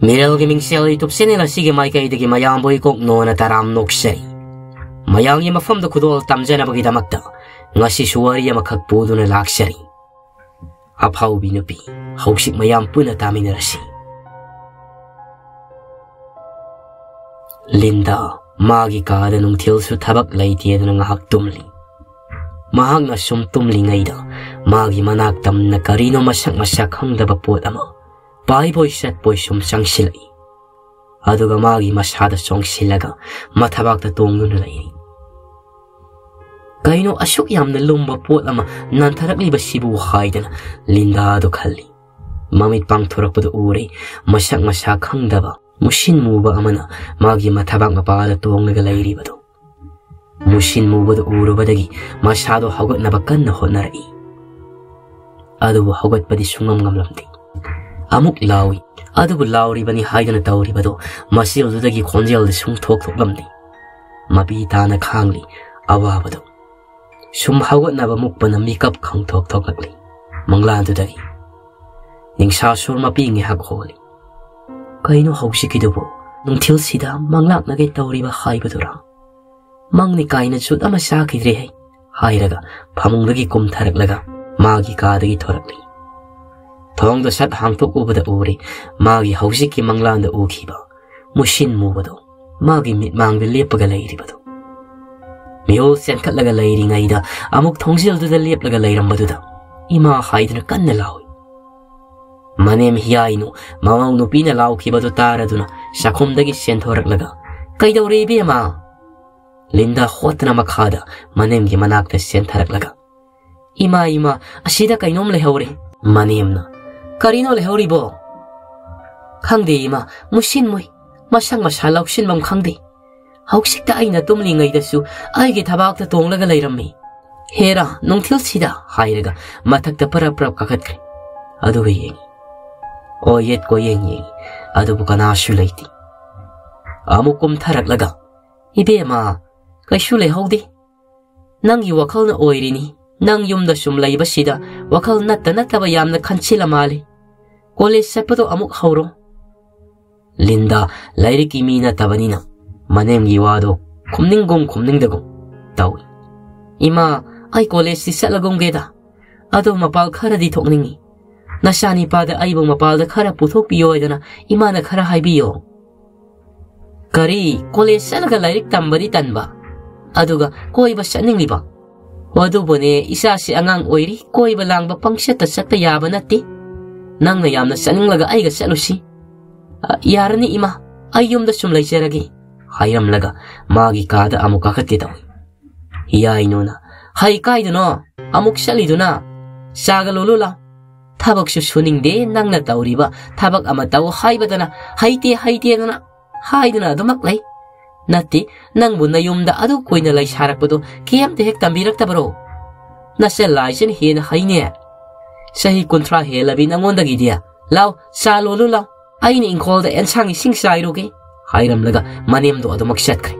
Mirel gaming sel YouTube channel asige mai kai digi mayam boy kok no na taram nok seri. Mayang ye mafam da kudol tamjana bagi damakta. Ngasi suwari ye makhak podu na lak seri. Aphau bi mayang Hausik mayam puna tamin rasi. Linda, magi kaada nung thil su thabak lai tiye na ngahak tumli. Mahak na sum tumli ngai da. Magi manak tam na karino masak masak hang da ba pot ama. ꯆꯠꯄꯣꯏ ꯁꯨꯝ ꯆꯪꯁꯤꯜꯂꯛꯏ ꯑꯗꯨꯒ ꯃꯥꯒꯤ ꯃꯁꯥꯗ ꯆꯣꯡꯁꯤꯜꯂꯒ ꯃꯊꯕꯥꯛꯇ ꯇꯣꯡꯗꯨꯅ ꯂꯩꯔꯤ ꯀꯩꯅꯣ ꯑꯁꯨꯛ ꯌꯥꯝꯅ ꯂꯨꯝꯕ ꯄꯣꯠ ꯑꯃ ꯅꯟꯊꯔꯛꯂꯤꯕꯁꯤꯕꯨ ꯍꯥꯏꯗꯅ ꯂꯤꯟꯗꯥꯗꯨ ꯈꯜꯂꯤ ꯃꯃꯤꯠ ꯄꯥꯡꯊꯣꯔꯛꯄꯗ ꯎꯔꯦ ꯃꯁꯛ ꯃꯁꯥ ꯈꯪꯗꯕ ꯃꯨꯁꯤꯟ ꯃꯨꯕ ꯑꯃꯅ ꯃꯥꯒꯤ ꯃꯊꯕꯥꯛ ꯃꯄꯥꯗ ꯇꯣꯡꯂꯒ ꯂꯩꯔꯤꯕꯗꯨ ꯃꯨꯁꯤꯟ ꯃꯨꯕꯗꯨ ꯎꯔꯨꯕꯗꯒꯤ ꯃꯁꯥꯗꯣ ꯍꯧꯒꯠꯅꯕ ꯀꯟꯅ ꯍꯣꯠꯅꯔꯛꯏ ꯑꯗꯨꯕꯨ ꯍꯧꯒꯠꯄꯗꯤ ꯁꯨꯡꯉꯝ ꯉꯝꯂꯝꯗꯦ ꯑꯃꯨꯛ ꯂꯥꯎꯏ ꯑꯗꯨꯕꯨ ꯂꯥꯎꯔꯤꯕꯅꯤ ꯍꯥꯏꯗꯨꯅ ꯇꯧꯔꯤꯕꯗꯣ ꯃꯁꯤꯜꯗꯨꯗꯒꯤ ꯈꯣꯟꯖꯦꯜꯗ ꯁꯨꯡꯊꯣꯛ ꯊꯣꯛꯂꯝꯗꯦ ꯃꯄꯤ ꯇꯥꯅ ꯈꯥꯡꯂꯤ ꯑꯋꯥꯕꯗꯣ ꯁꯨꯝ ꯍꯧꯒꯠꯅꯕ ꯃꯨꯛꯄꯅ ꯃꯤꯀꯞ ꯈꯪꯊꯣꯛ ꯊꯣꯛꯂꯛꯂꯤ ꯃꯪꯂꯥꯟꯗꯨꯗꯒꯤ ꯅꯤꯡꯁꯥ ꯁꯨꯔ ꯃꯄꯤ ꯉꯥꯏꯍꯥꯛ ꯍꯣꯜꯂꯤ ꯀꯩꯅꯣ ꯍꯧꯖꯤꯛꯀꯤꯗꯨꯕꯨ ꯅꯨꯡꯊꯤꯜꯁꯤꯗ ꯃꯪꯂꯥꯛꯅꯒꯦ ꯇꯧꯔꯤꯕ ꯍꯥꯏꯕꯗꯨꯔꯥ ꯃꯪꯅꯤ ꯀꯥꯏꯅ ꯆꯨꯠ ꯑꯃ ꯆꯥꯈꯤꯗ꯭ꯔꯦꯍꯦ ꯍꯥꯏꯔꯒ ꯐꯃꯨꯡꯗꯒꯤ ꯀꯨꯝꯊꯔꯛꯂꯒ ꯃꯥꯒꯤ ꯀꯥꯗꯒꯤ ꯊꯣꯔꯛꯂꯤ ꯊꯣꯡꯗ ꯁꯠ ꯍꯥꯡꯇꯣꯛꯎꯕꯗ ꯎꯔꯦ ꯃꯥꯒꯤ ꯍꯧꯖꯤꯛꯀꯤ ꯃꯪꯂꯥꯟꯗ ꯎꯈꯤꯕ ꯃꯨꯁꯤꯟ ꯃꯨꯕꯗꯣ ꯃꯥꯒꯤ ꯃꯤꯠꯃꯥꯡꯗ ꯂꯦꯞꯄꯒ ꯂꯩꯔꯤꯕꯗꯣ ꯃꯤꯍꯣꯜ ꯆꯦꯟꯈꯠꯂꯒ ꯂꯩꯔꯤꯉꯩꯗ ꯑꯃꯨꯛ ꯊꯣꯡꯖꯦꯜꯗꯨꯗ ꯂꯦꯞꯂꯒ ꯂꯩꯔꯝꯕꯗꯨꯗ ꯏꯃꯥ ꯍꯥꯏꯗꯨꯅ ꯀꯟꯅ ꯂꯥꯎꯏ ꯃꯅꯦꯝ ꯍꯤꯌꯥꯏꯅꯨ ꯃꯃꯧ ꯅꯨꯄꯤꯅ ꯂꯥꯎꯈꯤꯕꯗꯨ ꯇꯥꯔꯗꯨꯅ ꯆꯥꯛꯈꯨꯝꯗꯒꯤ ꯆꯦꯟꯊꯣꯔꯛꯂꯒ ꯀꯩꯗꯧꯔꯦ ꯏꯕꯦꯝꯃ ꯂꯤꯟꯗ ꯍꯣꯠꯇꯅ ꯃꯈꯥꯗ ꯃꯅꯦꯝꯒꯤ ꯃꯅꯥꯛꯇ ꯆꯦꯟꯊꯔꯛꯂꯒ ꯏꯃꯥ ꯏꯃꯥ ꯑꯁꯤꯗ ꯀꯩꯅꯣꯝ ꯂꯩꯍꯧꯔꯦ ꯃꯅꯦꯝꯅ Karino le horibo. Khang di ma, musin mui, masang masha lauk sin mam khang di. Hauk sik ta aina tum li ngai da su, ai gi thabak ta tong laga lai rammi. Hera, nong thil sida, hai raga, mathak ta para prap ka khat kri. Adu ge yeng. O yet ko yeng yeng, adu bu kana shu lai ti. Amu kum tharak laga. Ibe ma, kai shu lai hau di. Nang yi wakal na oiri ni, nang yum da shum lai ba sida, wakal natta natta ba yam na khanchi la mali. College ꯆꯠꯄꯗꯣ ꯑꯃꯨꯛ ꯍꯧꯔꯣ ꯂꯤꯟꯗ ꯂꯥꯏꯔꯤꯛꯀꯤ ꯃꯤ ꯅꯠꯇꯕꯅꯤꯅ ꯃꯅꯦꯝꯒꯤ ꯋꯥꯗꯣ ꯈꯨꯝꯅꯤꯡꯒꯨꯝ ꯈꯨꯝꯅꯤꯡꯗꯒꯨꯝ ꯇꯧꯏ ꯏꯃꯥ ꯑꯩ ꯀꯣꯂꯦꯖꯇꯤ ꯆꯠꯂꯒꯨꯝꯒꯦꯗ ꯑꯗꯣ ꯃꯄꯥꯜ ꯈꯔꯗꯤ ꯊꯣꯛꯅꯤꯡꯉꯤ ꯅꯆꯥꯅꯤꯄꯥꯗ ꯑꯩꯕꯨ ꯃꯄꯥꯜꯗ ꯈꯔ ꯄꯨꯊꯣꯛꯄꯤꯌꯣ ꯍꯥꯏꯗꯅ ꯏꯃꯥꯅ ꯈꯔ ꯍꯥꯏꯕꯤꯌꯣ ꯀꯔꯤ ꯀꯣꯂꯦꯖ ꯆꯠꯂꯒ ꯂꯥꯏꯔꯤꯛ ꯇꯝꯕꯗꯤ ꯇꯟꯕ ꯑꯗꯨꯒ ꯀꯣꯏꯕ ꯆꯠꯅꯤꯡꯂꯤꯕ ꯑꯗꯨꯕꯨꯅꯦ ꯏꯆꯥꯁꯤ ꯑꯉꯥꯡ ꯑꯣꯏꯔꯤ ꯀꯣꯏꯕ ꯂꯥꯡꯕ ꯄꯪꯆꯠꯇ ꯆꯠꯄ ꯌꯥꯕ ꯅꯠꯇꯦ ꯅꯪꯅ ꯌꯥꯝꯅ ꯆꯠꯅꯤꯡꯂꯒ ꯑꯩꯒ ꯆꯠꯂꯨꯁꯤ ꯌꯥꯔꯅꯤ ꯏꯃꯥ ꯑꯩ ꯌꯨꯝꯗ ꯁꯨꯝ ꯂꯩꯖꯔꯒꯦ ꯍꯥꯏꯔꯝꯂꯒ ꯃꯥꯒꯤ ꯀꯥꯗ ꯑꯃꯨꯛ ꯀꯥꯈꯠꯀꯦ ꯇꯧꯏ ꯌꯥꯏꯅꯣꯅ ꯍꯩ ꯀꯥꯏꯗꯅꯣ ꯑꯃꯨꯛ ꯆꯠꯂꯤꯗꯨꯅ ꯆꯥꯒ ꯂꯣꯂꯨ ꯂꯥꯎ ꯊꯕꯛꯁꯨ ꯁꯨꯅꯤꯡꯗꯦ ꯅꯪꯅ ꯇꯧꯔꯤꯕ ꯊꯕꯛ ꯑꯃ ꯇꯧ ꯍꯥꯏꯕꯗꯅ ꯍꯩꯇꯦ ꯍꯩꯇꯦꯗꯅ ꯍꯥꯏꯗꯨꯅ ꯑꯗꯨꯃꯛ ꯂꯩ ꯅꯠꯇꯦ ꯅꯪꯕꯨ ꯅꯌꯨꯝꯗ ꯑꯗꯨ ꯀꯨꯏꯅ ꯂꯩ ꯁꯥꯔꯛꯄꯗꯣ ꯀꯩꯝꯇ ꯍꯦꯛ ꯇꯝꯕꯤꯔꯛꯇꯕꯔꯣ ꯅꯆꯟ ꯂꯥꯏꯁꯤꯅ ꯍꯦꯟꯅ ꯍꯩꯅꯦ sahi kontra he labi nangon da gidia lao sa lo lu lao ai ni inkol da ensang sing sai ro ge hairam laga, manem do adamak shat kre.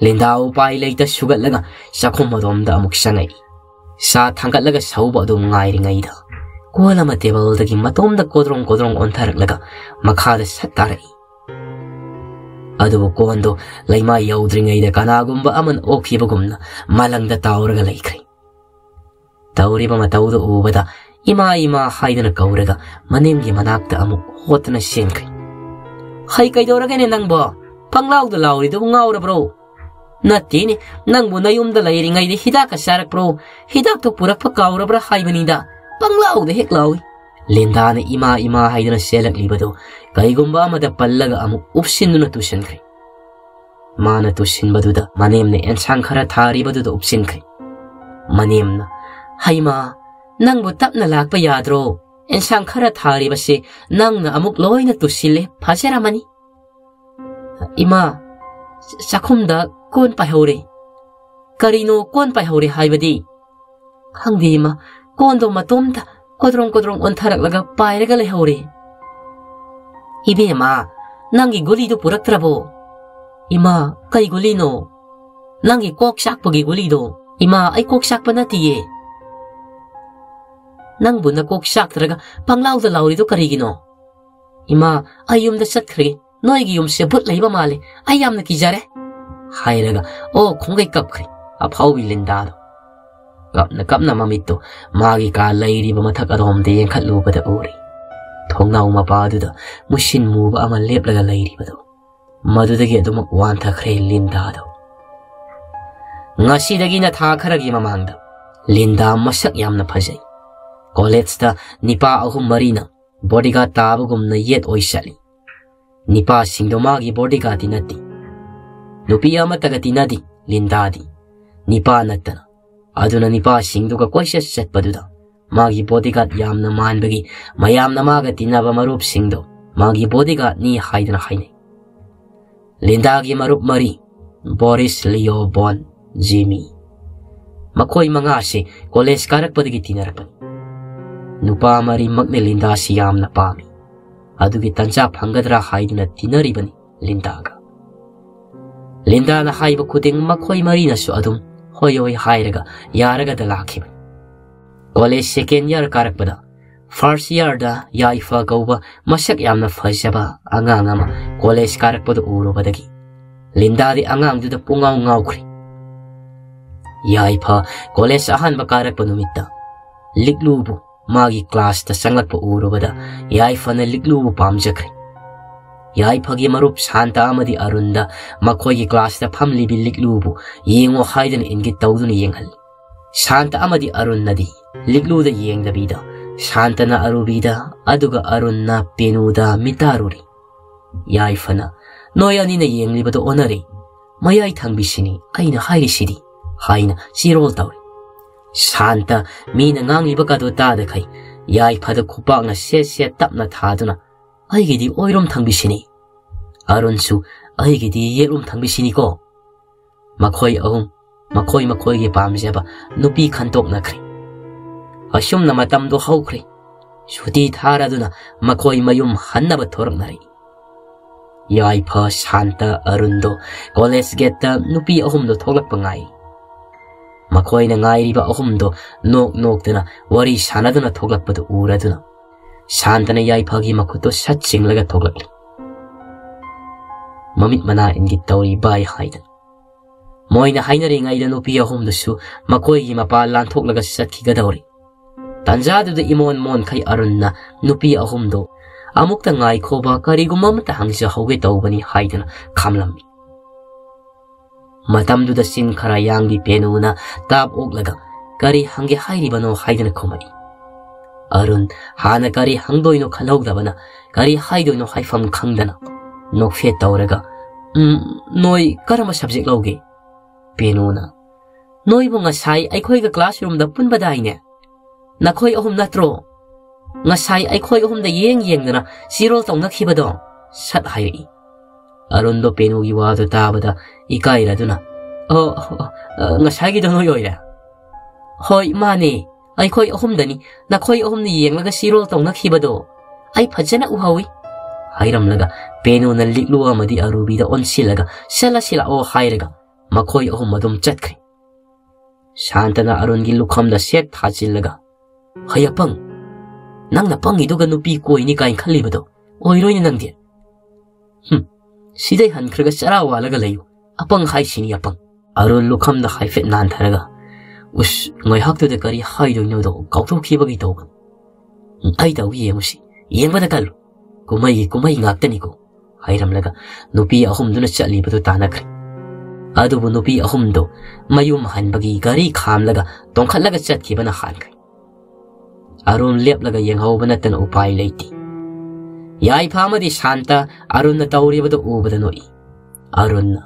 Linda upai leita sugat laga sakhom madom da amuk sangai sa thangat laga, sau ba do ngai ringai da. Kola ma table da gi matom da kodrong kodrong on tharak laga, makha da sat tarai adu ko ando laima yaudringai da kana gumba aman okhiba gumna malang da tauraga laikrai ꯇꯧꯔꯤꯕ ꯃꯇꯧꯗꯨ ꯎꯕꯗ ꯏꯃꯥ ꯏꯃꯥ ꯍꯥꯏꯗꯨꯅ ꯀꯧꯔꯒ ꯃꯅꯦꯝꯒꯤ ꯃꯅꯥꯛꯇ ꯑꯃꯨꯛ ꯍꯣꯠꯇꯅ ꯆꯦꯟꯈ꯭ꯔꯦ ꯍꯩ ꯀꯩꯗꯧꯔꯒꯦꯅꯦ ꯅꯪꯕꯣ ꯄꯪꯂꯥꯎꯗ ꯂꯥꯎꯔꯤꯗꯨꯕꯨ ꯉꯥꯎꯔꯕ꯭ꯔꯣ ꯅꯠꯇꯦꯅꯦ ꯅꯪꯕꯨ ꯅꯌꯨꯝꯗ ꯂꯩꯔꯤꯉꯩꯗ ꯍꯤꯗꯥꯛꯀ ꯆꯥꯔꯛꯄ꯭ꯔꯣ ꯍꯤꯗꯥꯛꯇꯣ ꯄꯨꯔꯛꯄ ꯀꯥꯎꯔꯕ꯭ꯔꯥ ꯍꯥꯏꯕꯅꯤꯗ ꯄꯪꯂꯥꯎꯗ ꯍꯦꯛ ꯂꯥꯎꯏ ꯂꯤꯟꯗꯥꯅ ꯏꯃꯥ ꯏꯃꯥ ꯍꯥꯏꯗꯨꯅ ꯆꯦꯜꯂꯛꯂꯤꯕꯗꯨ ꯀꯩꯒꯨꯝꯕ ꯑꯃꯗ ꯄꯜꯂꯒ ꯑꯃꯨꯛ ꯎꯞꯁꯤꯟꯗꯨꯅ ꯇꯨꯁꯤꯟꯈ꯭ꯔꯦ ꯃꯥꯅ ꯇꯨꯁꯤꯟꯕꯗꯨꯗ ꯃꯅꯦꯝꯅ ꯑꯦꯟꯁꯥꯡ ꯈꯔ ꯊꯥꯔꯤꯕꯗꯨꯗ ꯎꯞꯁꯤꯟꯈ꯭ꯔꯦ ꯃꯅꯦꯝꯅ Haima, nang butap na lag pa yadro. En sang thari ba nang na amuk loy na tusile pasera mani. Ima, sakum da kon pa hore. Karino kon pa hore hai ba. Hang di ima, kon do matom kodrong kodrong ontarak laga pairagale hore. Ibe Ma nangi i guli do purak trabo. Ima, kai guli no. Nang i kok shakpa guli do. Ima, ay kok shakpa na tiye. ꯅꯪꯕꯨꯅ ꯀꯣꯛ ꯆꯥꯛꯇ꯭ꯔꯒ ꯄꯪꯂꯥꯎꯗ ꯂꯥꯎꯔꯤꯗꯣ ꯀꯔꯤꯒꯤꯅꯣ ꯏꯃꯥ ꯑꯩ ꯌꯨꯝꯗ ꯆꯠꯈ꯭ꯔꯦ ꯅꯣꯏꯒꯤ ꯌꯨꯝꯁꯦ ꯚꯨꯠ ꯂꯩꯕ ꯃꯥꯜꯂꯦ ꯑꯩ ꯌꯥꯝꯅ ꯀꯤꯖꯔꯦ ꯍꯥꯏꯔꯒ ꯑꯣ ꯈꯣꯡꯒꯩ ꯀꯞꯈ꯭ꯔꯦ ꯑꯐꯥꯎꯕꯤ ꯂꯤꯟꯗꯥꯗꯣ ꯀꯞꯅ ꯀꯞꯅ ꯃꯃꯤꯠꯇꯨ ꯃꯥꯒꯤ ꯀꯥ ꯂꯩꯔꯤꯕ ꯃꯊꯛ ꯑꯗꯣꯝꯗ ꯌꯦꯡꯈꯠꯂꯨꯕꯗ ꯎꯔꯤ ꯊꯣꯡꯅꯥꯎ ꯃꯄꯥꯗꯨꯗ ꯃꯨꯁꯤꯟ ꯃꯨꯕ ꯑꯃ ꯂꯦꯞꯂꯒ ꯂꯩꯔꯤꯕꯗꯨ ꯃꯗꯨꯗꯒꯤ ꯑꯗꯨꯃꯛ ꯋꯥꯟꯊꯈ꯭ꯔꯦ ꯂꯤꯟꯗꯥꯗꯣ ꯉꯁꯤꯗꯒꯤꯅ ꯊꯥ ꯈꯔꯒꯤ ꯃꯃꯥꯡꯗ ꯂꯤꯟꯗꯥ ꯃꯁꯛ ꯌꯥꯝꯅ ꯐꯖꯩ na phajai college da nipa ahum marina bodyguard ta ba gum na yet oi shali nipa singdoma gi bodyguard dinati nupi ama ta ga dinadi lin da di nipa natana aduna nipa singduga koisha chatpaduda magi ꯅꯨꯄꯥ ꯃꯔꯤꯃꯛꯅ ꯂꯤꯟꯗꯥꯁꯤ ꯌꯥꯝꯅ ꯄꯥꯝꯃꯤ ꯑꯗꯨꯒꯤ ꯇꯟꯖꯥ ꯐꯪꯒꯗ꯭ꯔꯥ ꯍꯥꯏꯗꯨꯅ ꯇꯤꯟꯅꯔꯤꯕꯅꯤ ꯂꯤꯟꯗꯥꯒ ꯂꯤꯟꯗꯥꯅ ꯍꯥꯏꯕ ꯈꯨꯗꯤꯡ ꯃꯈꯣꯏ ꯃꯔꯤꯅꯁꯨ ꯑꯗꯨꯝ ꯍꯣꯏ ꯍꯣꯏ ꯍꯥꯏꯔꯒ ꯌꯥꯔꯒꯗ ꯂꯥꯛꯈꯤꯕꯅꯤ ꯀꯣꯂꯦꯖ ꯁꯦꯀꯦꯟ ꯏꯌꯥꯔ ꯀꯥꯔꯛꯄꯗ ꯐꯥꯔꯁ ꯏꯌꯥꯔꯗ ꯌꯥꯏꯐ ꯀꯧꯕ ꯃꯁꯛ ꯌꯥꯝꯅ ꯐꯖꯕ ꯑꯉꯥꯡ ꯑꯃ ꯀꯣꯂꯦꯖ ꯀꯥꯔꯛꯄꯗ ꯎꯔꯨꯕꯗꯒꯤ ꯂꯤꯟꯗꯥꯗꯤ ꯑꯉꯥꯡꯗꯨꯗ ꯄꯨꯡꯉꯥꯎ ꯉꯥꯎꯈ꯭ꯔꯦ ꯌꯥꯏꯐ ꯀꯣꯂꯦꯖ ꯑꯍꯥꯟꯕ ꯀꯥꯔꯛꯄ ꯅꯨꯃꯤꯠꯇ ꯂꯤꯛꯂꯨꯕꯨ na su adum hoi hoi hairaga yaraga da lakhiba college second year karakpada first year da yaifa gauba masak yamna fajaba angang ama college karakpada urubadagi linda di angang du da pungaw ngawkri yaifa college ahan ba karakpa numitta liklubu magi class ta sanglat pa urubada yaifa na liklubu pamjakri ꯌꯥꯏꯐꯒꯤ ꯃꯔꯨꯞ Santa ꯑꯃꯗꯤ ꯑꯔꯨꯟꯗ ꯃꯈꯣꯏꯒꯤ ꯀ꯭ꯂꯥꯁꯇ ꯐꯝꯂꯤꯕꯤ ꯂꯤꯛꯂꯨꯕꯨ ꯌꯦꯡꯉꯣ ꯍꯥꯏꯗꯨꯅ ꯏꯟꯒꯤꯠ ꯇꯧꯗꯨꯅ ꯌꯦꯡꯍꯜꯂꯤ Santa ꯑꯃꯗꯤ ꯑꯔꯨꯟꯅꯗꯤ ꯂꯤꯛꯂꯨꯗ ꯌꯦꯡꯗꯕꯤꯗ ꯁꯥꯟꯇꯅ ꯑꯔꯨꯕꯤꯗ ꯑꯗꯨꯒ ꯑꯔꯨꯟꯅ ꯄꯦꯅꯨꯗ ꯃꯤꯇꯥꯔꯨꯔꯤ ꯌꯥꯏꯐꯅ ꯅꯣꯏ ꯑꯅꯤꯅ ꯌꯦꯡꯂꯤꯕꯗꯣ ꯑꯣꯟꯅꯔꯦ ꯃꯌꯥꯏ ꯊꯪꯕꯤꯁꯤꯅꯤ ꯑꯩꯅ ꯍꯥꯏꯔꯤꯁꯤꯗꯤ ꯍꯥꯏꯅ ꯆꯤꯔꯣꯜ ꯇꯧꯔꯤ ꯁꯥꯟꯇ ꯃꯤꯅ ꯉꯥꯡꯂꯤꯕꯒꯗꯣ ꯇꯥꯗꯈꯩ ꯌꯥꯏꯐꯗ ꯈꯨꯄꯥꯛꯅ ꯁꯦꯠ ꯁꯦꯠ ꯇꯞꯅ ꯊꯥꯗꯨꯅ ꯑꯩꯒꯤꯗꯤ ꯑꯣꯏꯔꯣꯝ ꯊꯪꯕꯤꯁꯤꯅꯤ ꯑꯔꯨꯟꯁꯨ ꯑꯩꯒꯤꯗꯤ ꯌꯦꯠꯂꯣꯝ ꯊꯪꯕꯤꯁꯤꯅꯤꯀꯣ ꯃꯈꯣꯏ ꯑꯍꯨꯝ ꯃꯈꯣꯏ ꯃꯈꯣꯏꯒꯤ ꯄꯥꯝꯖꯕ ꯅꯨꯄꯤ ꯈꯟꯇꯣꯛꯅꯈ꯭ꯔꯦ ꯑꯁꯨꯝꯅ ꯃꯇꯝꯗꯣ ꯍꯧꯈ꯭ꯔꯦ ꯁꯨꯇꯤ ꯊꯥꯔꯗꯨꯅ ꯃꯈꯣꯏ ꯃꯌꯨꯝ ꯍꯟꯅꯕ ꯊꯣꯔꯛꯅꯔꯤ ꯌꯥꯏꯐ ꯁꯥꯟꯇ ꯑꯔꯨꯟꯗꯣ ꯀꯣꯂꯦꯖ ꯒꯦꯠꯇ ꯅꯨꯄꯤ ꯑꯍꯨꯝꯗꯣ ꯊꯣꯛꯂꯛꯄ ꯉꯥꯏ ꯃꯈꯣꯏꯅ ꯉꯥꯏꯔꯤꯕ ꯑꯍꯨꯝꯗꯣ ꯅꯣꯛ ꯅꯣꯛꯇꯅ ꯋꯥꯔꯤ ꯁꯥꯟꯅꯗꯨꯅ ꯊꯣꯛꯂꯛꯄꯗꯨ ꯎꯔꯗꯨꯅ ꯁꯥꯟꯇꯅ ꯌꯥꯏꯐꯒꯤ ꯃꯈꯨꯠꯇꯣ ꯁꯠ ꯆꯤꯡꯂꯒ ꯊꯣꯛꯂꯛꯂꯤ ꯃꯃꯤꯠ ꯃꯅꯥ ꯏꯟꯒꯤꯠ ꯇꯧꯔꯤ ꯕꯥꯏ ꯍꯥꯏꯗꯅ ꯃꯣꯏꯅ ꯍꯥꯏꯅꯔꯤꯉꯩꯗ ꯅꯨꯄꯤ ꯑꯍꯨꯝꯗꯨꯁꯨ ꯃꯈꯣꯏꯒꯤ ꯃꯄꯥ ꯂꯥꯟꯊꯣꯛꯂꯒ ꯆꯠꯈꯤꯒꯗꯧꯔꯤ ꯇꯟꯖꯥꯗꯨꯗ ꯏꯃꯣꯟ ꯃꯣꯟꯈꯩ ꯑꯔꯨꯟꯅ ꯅꯨꯄꯤ ꯑꯍꯨꯝꯗꯣ ꯑꯃꯨꯛꯇ ꯉꯥꯏꯈꯣꯕ ꯀꯔꯤꯒꯨꯝꯕ ꯑꯃꯇ ꯍꯪꯖꯍꯧꯒꯦ ꯇꯧꯕꯅꯤ ꯍꯥꯏꯗꯅ ꯈꯥꯝꯂꯝꯃꯤ ꯃꯇꯝꯗꯨꯗ ꯆꯤꯟ ꯈꯔ ꯌꯥꯡꯕꯤ ꯄꯦꯅꯨꯅ ꯇꯥꯞ ꯑꯣꯛꯂꯒ ꯀꯔꯤ ꯍꯪꯒꯦ ꯍꯥꯏꯔꯤꯕꯅꯣ ꯍꯥꯏꯗꯅ ꯈꯨꯝꯃꯛꯏ ꯑꯔꯨꯟ ꯍꯥꯟꯅ ꯀꯔꯤ ꯍꯪꯗꯣꯏꯅꯣ ꯈꯜꯍꯧꯗꯕꯅ ꯀꯔꯤ ꯍꯥꯏꯗꯣꯏꯅꯣ ꯍꯥꯏꯐꯝ ꯈꯪꯗꯅ ꯅꯣꯛꯐꯦꯠ ꯇꯧꯔꯒ ꯅꯣꯏ ꯀꯔꯝꯕ ꯁꯕꯖꯦꯛ ꯂꯧꯒꯦ ꯄꯦꯅꯨꯅ ꯅꯣꯏꯕꯨ ꯉꯁꯥꯏ ꯑꯩꯈꯣꯏꯒ ꯀ꯭ꯂꯥꯁꯔꯨꯝꯗ ꯄꯨꯟꯕꯗꯥꯏꯅꯦ ꯅꯈꯣꯏ ꯑꯍꯨꯝ ꯅꯠꯇ꯭ꯔꯣ ꯉꯁꯥꯏ ꯑꯩꯈꯣꯏ ꯑꯍꯨꯝꯗ ꯌꯦꯡ ꯌꯦꯡꯗꯅ ꯆꯤꯔꯣꯜ ꯇꯧꯅꯈꯤꯕꯗꯣ ꯁꯠ ꯍꯥꯏꯔꯛꯏ 알론도 빼누기 와도 다보다 이까이라 두 나. 어, 어, 어, 샤기도 노요이 라. 허이 마 네. 아이 거의 어홈다 니. 나 거의 어홈니 이행라가 시로를 떡나 키바 도. 아이 파자나 우하 위. 하이람라가 빼누나 릭루아마디 아루비다 온실라가 샬라실라 오 하이라가 마코이 어홈마돔 짰크 리. 샨타나 아론기 루캄다 셋 타질라 가. 하야 뻥. 낭나 뻥이도가 누비 꼬이니 까인 칼리바 도. 오이로이니 낭 디. 흠. सिधै हन्ख्रग चरा वालग लयो अपङ खाइ सिनि अपङ अरु da द खाइ फेत नान थरग उस ngoi hak tu de kari hai do nyo do kau to khi bagi to ai tau ye musi yeng bada kal kumai kumai ngak tani ko hai ram laga nupi ahum duna chali bu ta na khri adu bu nupi ahum do mayu han bagi gari kham laga tong khat laga chat khi bana han kai arun lep laga yeng hau bana tan upai leiti ꯌꯥꯏꯐ ꯑꯃꯗꯤ Santa ꯑꯔꯨꯟꯅ ꯇꯧꯔꯤꯕꯗꯨ ꯎꯕꯗ ꯅꯣꯛꯏ ꯑꯔꯨꯟꯅ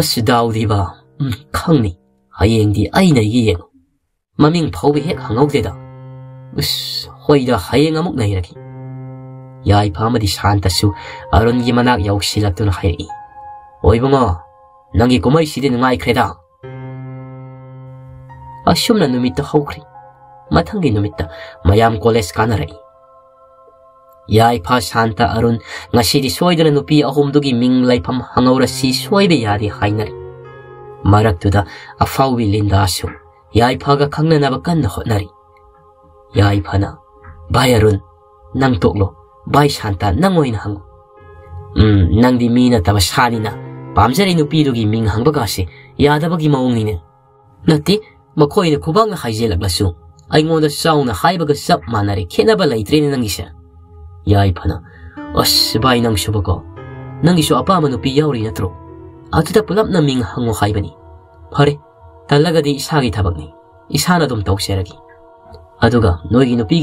ꯑꯁ ꯗꯥꯎꯗꯤꯕ ꯈꯪꯅꯤ ꯍꯌꯦꯡꯗꯤ ꯑꯩꯅ ꯌꯦꯡꯉꯨ ꯃꯃꯤꯡ ꯐꯥꯎꯕ ꯍꯦꯛ ꯍꯪꯍꯧꯗꯦꯗ ꯑꯁ ꯍꯣꯏꯗ ꯍꯌꯦꯡ ꯑꯃꯨꯛ ꯅꯩꯔꯒꯦ ꯌꯥꯏꯐ ꯑꯃꯗꯤ ꯁꯥꯟꯇꯁꯨ ꯑꯔꯨꯟꯒꯤ ꯃꯅꯥꯛ ꯌꯧꯁꯤꯜꯂꯛꯇꯨꯅ ꯍꯥꯏꯔꯛꯏ ꯑꯣꯏꯕꯨꯡꯉꯣ ꯅꯪꯒꯤ ꯀꯨꯝꯍꯩꯁꯤꯗꯤ ꯅꯨꯡꯉꯥꯏꯈ꯭ꯔꯦꯗ ꯑꯁꯨꯝꯅ ꯅꯨꯃꯤꯠꯇ ꯍꯧꯈ꯭ꯔꯦ ꯃꯊꯪꯒꯤ ꯅꯨꯃꯤꯠꯇ ꯃꯌꯥꯝ ꯀꯣꯂꯦꯖ ꯀꯥꯟꯅꯔꯛꯏ yai pa shanta arun ngasi di soy dala nupi ahum dugi ming lai pham hangora si soy be yari hainari. Marak tuda afawi linda asu yai pa ga khangna na bakan na honari yai pa na, bai arun, nang toklo, bai shanta, nang oin hangu. Um nang di mina taba shani na pamjari nupi dugi ming hangba ga se yadabagi maung ni ne nati makoi ne khubang haijelak lasu aingonda sauna haibaga sap manare khenaba laitre nang nangisha nang isa yai phana as bai nang shuba ko nang isu apa ma nupi yauri na tro aduda pulap na ming hango hai bani phare talagadi isagi thabak ni isana dum tok seragi aduga noigi nupi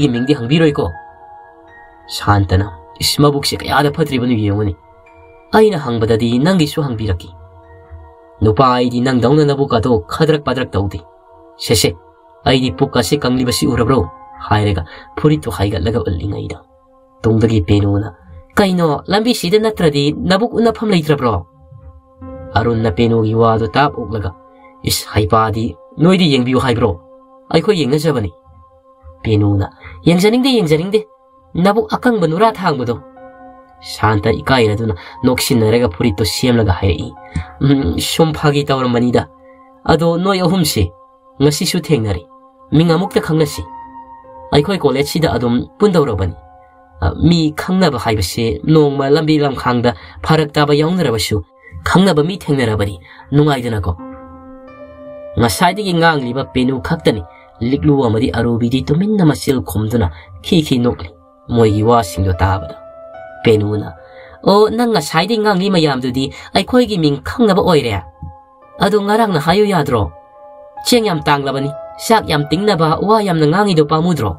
ꯇꯨꯡꯗꯒꯤ ꯄꯦꯅꯨꯅ ꯀꯩꯅꯣ ꯂꯝꯕꯤ ꯁꯤꯗ ꯅꯠꯇ꯭ꯔꯗꯤ ꯅꯕꯨꯛ ꯎꯅꯐꯝ ꯂꯩꯇ꯭ꯔꯕ꯭ꯔꯣ ꯑꯔꯨꯟꯅ ꯄꯦꯅꯨꯒꯤ ꯋꯥꯗꯨ ꯇꯥꯞ ꯎꯛꯂꯒ 이스 하이바디 너희들 영비요 하이브로 아이코 영가자바니 비누나 영자닝데 영자닝데 나보 아캉바 누라 탕부도 산타 이까이라두나 녹신 나래가 불이 또 시엠라가 하이이 음 숀파기 따오는 마니다. 아도 너희 어흠시 nga시 슈탱나리 민가 목다 강나시. 아이코이 콜레치다 아돔 뿐다오라바니. mi kangna bahaibashi nongma lambi lam kangda parak taba yongnaraba shu kangnaba mi tengnaraba ni nong aidanako. nga sai di ngang liba penu khaktani lik lu wa ma di arubi di to min na ma sil khomduna khi khi nokli moigi wa singdo tabada penuna o nang nga saidi ngang lima yamdudi ai khoigi ming kangnaba oire adu ngarang na hayo yadro cheng yam tanglabani sak yam tingnaba wa yam na ngangi do pamudro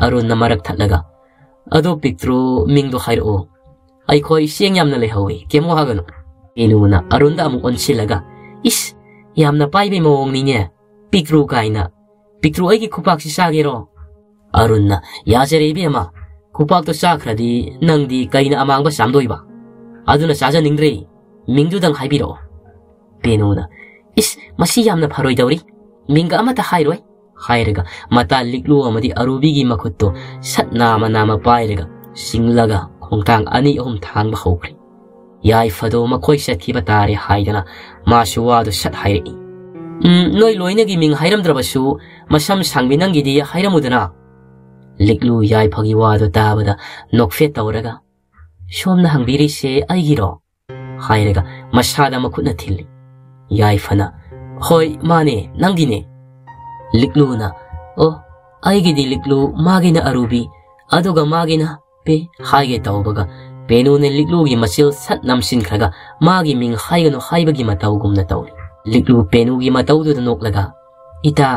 arun na marak thalaga ado pictro mingdo khairo ai khoi siang yamna le hoi kemo hagano inuna arunda amu onsilaga is yamna paibe moong ni ne pictro kaina pictro ai ki khupak si sagero arunna yajere bi ama khupak to sakhradi nangdi kaina amang ba samdoi ba aduna saja ningre mingdu dang haibiro penuna is masi yamna pharoi dawri minga amata hairoi ꯍꯥꯏꯔꯒ ꯃꯇꯥ ꯂꯤꯛꯂꯨ ꯑꯃꯗꯤ ꯑꯔꯨꯕꯤꯒꯤ ꯃꯈꯨꯠꯇꯣ ꯁꯠ ꯅꯥꯃ ꯅꯥꯃ ꯄꯥꯏꯔꯒ ꯆꯤꯡꯂꯒ ꯈꯣꯡꯊꯥꯡ ꯑꯅꯤ ꯑꯍꯨꯝ ꯊꯥꯡꯕ ꯍꯧꯈ꯭ꯔꯦ ꯌꯥꯏꯐꯗꯣ ꯃꯈꯣꯏ ꯆꯠꯈꯤꯕ ꯇꯥꯔꯦ ꯍꯥꯏꯗꯅ ꯃꯥꯁꯨ ꯋꯥꯗꯨ ꯁꯠ ꯍꯥꯏꯔꯛꯏ ꯎꯝ ꯅꯣꯏ ꯂꯣꯏꯅꯒꯤ ꯃꯤꯡ ꯍꯥꯏꯔꯝꯗ꯭ꯔꯕꯁꯨ ꯃꯁꯝ ꯁꯥꯡꯕꯤ ꯅꯪꯒꯤꯗꯤ ꯍꯥꯏꯔꯝꯃꯨꯗꯅ liklu na o aigidi liklu magina arubi aduga magina pe haige taubaga penu ne liklu gi masil sat namsin khaga magi ming haiga no haiba gi matau gumna tauri liklu penu gi matau du nok laga ita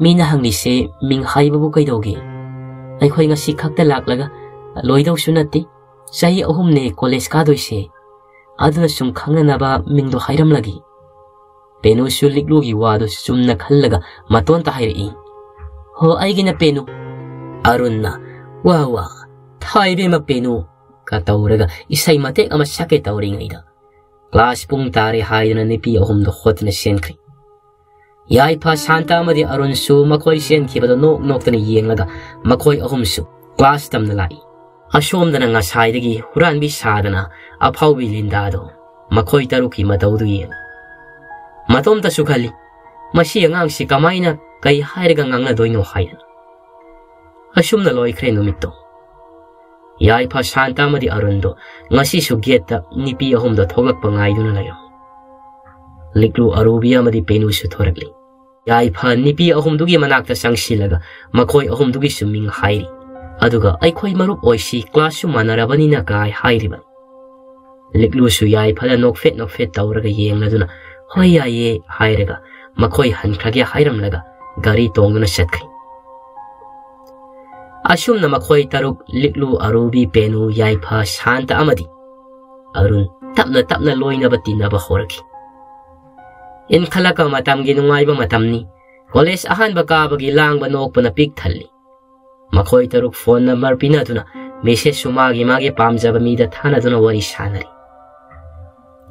mina hangni se ming haiba bu kai dogi ai khoi nga sikhak ta lak laga loidau sunati sai ahum ne college ka doi se aduna sum khangna na ba ming do hairam lagi ꯄꯦꯅꯨꯁꯨ ꯂꯤꯛꯂꯨꯒꯤ ꯋꯥꯗꯨ ꯆꯨꯝꯅ ꯈꯜꯂꯒ ꯃꯇꯣꯟꯇ ꯍꯥꯏꯔꯛꯏ ꯍꯣ ꯑꯩꯒꯤꯅ ꯄꯦꯅꯨ ꯑꯔꯨꯟꯅ ꯋꯥ ꯋꯥ ꯊꯥꯏꯕꯦꯝꯃ ꯄꯦꯅꯨ ꯀ ꯇꯧꯔꯒ ꯏꯁꯩ ꯃꯇꯦꯛ ꯑꯃ ꯁꯛꯀꯦ ꯇꯧꯔꯤꯉꯩꯗ ꯀ꯭ꯂꯥꯁ ꯄꯨꯡ ꯇꯥꯔꯦ ꯍꯥꯏꯗꯨꯅ ꯅꯨꯄꯤ ꯑꯍꯨꯝꯗꯣ ꯍꯣꯠꯇꯨꯅ ꯆꯦꯟꯈ꯭ꯔꯤ ꯌꯥꯏꯐ ꯁꯥꯟꯇ ꯑꯃꯗꯤ ꯑꯔꯨꯟꯁꯨ ꯃꯈꯣꯏ ꯆꯦꯟꯈꯤꯕꯗꯣ ꯅꯣꯛ ꯅꯣꯛꯇꯅ ꯌꯦꯡꯂꯒ ꯃꯈꯣꯏ ꯑꯍꯨꯝꯁꯨ ꯀ꯭ꯂꯥꯁ ꯇꯝꯅ ꯂꯥꯛꯏ ꯑꯁꯣꯝꯗꯅ ꯉꯁꯥꯏꯗꯒꯤ ꯍꯨꯔꯥꯟꯕꯤ ꯁꯥꯗꯅ ꯑꯐꯥꯎꯕꯤ ꯂꯤꯟꯗꯥꯗꯣ ꯃꯈꯣꯏ ꯇꯔꯨꯛꯀꯤ ꯃꯇꯧꯗꯨ ꯌꯦꯡꯉꯤ ꯃꯇꯣꯝꯇꯁꯨ ꯈꯜꯂꯤ ꯃꯁꯤ ꯑꯉꯥꯡꯁꯤ ꯀꯃꯥꯏꯅ ꯀꯩ ꯍꯥꯏꯔꯒ ꯉꯥꯡꯅꯗꯣꯏꯅꯣ ꯍꯥꯏꯗꯅ ꯑꯁꯨꯝꯅ ꯂꯣꯏꯈ꯭ꯔꯦ ꯅꯨꯃꯤꯠꯇꯣ ꯌꯥꯏꯐ ꯁꯥꯟꯇ ꯑꯃꯗꯤ ꯑꯔꯨꯟꯗꯣ ꯉꯁꯤꯁꯨ ꯒꯦꯠꯇ ꯅꯨꯄꯤ ꯑꯍꯨꯝꯗꯣ ꯊꯣꯛꯂꯛꯄ ꯉꯥꯏꯗꯨꯅ ꯂꯩꯔꯝ ꯂꯤꯛꯂꯨ ꯑꯔꯨꯕꯤ ꯑꯃꯗꯤ ꯄꯦꯅꯨꯁꯨ ꯊꯣꯔꯛꯂꯤ ꯌꯥꯏꯐ ꯅꯨꯄꯤ ꯑꯍꯨꯝꯗꯨꯒꯤ ꯃꯅꯥꯛꯇ ꯆꯪꯁꯤꯜꯂꯒ ꯃꯈꯣꯏ ꯑꯍꯨꯝꯗꯨꯒꯤꯁꯨ ꯃꯤꯡ ꯍꯥꯏꯔꯤ ꯑꯗꯨꯒ ꯑꯩꯈꯣꯏ ꯃꯔꯨꯞ ꯑꯣꯏꯁꯤ ꯀ꯭ꯂꯥꯁꯁꯨ ꯃꯥꯟꯅꯔꯕꯅꯤꯅ ꯀꯥꯏ ꯍꯥꯏꯔꯤꯕꯅꯤ ꯂꯤꯛꯂꯨꯁꯨ ꯌꯥꯏꯐꯗ ꯅꯣꯛꯐꯦꯠ ꯅꯣꯛꯐꯦꯠ ꯇꯧꯔꯒ ꯌꯦꯡꯂꯗꯨꯅ 허이아이의 하이레가 마코의 한카게 하이람라가 가리 동그나 샷카이 아쉬움나 마코의 따룩 릭루 아루비 베누 야이파 샨타 아마디 아룬 탑나 탑나 로이나바 띠나바 호라키 इन खला का मतम की नुंगाइब मतमनी कॉलेज अहान बकाबगी लांग बनोक पना पिक थल्ली मखोय तरुक फ़ोन नंबर पिना दुना मेसेज सुमागी मागे पामजब मीदा थाना दुना वरी शानरी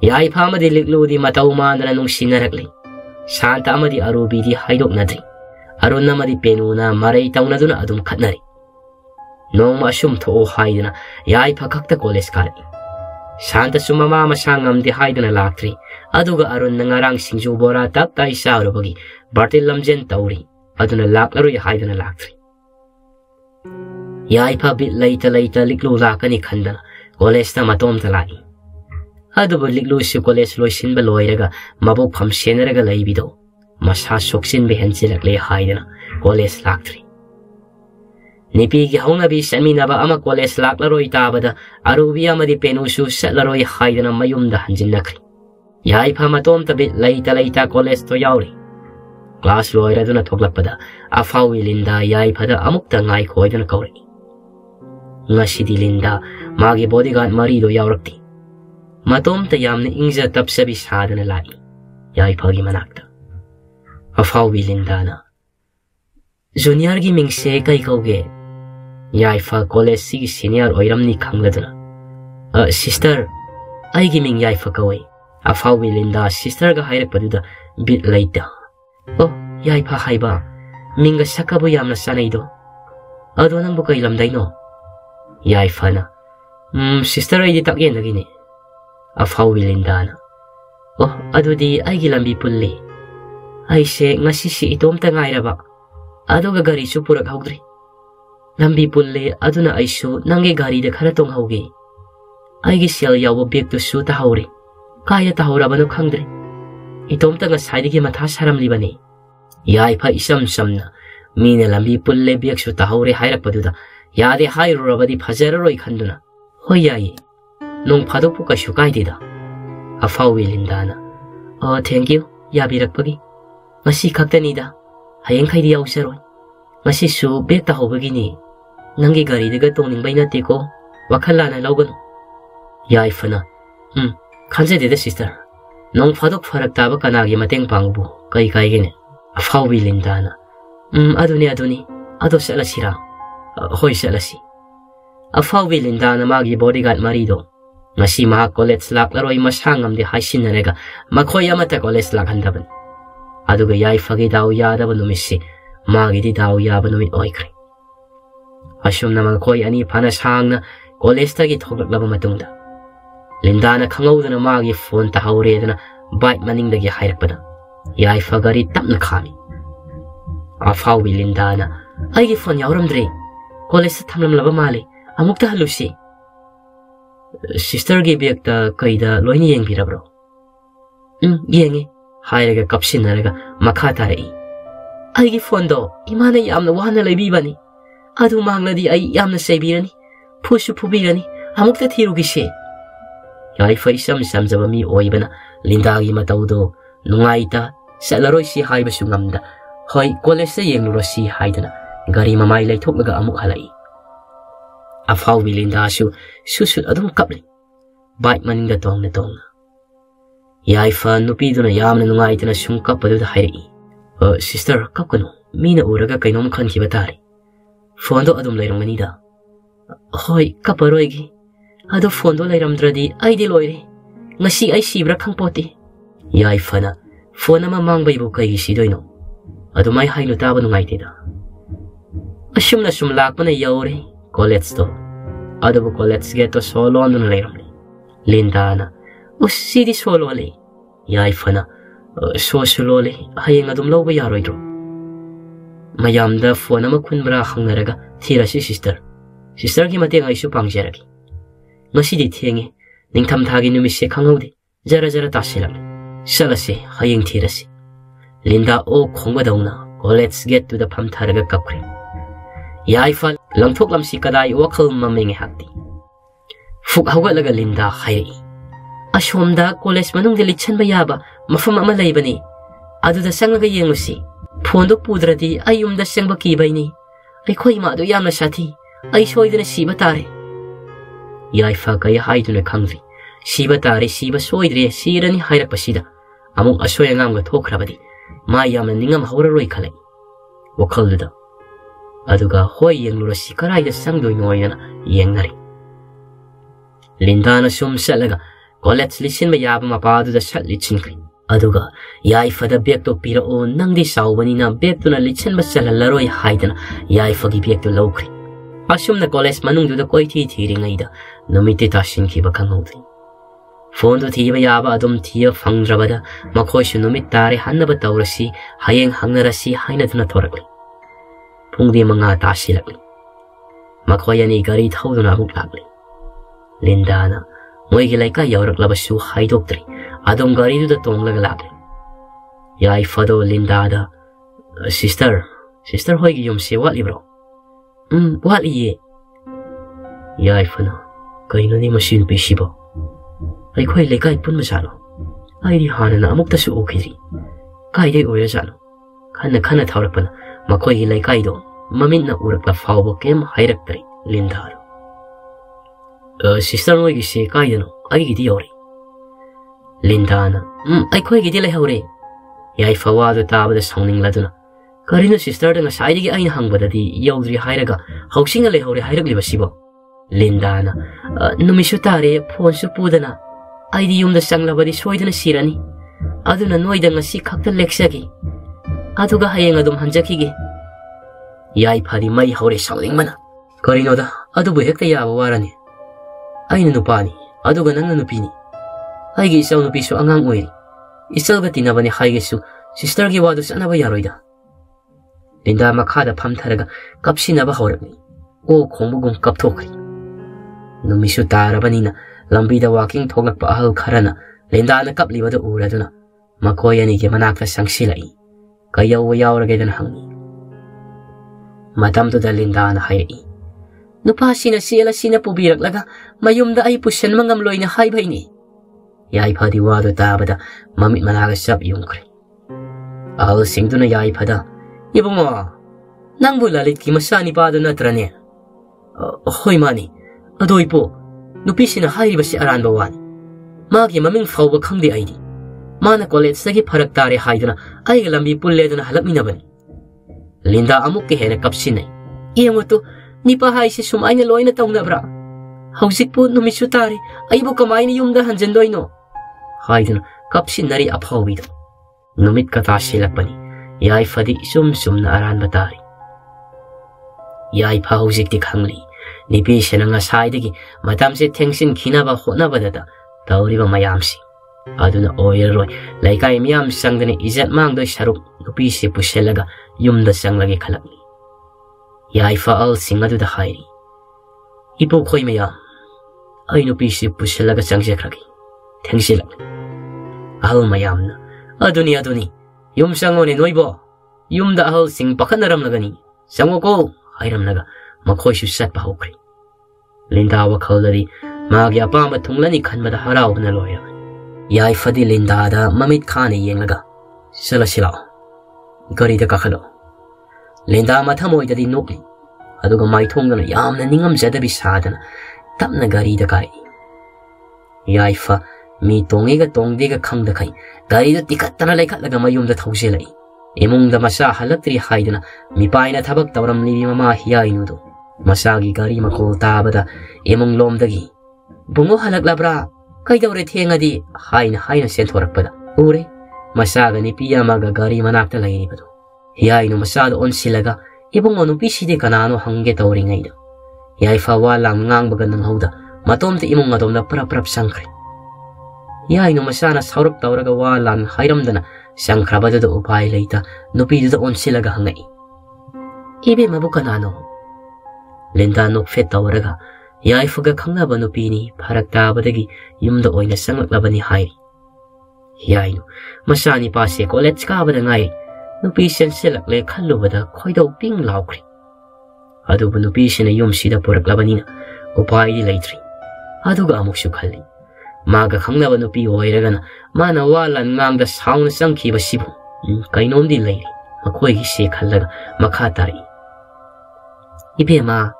ꯌꯥꯏꯐ ꯑꯃꯗꯤ ꯂꯤꯛꯂꯨꯗꯤ ꯃꯇꯧ ꯃꯥꯟꯗꯅ ꯅꯨꯡꯁꯤꯅꯔꯛꯂꯤ ꯁꯥꯟꯇ ꯑꯃꯗꯤ ꯑꯔꯨꯕꯤꯗꯤ ꯍꯥꯏꯗꯣꯛꯅꯗ꯭ꯔꯤ ꯑꯔꯨꯟ ꯑꯃꯗꯤ ꯄꯦꯅꯨꯅ ꯃꯔꯩ ꯇꯧꯅꯗꯨꯅ ꯑꯗꯨꯝ ꯈꯠꯅꯔꯤ ꯅꯣꯡꯃ ꯑꯁꯨꯝ ꯊꯣꯛꯑꯣ ꯍꯥꯏꯗꯨꯅ ꯌꯥꯏꯐ ꯈꯛꯇ ꯀꯣꯂꯦꯖ ꯀꯥꯔꯛꯏ ꯁꯥꯟꯇꯁꯨ ꯃꯃꯥ ꯃꯁꯥ ꯉꯝꯗꯦ ꯍꯥꯏꯗꯨꯅ ꯂꯥꯛꯇ꯭ꯔꯤ ꯑꯗꯨꯒ ꯑꯔꯨꯟꯅ ꯉꯔꯥꯡ ꯁꯤꯡꯖꯨ ꯕꯣꯔꯥ ꯇꯞ ꯇꯥꯏ ꯆꯥꯔꯨꯕꯒꯤ ꯕꯥꯔꯇꯤꯟ ꯂꯝꯖꯦꯟ ꯇꯧꯔꯤ ꯑꯗꯨꯅ ꯂꯥꯛꯂꯔꯣꯏ ꯍꯥꯏꯗꯨꯅ ꯂꯥꯛꯇ꯭ꯔꯤ ꯌꯥꯏꯐ ꯕꯤꯠ ꯂꯩꯇ ꯂꯩꯇ ꯂꯤꯛꯂꯨ ꯂꯥꯛꯀꯅꯤ ꯈꯟꯗꯅ ꯀꯣꯂꯦꯖꯇ ꯃꯇꯣꯝꯇ ꯂꯥꯛꯏ ꯑꯗꯨꯕꯨ ꯂꯤꯛꯂꯨꯁꯨ ꯀꯣꯂꯦꯖ ꯂꯣꯏꯁꯤꯟꯕ ꯂꯣꯏꯔꯒ ꯃꯕꯨꯛ ꯐꯝ ꯁꯦꯟꯅꯔꯒ ꯂꯩꯕꯤꯗꯣ ꯃꯁꯥ ꯁꯣꯛꯆꯤꯟꯕ ꯍꯦꯟꯖꯤꯜꯂꯛꯂꯦ ꯍꯥꯏꯗꯅ ꯀꯣꯂꯦꯖ ꯂꯥꯛꯇ꯭ꯔꯤ ꯅꯤꯄꯤꯒꯤ ꯍꯧꯅꯕꯤ ꯆꯠꯃꯤꯟꯅꯕ ꯑꯃ ꯀꯣꯂꯦꯖ ꯂꯥꯛꯂꯔꯣꯏ ꯇꯥꯕꯗ ꯑꯔꯨꯕꯤ ꯑꯃꯗꯤ ꯄꯦꯅꯨꯁꯨ ꯆꯠꯂꯔꯣꯏ ꯍꯥꯏꯗꯅ ꯃꯌꯨꯝꯗ ꯍꯟꯖꯤꯟꯅꯈ꯭ꯔꯤ ꯌꯥꯏꯐ ꯃꯇꯣꯝꯇ ꯕꯤꯠ ꯂꯩꯇ ꯂꯩꯇ ꯀꯣꯂꯦꯖꯇꯣ ꯌꯥꯎꯔꯤ ꯀ꯭ꯂꯥꯁ ꯂꯣꯏꯔꯗꯨꯅ ꯊꯣꯛꯂꯛꯄꯗ ꯑꯐꯥꯎꯋꯤ ꯂꯤꯟꯗꯥ ꯌꯥꯏꯐꯗ ꯑꯃꯨꯛꯇ ꯉꯥꯏꯈꯣꯏꯗꯅ ꯀꯧꯔꯛꯏ ꯉꯁꯤꯗꯤ ꯂꯤꯟꯗꯥ ꯃꯥꯒꯤ ꯕꯣꯗꯤꯒꯥꯔꯗ ꯃꯔꯤꯗꯣ ꯌꯥꯎꯔꯛꯇꯦ ꯃꯇꯣꯝꯇ ꯌꯥꯝꯅ ꯏꯪꯖ ꯇꯞꯆꯕꯤ ꯁꯥꯗꯅ ꯂꯥꯛꯏ ꯌꯥꯏꯐꯒꯤ ꯃꯅꯥꯛꯇ ꯑꯐꯥꯎꯕꯤ ꯂꯤꯟꯗꯥꯅ ꯖꯨꯅꯤꯌꯔꯒꯤ ꯃꯤꯡꯁꯦ ꯀꯩ ꯀꯧꯒꯦ ꯌꯥꯏꯐ ꯀꯣꯂꯦꯖꯁꯤꯒꯤ ꯁꯤꯅꯤꯌꯔ ꯑꯣꯏꯔꯝꯅꯤ ꯈꯪꯂꯗꯨꯅ ꯁꯤꯁꯇꯔ ꯑꯩꯒꯤ ꯃꯤꯡ ꯌꯥꯏꯐ ꯀꯧꯏ ꯑꯐꯥꯎꯕꯤ ꯂꯤꯟꯗꯥ ꯁꯤꯁꯇꯔꯒ ꯍꯥꯏꯔꯛꯄꯗꯨꯗ ꯕꯤꯠ ꯂꯩꯇ ꯑꯣ ꯌꯥꯏꯐ ꯍꯥꯏꯕ ꯃꯤꯡꯒ ꯁꯛꯀꯕꯨ ꯌꯥꯝꯅ ꯆꯥꯅꯩꯗꯣ ꯑꯗꯣ ꯅꯪꯕꯨ ꯀꯩ ꯂꯝꯗꯩꯅꯣ ꯌꯥꯏꯐꯅ ꯎꯝ ꯁꯤꯁꯇꯔ ꯑꯩꯗꯤ ꯇꯛꯌꯦꯟꯗꯒꯤꯅꯦ ꯑꯐꯥꯎꯕꯤ ꯂꯤꯟꯗꯥꯅ ꯑꯣ ꯑꯗꯨꯗꯤ ꯑꯩꯒꯤ ꯂꯝꯕꯤ ꯄꯨꯜꯂꯤ ꯑꯩꯁꯦ ꯉꯁꯤꯁꯤ ꯏꯇꯣꯝꯇ ꯉꯥꯏꯔꯕ ꯑꯗꯨꯒ ꯒꯥꯔꯤꯁꯨ ꯄꯨꯔꯛꯍꯧꯗ꯭ꯔꯤ ꯂꯝꯕꯤ ꯄꯨꯜꯂꯦ ꯑꯗꯨꯅ ꯑꯩꯁꯨ ꯅꯪꯒꯤ ꯒꯥꯔꯤꯗ ꯈꯔ ꯇꯣꯡꯍꯧꯒꯦ ꯑꯩꯒꯤ ꯁꯦꯜ ꯌꯥꯎꯕ ꯕꯦꯒꯇꯨꯁꯨ ꯇꯥꯍꯧꯔꯦ ꯀꯥꯏꯗ ꯇꯥꯍꯧꯔꯕꯅꯣ ꯈꯪꯗ꯭ꯔꯦ ꯏꯇꯣꯝꯇ ꯉꯁꯥꯏꯗꯒꯤ ꯃꯊꯥ ꯁꯥꯔꯝꯂꯤꯕꯅꯤ ꯌꯥꯏꯐ ꯏꯁꯝ ꯁꯝꯅ ꯃꯤꯅ ꯂꯝꯕꯤ ꯄꯨꯜꯂꯦ ꯕꯦꯒꯁꯨ ꯇꯥꯍꯧꯔꯦ ꯍꯥꯏꯔꯛꯄꯗꯨꯗ ꯌꯥꯗꯦ ꯍꯥꯏꯔꯨꯔꯕꯗꯤ ꯐꯖꯔꯔꯣꯏ ꯈꯟꯗꯨꯅ ꯍꯣꯏ ꯌꯥꯏꯌꯦ nung padu puka shukai dida. A fau Oh dana. Thank you, ya birak pagi. Masi kakta nida. Hayeng kai dia usero. Masi su bek taho pagi ni. Nanggi gari dega tiko. Wakala na laugan. Ya ifana. Hmm, kanse dida sister. Nung padu farak taba kanagi mateng pangbu. Kai kai gini. A fau wilin dana. Hmm, aduni aduni. Ado sela sira. Hoi sela si. A fau wilin dana magi bodyguard marido. ꯉꯁꯤ ꯃꯍꯥꯛ college ꯂꯥꯛꯂꯔꯣꯏ ꯃꯁꯥ ꯉꯝꯗꯦ ꯍꯥꯏꯁꯤꯟꯅꯔꯒ ꯃꯈꯣꯏ ꯑꯃꯠꯇ college ꯂꯥꯛꯍꯟꯗꯕꯅꯤ ꯑꯗꯨꯒ ꯌꯥꯏꯐꯒꯤ ꯗꯥꯎ ꯌꯥꯗꯕ ꯅꯨꯃꯤꯠꯁꯤ ꯃꯥꯒꯤꯗꯤ ꯗꯥꯎ ꯌꯥꯕ ꯅꯨꯃꯤꯠ ꯑꯣꯏꯈ꯭ꯔꯦ ꯑꯁꯨꯝꯅ ꯃꯈꯣꯏ ꯑꯅꯤ ꯐꯅ ꯁꯥꯡꯅ ꯀꯣꯂꯦꯖꯇꯒꯤ ꯊꯣꯛꯂꯛꯂꯕ ꯃꯇꯨꯡꯗ ꯂꯤꯟꯗꯥꯅ ꯈꯪꯍꯧꯗꯅ ꯃꯥꯒꯤ ꯐꯣꯟ ꯇꯥꯍꯧꯔꯦꯗꯅ ꯕꯥꯏꯛ ꯃꯅꯤꯡꯗꯒꯤ ꯍꯥꯏꯔꯛꯄꯗ ꯌꯥꯏꯐ ꯒꯥꯔꯤ ꯇꯞꯅ ꯈꯥꯝꯃꯤ ꯑꯐꯥꯎꯕꯤ ꯂꯤꯟꯗꯥꯅ ꯑꯩꯒꯤ ꯐꯣꯟ ꯌꯥꯎꯔꯝꯗ꯭ꯔꯦ ꯀꯣꯂꯦꯖꯇ ꯊꯝꯂꯝꯂꯕ ꯃꯥꯜꯂꯦ ꯑꯃꯨꯛꯇ ꯍꯜꯂꯨꯁꯤ ꯁꯤꯁꯇꯔꯒꯤ ꯕꯦꯒꯇ ꯀꯩꯗ ꯂꯣꯏꯅ ꯌꯦꯡꯕꯤꯔꯕ꯭ꯔꯣ ꯎꯝ ꯌꯦꯡꯉꯦ ꯍꯥꯏꯔꯒ ꯀꯞꯁꯤꯟꯅꯔꯒ ꯃꯈꯥ ꯇꯥꯔꯛꯏ ꯑꯩꯒꯤ ꯐꯣꯟꯗꯣ ꯏꯃꯥꯅ ꯌꯥꯝꯅ ꯋꯥꯅ ꯂꯩꯕꯤꯕꯅꯤ ꯑꯗꯨ ꯃꯥꯡꯂꯗꯤ ꯑꯩ ꯌꯥꯝꯅ ꯆꯩꯕꯤꯔꯅꯤ ꯐꯨꯁꯨ ꯐꯨꯕꯤꯔꯅꯤ ꯑꯃꯨꯛꯇ ꯊꯤꯔꯨꯈꯤꯁꯦ ꯌꯥꯏꯐ ꯏꯆꯝ ꯆꯝꯖꯕ ꯃꯤ ꯑꯣꯏꯕꯅ ꯂꯤꯟꯗꯥꯒꯤ ꯃꯇꯧꯗꯣ ꯅꯨꯡꯉꯥꯏꯇ ꯆꯠꯂꯔꯣꯏꯁꯤ ꯍꯥꯏꯕꯁꯨ ꯉꯝꯗ ꯍꯣꯏ ꯀꯣꯂꯦꯖꯇ ꯌꯦꯡꯂꯨꯔꯁꯤ ꯍꯥꯏꯗꯅ ꯒꯥꯔꯤ ꯃꯃꯥꯏ ꯂꯩꯊꯣꯛꯂꯒ ꯑꯃꯨꯛ ꯍꯜꯂꯛꯏ ꯑꯐꯥꯎꯕꯤ ꯂꯤꯟꯗꯥꯁꯨ ꯁꯨꯁꯨꯠ ꯑꯗꯨꯝ ꯀꯞꯂꯤ ꯕꯥꯏꯛ ꯃꯅꯤꯡꯗ ꯇꯣꯡꯅ ꯇꯣꯡꯅ ꯌꯥꯏꯐ ꯅꯨꯄꯤꯗꯨꯅ ꯌꯥꯝꯅ ꯅꯨꯡꯉꯥꯏꯇꯅ ꯁꯨꯝ ꯀꯞꯄꯗꯨꯗ ꯍꯥꯏꯔꯛꯏ ꯁꯤꯁꯇꯔ ꯀꯞꯀꯅꯨ ꯃꯤꯅ ꯎꯔꯒ ꯀꯩꯅꯣꯝ ꯈꯟꯈꯤꯕ ꯇꯥꯔꯦ ꯐꯣꯟꯗꯣ ꯑꯗꯨꯝ ꯂꯩꯔꯝꯒꯅꯤꯗ ꯍꯣꯏ ꯀꯞꯄꯔꯣꯏꯒꯤ ꯑꯗꯨ ꯐꯣꯟꯗꯣ ꯂꯩꯔꯝꯗ꯭ꯔꯗꯤ ꯑꯩꯗꯤ ꯂꯣꯏꯔꯦ ꯉꯁꯤ ꯑꯩ ꯁꯤꯕ꯭ꯔꯥ ꯈꯪꯄꯣꯠꯇꯦ ꯌꯥꯏꯐꯅ ꯐꯣꯟ ꯑꯃ ꯃꯥꯡꯕꯩꯕꯨ ꯀꯩꯒꯤ ꯁꯤꯗꯣꯏꯅꯣ ꯑꯗꯨꯃꯥꯏ ꯍꯥꯏꯅꯨ ꯇꯥꯕ ꯅꯨꯡꯉꯥꯏꯇꯦꯗ ꯑꯁꯨꯝꯅ ꯁꯨꯝ ꯂꯥꯛꯄꯅ ꯌꯧꯔꯦ college to adabu college ge to solo nun le ram linda na ussi di solo le yai fana so solo le hayeng adum lo ba yaroi ro mayam da phone ma khun bra khang na raga thira si sister. Sister ki mate ngai su pang jera ki. Ngasi di thenge ning tham tha gi numi se khang de jara jara ta silam sala se hayeng thira si linda o khong ba dong na college ge tu da pham thara ga kapre याइफल लंथोक लमसी कदाई वखल ममेंगे हाती फुक हौगलग लिंदा खायरी असोमदा college मनुंग लिच्छनब याब मफम अमा लेबनी अदुदा संगग येंगुसी phone दो पुद्रदी अयुमदा संगब कीबैनी अखोई मादो यामना साथी अई सोइदने sieve तारे याइफा कय हाइदुने खंगरी sieve तारे सीब सोइद्रे सीरनी हाइरक पसीदा अमुक असोय ngamga thokhrabadi ma yamna ningam hawra roi khalai. Wakhal da. ꯑꯗꯨꯒ ꯍꯣꯏ ꯌꯦꯡꯂꯨꯔꯁꯤ ꯀꯔꯥꯏꯗ ꯆꯪꯗꯣꯏꯅꯣꯅ ꯌꯦꯡꯅꯔꯤ ꯂꯤꯟꯗꯥꯅ ꯁꯨꯝ ꯆꯠꯂꯒ ꯀꯣꯂꯦꯖ ꯂꯤꯠꯁꯤꯟꯕ ꯌꯥꯕ ꯃꯄꯥꯗꯨꯗ ꯁꯠ ꯂꯤꯠꯁꯤꯟꯈ꯭ꯔꯤ ꯑꯗꯨꯒ ꯌꯥꯏꯐꯗ ꯕꯦꯒꯇꯣ ꯄꯤꯔꯛꯑꯣ ꯅꯪꯗꯤ ꯆꯥꯎꯕꯅꯤꯅ ꯕꯦꯒꯇꯨꯅ ꯂꯤꯠꯁꯤꯟꯕ ꯆꯜꯍꯜꯂꯔꯣꯏ ꯍꯥꯏꯗꯅ ꯌꯥꯏꯐꯒꯤ ꯕꯦꯒꯇꯨ ꯂꯧꯈ꯭ꯔꯤ ꯑꯁꯨꯝꯅ ꯀꯣꯂꯦꯖ ꯃꯅꯨꯡꯗꯨꯗ ꯀꯣꯏꯊꯤ ꯊꯤꯔꯤꯉꯩꯗ ꯅꯨꯃꯤꯠꯇꯤ ꯇꯥꯁꯤꯟꯈꯤꯕ ꯈꯪꯍꯧꯗ꯭ꯔꯤ ꯐꯣꯟꯗꯨ ꯊꯤꯕ ꯌꯥꯕ ꯑꯗꯨꯝ ꯊꯤꯕ ꯐꯪꯗ꯭ꯔꯕꯗ ꯃꯈꯣꯏꯁꯨ ꯅꯨꯃꯤꯠ ꯇꯥꯔꯦ ꯍꯟꯅꯕ ꯇꯧꯔꯁꯤ ꯍꯌꯦꯡ ꯍꯪꯅꯔꯁꯤ ꯍꯥꯏꯅꯗꯨꯅ ꯊꯣꯔꯛꯂꯤ 碰到的那些人，马奎亚尼·加里·汤姆纳鲁克拉格里。林达娜，我离开卡亚尔克拉巴斯之后，还遇到你。阿东·加里杜达托姆拉格拉格里。雅伊弗多，林达达，sister，sister，我给你五十万利布。嗯，多少？雅伊弗诺，卡伊诺尼·马西恩皮西巴。我离开雷卡伊普尔·马查诺。阿伊迪哈娜，阿木特斯·欧克里。卡伊迪欧耶·马查诺。卡纳卡纳·汤尔克帕纳。ꯃꯈꯣꯏꯒꯤ ꯂꯩꯀꯥꯏꯗꯣ ꯃꯃꯤꯠꯅ ꯎꯔꯛꯂ ꯐꯥꯎꯕ ꯀꯩꯝ ꯍꯥꯏꯔꯛꯇ꯭ꯔꯤ ꯂꯤꯟꯗꯥꯗꯣ ꯁꯤꯁꯇꯔ ꯅꯣꯏꯒꯤꯁꯦ ꯀꯥꯏꯗꯅꯣ ꯑꯩꯒꯤꯗꯤ ꯌꯧꯔꯦ ꯂꯤꯟꯗꯥꯅ ꯎꯝ ꯑꯩꯈꯣꯏꯒꯤꯗꯤ ꯂꯩꯍꯧꯔꯦ ꯌꯥꯏꯐ ꯋꯥꯗꯨ ꯇꯥꯕꯗ ꯁꯥꯎꯅꯤꯡꯂꯗꯨꯅ ꯀꯔꯤꯅꯣ ꯁꯤꯁꯇꯔꯗ ꯉꯁꯥꯏꯗꯒꯤ ꯑꯩꯅ ꯍꯪꯕꯗꯗꯤ ꯌꯧꯗ꯭ꯔꯤ ꯍꯥꯏꯔꯒ ꯍꯧꯁꯤꯡꯅ ꯂꯩꯍꯧꯔꯦ ꯍꯥꯏꯔꯛꯂꯤꯕꯁꯤꯕꯣ ꯂꯤꯟꯗꯥꯅ ꯅꯨꯃꯤꯠꯁꯨ ꯇꯥꯔꯦ ꯐꯣꯟꯁꯨ ꯄꯨꯗꯅ ꯑꯩꯗꯤ ꯌꯨꯝꯗ ꯆꯪꯂꯕꯗꯤ ꯁꯣꯏꯗꯅ ꯁꯤꯔꯅꯤ ꯑꯗꯨꯅ ꯅꯣꯏꯗ ꯉꯁꯤ ꯈꯛꯇ ꯂꯦꯛꯆꯒꯦ ꯑꯗꯨꯒ ꯍꯌꯦꯡ ꯑꯗꯨꯝ ꯍꯟꯖꯈꯤꯒꯦ ꯌꯥꯏꯐꯗꯤ ꯃꯩ ꯍꯧꯔꯦ ꯁꯥꯎꯅꯤꯡꯕꯅ ꯀꯔꯤꯅꯣꯗ ꯑꯗꯨꯕꯨ ꯍꯦꯛꯇ ꯌꯥꯕ ꯋꯥꯔꯅꯤ ꯑꯩꯅ ꯅꯨꯄꯥꯅꯤ ꯑꯗꯨꯒ ꯅꯪꯅ ꯅꯨꯄꯤꯅꯤ ꯑꯩꯒꯤ ꯏꯆꯧ ꯅꯨꯄꯤꯁꯨ ꯑꯉꯥꯡ ꯑꯣꯏꯔꯤ ꯏꯆꯜꯒ ꯇꯤꯟꯅꯕꯅꯤ ꯍꯥꯏꯒꯦꯁꯨ ꯁꯤꯁꯇꯔꯒꯤ ꯋꯥꯗꯨ ꯆꯠꯅꯕ ꯌꯥꯔꯣꯏꯗ ꯂꯤꯟꯗꯥ ꯃꯈꯥꯗ ꯐꯝꯊꯔꯒ ꯀꯞꯁꯤꯟꯅꯕ ꯍꯧꯔꯛꯂꯤ ꯑꯣ ꯈꯣꯡꯕꯒꯨꯝ ꯀꯞꯊꯣꯛꯈ꯭ꯔꯤ ꯅꯨꯃꯤꯠꯁꯨ ꯇꯥꯔꯕꯅꯤꯅ ꯂꯝꯕꯤꯗ ꯋꯥꯀꯤꯡ ꯊꯣꯛꯂꯛꯄ ꯑꯍꯜ ꯈꯔꯅ ꯂꯤꯟꯗꯥꯅ ꯀꯞꯂꯤꯕꯗꯨ ꯎꯔꯗꯨꯅ ꯃꯈꯣꯏ ꯑꯅꯤꯒꯤ ꯃꯅꯥꯛꯇ ꯆꯪꯁꯤꯜꯂꯛꯏ ಕೈಯ್ಯವ್ವಯ್ಯಾವ್ರಗೆದನ ಹಂಗಿ ಮತಮ್ದುದಲ್ಲಿಂದಾನ ಹಯಯಿ ನುಪಾಸಿನ ಸೇಲಸಿನ ಪುಬೀರಕ್ಲಗ ಮಯುಮ್ದ ಐ ಪುಷನ್ಮಂಗಮ್ಲೋಯ್ನ ಹಾಯ್ಬೈನಿ ಯಾಯ್ಫದಿ ವಾದು ತಾಬದ ಮಮಿತ್ ಮನಾಗ ಸಬ್ ಯುಂಕ್ರಿ ಅಹಲ್ ಸಿಂಗ್ದುನ ಯಾಯ್ಫದ ಇಬುಮೋ ನಂಗು ಲಲಿತ್ಕಿ ಮಸಾನಿ ಪಾದು ನತ್ರನೆ ಹೋಯ್ ಮಾನಿ ಅದೋಯ್ಪೋ ನುಪಿಸಿನ ಹಾಯಿಬಸಿ ಅರಾನ್ಬವಾನಿ ಮಾಗಿ ಮಮಿಂಗ್ ಫೌಬ ಖಂಗ್ದೆ ಐನಿ ꯃꯥꯅ ꯀꯣꯂꯦꯖꯇꯒꯤ ꯐꯔꯛ ꯇꯥꯔꯦ ꯍꯥꯏꯗꯨꯅ ꯑꯩꯒ ꯂꯝꯕꯤ ꯄꯨꯜꯂꯦꯗꯨꯅ ꯍꯜꯂꯛꯃꯤꯟꯅꯕꯅꯤ ꯂꯤꯟꯗꯥ ꯑꯃꯨꯛꯀ ꯍꯦꯟꯅ ꯀꯞꯁꯤꯟꯅꯩ ꯌꯦꯡꯉꯨꯇꯨ ꯅꯤꯄꯥ ꯍꯥꯏꯁꯤ ꯁꯨꯃꯥꯏꯅ ꯂꯣꯏꯅ ꯇꯧꯅꯕ꯭ꯔꯥ ꯍꯧꯖꯤꯛꯄꯨ ꯅꯨꯃꯤꯠꯁꯨ ꯇꯥꯔꯦ ꯑꯩꯕꯨ ꯀꯃꯥꯏꯅ ꯌꯨꯝꯗ ꯍꯟꯖꯟꯗꯣꯏꯅꯣ ꯍꯥꯏꯗꯨꯅ ꯀꯞꯁꯤꯟꯅꯔꯤ ꯑꯐꯥꯎꯕꯤꯗꯣ ꯅꯨꯃꯤꯠꯀ ꯇꯥꯁꯤꯜꯂꯛꯄꯅꯤ ꯌꯥꯏꯐꯗꯤ ꯏꯆꯨꯝ ꯆꯨꯝꯅ ꯑꯔꯥꯟꯕ ꯇꯥꯔꯤ ꯌꯥꯏꯐ ꯍꯧꯖꯤꯛꯇꯤ ꯈꯪꯂꯤ ꯅꯨꯄꯤꯁꯤꯅ ꯉꯁꯥꯏꯗꯒꯤ ꯃꯇꯝꯁꯦ ꯊꯦꯡꯖꯤꯟꯈꯤꯅꯕ ꯍꯣꯠꯅꯕꯗꯇ ꯇꯧꯔꯤꯕ ꯃꯌꯥꯝꯁꯤ aduna oil roi laikai miyam sangdani izat mang doi saruk nupi se puselaga yumda sanglagi khalakni yai faal singadu da hairi ipo khoi meya ai nupi se puselaga sangse khragi thengsil ahal mayamna aduni aduni yum sangone noibo yumda ahal sing pakhanaram lagani sango ko hairam laga makhoi su sat pa hokri linda wa khalari magya pa ma thunglani khanma da haraw na loya ꯌꯥꯏꯐꯗꯤ ꯂꯤꯟꯗꯥꯗ ꯃꯃꯤꯠ ꯈꯥꯅ ꯌꯦꯡꯂꯒ ꯆꯠꯂꯁꯤ ꯂꯥꯛꯑꯣ ꯒꯥꯔꯤꯗ ꯀꯥꯈꯠꯂꯣ Linda ꯃꯊꯃꯣꯏꯗꯗꯤ ꯅꯣꯛꯂꯤ ꯑꯗꯨꯒ ꯃꯥꯏꯊꯣꯡꯗꯨꯅ ꯌꯥꯝꯅ ꯅꯤꯡꯉꯝꯖꯗꯕꯤ ꯁꯥꯗꯅ ꯇꯞꯅ ꯒꯥꯔꯤꯗ ꯀꯥꯔꯛꯏ ꯌꯥꯏꯐ ꯃꯤ ꯇꯣꯡꯉꯤꯒ ꯇꯣꯡꯗꯦꯒ ꯈꯪꯗꯈꯩ ꯒꯥꯔꯤꯗꯨ ꯇꯤꯈꯠꯇꯅ ꯂꯩꯈꯠꯂꯒ ꯃꯌꯨꯝꯗ ꯊꯧꯖꯤꯜꯂꯛꯏ ꯏꯃꯨꯡꯗ ꯃꯆꯥ ꯍꯜꯂꯛꯇ꯭ꯔꯤ ꯍꯥꯏꯗꯨꯅ ꯃꯤꯄꯥꯏꯅ ꯊꯕꯛ ꯇꯧꯔꯝꯂꯤꯕꯤ ꯃꯃꯥ ꯍꯤꯌꯥꯏꯅꯨꯗꯣ ꯃꯆꯥꯒꯤ ꯒꯥꯔꯤ ꯃꯈꯣꯜ ꯇꯥꯕꯗ ꯏꯃꯨꯡ ꯂꯣꯝꯗꯒꯤ ꯕꯨꯡꯉꯣ ꯍꯜꯂꯛꯂꯕ꯭ꯔꯥ ꯀꯩꯗꯧꯔꯦ ꯊꯦꯡꯉꯗꯤ ꯍꯥꯏꯅ ꯍꯥꯏꯅ ꯆꯦꯟꯊꯣꯔꯛꯄꯗ ꯎꯔꯦ ꯃꯆꯥꯒ ꯅꯨꯄꯤ ꯑꯃꯒ ꯒꯥꯔꯤ ꯃꯅꯥꯛꯇ ꯂꯩꯔꯤꯕꯗꯣ ꯍꯤꯌꯥꯏꯅꯨ ꯃꯆꯥꯗ ꯑꯣꯟꯁꯤꯜꯂꯒ ꯏꯕꯨꯡꯉꯣ ꯅꯨꯄꯤꯁꯤꯗꯤ ꯀꯅꯥꯅꯣ ꯍꯪꯒꯦ ꯇꯧꯔꯤꯉꯩꯗ ꯌꯥꯏꯐ ꯋꯥ ꯂꯥꯡ ꯉꯥꯡꯕꯒ ꯅꯪꯍꯧꯗ ꯃꯇꯣꯝꯇ ꯏꯃꯨꯡ ꯑꯗꯣꯝꯗ ꯄꯔꯞ ꯄꯔꯞ ꯆꯪꯈ꯭ꯔꯦ ꯌꯥꯏꯅꯨ ꯃꯆꯥꯅ ꯁꯥꯎꯔꯞ ꯇꯧꯔꯒ ꯋꯥ ꯂꯥꯟ ꯍꯥꯏꯔꯝꯗꯅ ꯆꯪꯈ꯭ꯔꯕꯗꯨꯗ ꯎꯄꯥꯏ ꯂꯩꯇ ꯅꯨꯄꯤꯗꯨꯗ ꯑꯣꯟꯁꯤꯜꯂꯒ ꯍꯪꯉꯛꯏ ꯏꯕꯦꯝꯃꯕꯨ ꯀꯅꯥꯅꯣ ꯂꯤꯟꯗꯥ ꯅꯣꯛꯐꯦꯠ ꯇꯧꯔꯒ ꯌꯥꯏꯐꯒ ꯈꯪꯅꯕ ꯅꯨꯄꯤꯅꯤ ꯐꯔꯛ ꯇꯥꯕꯗꯒꯤ ꯌꯨꯝꯗ ꯑꯣꯏꯅ ꯆꯪꯂꯛꯂꯕꯅꯤ ꯍꯥꯏꯔꯤ ꯌꯥꯏꯅꯨ ꯃꯆꯥꯅꯤꯄꯥꯁꯦ ꯀꯣꯂꯦꯖ ꯀꯥꯕꯗ ꯉꯥꯏꯔꯤ ꯅꯨꯄꯤ ꯆꯦꯟꯁꯤꯜꯂꯛꯂꯦ ꯈꯜꯂꯨꯕꯗ ꯈꯣꯏꯗꯧ ꯄꯤꯡ ꯂꯥꯎꯈ꯭ꯔꯤ ꯑꯗꯨꯕꯨ ꯅꯨꯄꯤꯁꯤꯅ ꯌꯨꯝꯁꯤꯗ ꯄꯨꯔꯛꯂꯕꯅꯤꯅ ꯎꯄꯥꯏꯗꯤ ꯂꯩꯇ꯭ꯔꯤ ꯑꯗꯨꯒ ꯑꯃꯨꯛꯁꯨ ꯈꯜꯂꯤ ꯃꯥꯒ ꯈꯪꯅꯕ ꯅꯨꯄꯤ ꯑꯣꯏꯔꯒꯅ ꯃꯥꯅ ꯋꯥ ꯂꯥꯟ ꯉꯥꯡꯗ ꯁꯥꯎꯅ ꯆꯪꯈꯤꯕꯁꯤꯕꯨ ꯀꯩꯅꯣꯝꯗꯤ ꯂꯩꯔꯤ ꯃꯈꯣꯏꯒꯤꯁꯦ ꯈꯜꯂꯒ ꯃꯈꯥ ꯇꯥꯔꯛꯏ ꯏꯕꯦꯝꯃ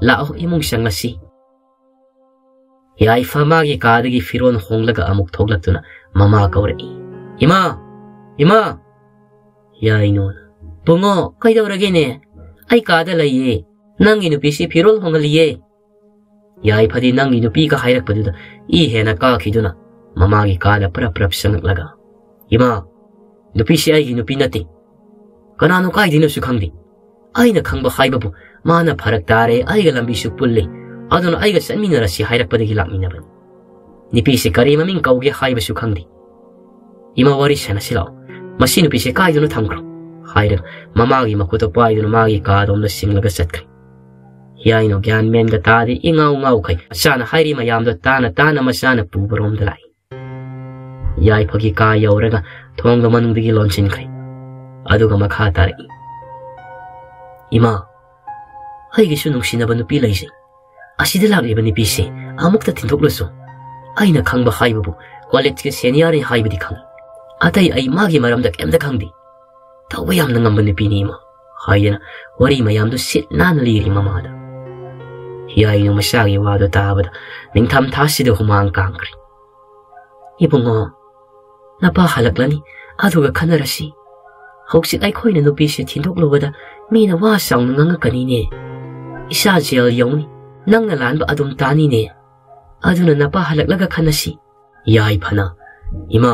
lao imong siyang ngasi. Yai famagi kadagi firon honglaga amok toglat na mama kaure. Ima! Ima! Yai no. Bungo, kay daw ne? Ay kada laye. Nang inupi si firon hongaliye. Yai padi nang inupi ka hayrak paduda. Ihe na kakiduna. Mamagi kada pra prap siyang laga. Ima! Nupi si ay inupi nati. Kanano kay dino su kangdi. Ay na kangba haybabu. ಮಾನ ಫರಕ್ತಾರೆ ಐಗ ಲಂಬಿಸು ಪುಲ್ಲೆ ಅದನ್ನು ಐಗ ಸನ್ಮೀನರಸಿ ಹೈರಪ್ಪದಗಿ ಲಾಕ್ಮಿನಬನಿ ನಿಪಿಸೆ ಕರೆ ಮಮಿಂಗ್ ಕೌಗೆ ಹಾಯ್ಬಸು ಖಂಗ್ರಿ ಇಮ worry ಶನಸಿಲಾವ್ ಮಸಿ ನುಪಿಸೆ ಕಾಯ್ದುನು ಥಂಗ್ರು ಹಾಯ್ರ ಮಮಾಗಿ ಮಕುತ ಪಾಯ್ದುನು ಮಾಗಿ ಕಾದೊಂದ ಸಿಂಗ್ಲಗ ಸತ್ಕ್ರಿ ಯಾಯಿನೋ ಗ್ಯಾನ್ ಮೇನ್ಗ ತಾದೆ ಇಂಗಾವು ಗಾವು ಕೈ ಮಶಾನ ಹೈರಿ ಮಯಾಮ್ದ ತಾನ ತಾನ ಮಶಾನ ಪೂಬರೋಮ್ದ ಲಾಯಿ ಯಾಯ್ ಫಗಿ ಕಾ ಯೌರಗ ಥೋಂಗ ಮನುಂಗ್ದಿಗಿ ಲೋನ್ಸಿನ್ಕ್ರಿ ಅದುಗ ಮಖಾ ತಾರಗಿ ಇಮಾ hai gi sunung sinaba nupi laise asida lagliba ni pise amukta tindok laso aina khangba haibabu college ke senior ni haibadi khang atai ai magi maramda kemda khangdi tawba yamna ngamba nupi ni ma 하이나 와리 마얌도 싯난 리리 마마다 히아이노 마샤기 와도 따바다 닝탐 타시도 후망 깡그리 이봉어 나빠 할락라니 아두가 카나라시 혹시 아이코이는 누비시 틴독로보다 미나 와상는 강가니네 isa jail yong ni nang lan ba adum tani ne aduna na pa halak laga khanasi yai phana ima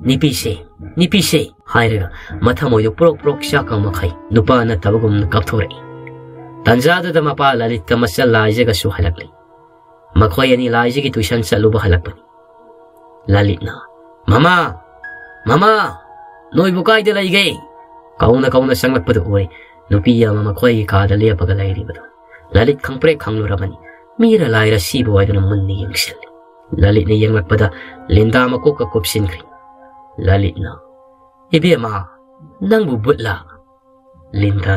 nipi se nipi se haira matha moido prok prok sha ka ma khai nupa na tabagum na kap thore tanjada da mapa lalit ka masal laije ga su halak lai makhoi ani laije ki tuisan sa salu ba halak pani lalit na mama mama noi bukai de lai gai kauna kauna sanglat padu oi nupi ya mama khoi ka da le pa ga lai ri bado Lalit खंप्रे खंगलुरमनि मीर लायर सीबो आइदुन मुन्नि यंगसेल ललित ने यंगक पदा लिंदा मको क कोप्सिन ख्रि ललित न इबे मा नंगु बुला लिंदा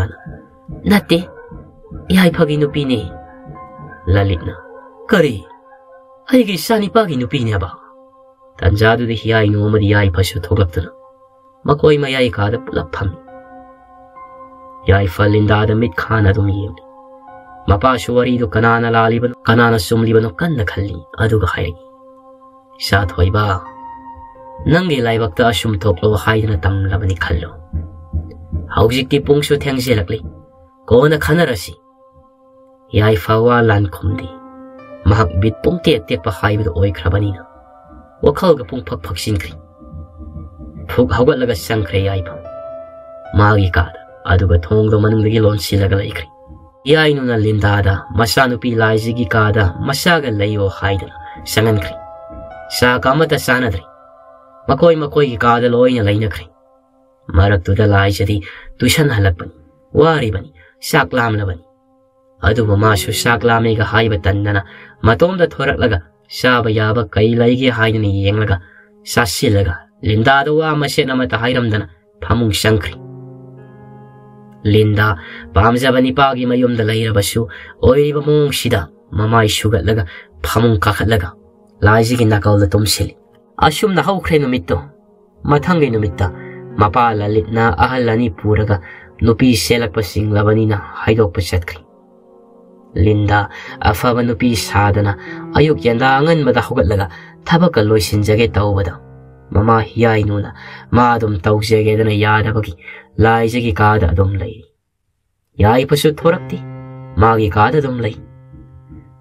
ललित न करी आई गी सानी पागी नुपी ने मकोई मयाई का फमी फम याई फलिंदा मिट खाना दुमी ai gi sani pagi nu pi ni ba tanjadu di hiyai nu ma di yai pashu thoglak tana makoi ma yai ka da pulap phami yai fa linda da mit khana dum yem mapa shuwari do kanana lali ban kanana sumli ban kan na khalli adu ga hai sa thoi ba ꯅꯪꯒꯤ ꯂꯥꯏꯕꯛꯇ ꯑꯁꯨꯝ ꯊꯣꯛꯂꯣ ꯍꯥꯏꯗꯨꯅ ꯇꯝꯂꯕꯅꯤ ꯈꯜꯂꯣ ꯍꯧꯖꯤꯛꯇꯤ ꯄꯨꯡꯁꯨ ꯊꯦꯡꯖꯤꯜꯂꯛꯂꯤ ꯀꯣꯟꯅ ꯈꯟꯅꯔꯁꯤ ꯌꯥꯏꯐꯥꯋꯥ ꯂꯥꯟꯈꯨꯝꯗꯤ ꯃꯍꯥꯛ bit ꯄꯨꯡ ꯇꯦꯛ ꯇꯦꯛꯄ ꯍꯥꯏꯕꯗꯨ ꯑꯣꯏꯈ꯭ꯔꯕꯅꯤꯅ ꯋꯥꯈꯜꯒ ꯄꯨꯡ ꯐꯛ ꯐꯛꯁꯤꯟꯈ꯭ꯔꯤ ꯐꯨꯛ ꯍꯧꯒꯠꯂꯒ ꯆꯪꯈ꯭ꯔꯦ ꯌꯥꯏꯐ ꯃꯥꯒꯤ ꯀꯥꯗ ꯑꯗꯨꯒ ꯊꯣꯡꯗꯣ ꯃꯅꯨꯡꯗꯒꯤ ꯂꯣꯟꯁꯤꯜꯂꯒ ꯂꯩꯈ꯭ꯔꯤ Iyay no na lindada, masya no pilay sigikada, masya galayo haydra, sangankri. Sa kamata sanadri. Makoy makoy kikada loy na lainakri. Marak tu dalay sa di, tuisan halak bani, wari bani, saklam na bani. Adu mamasyo saklam na kahay batanda na, matom da thorak laga. Linda ꯄꯥꯝꯖꯕ ꯅꯤꯄꯥꯒꯤ ꯃꯌꯨꯝꯗ ꯂꯩꯔꯕꯁꯨ ꯑꯣꯏꯔꯤꯕ ꯃꯑꯣꯡꯁꯤꯗ ꯃꯃꯥꯏ ꯁꯨꯒꯠꯂꯒ ꯐꯃꯨꯡ ꯀꯥꯈꯠꯂꯒ ꯂꯥꯏꯖꯤꯒꯤ ꯅꯥꯀꯜꯗ ꯇꯨꯝꯁꯤꯜꯂꯤ ꯑꯁꯨꯝꯅ ꯍꯧꯈ꯭ꯔꯦ ꯅꯨꯃꯤꯠꯇꯣ ꯃꯊꯪꯒꯤ ꯅꯨꯃꯤꯠꯇ ꯃꯄꯥ ꯂꯂꯤꯠꯅ ꯑꯍꯜ ꯑꯅꯤ ꯄꯨꯔꯒ ꯅꯨꯄꯤ ꯁꯦꯜꯂꯛꯄ ꯆꯤꯡꯂꯕꯅꯤꯅ ꯍꯥꯏꯗꯣꯛꯄ ꯆꯠꯈ꯭ꯔꯤ ꯂꯤꯟꯗ ꯑꯐꯕ ꯅꯨꯄꯤ ꯁꯥꯗꯅ ꯑꯌꯨꯛ ꯌꯦꯟꯗꯥ ꯑꯉꯟꯕꯗ ꯍꯧꯒꯠꯂꯒ ꯊꯕꯛꯀ ꯂꯣꯏꯁꯤꯟꯖꯒꯦ ꯇꯧꯕꯗ ꯃꯃꯥ ꯍꯤꯌꯥꯏꯅꯨꯅ ꯃꯥ ꯑꯗꯨꯝ ꯇꯧꯖꯒꯦꯗꯅ ꯌꯥꯗꯕꯒꯤ 라이즈기 가다 돔레이 야이 부수 토락디 마기 가다 돔레이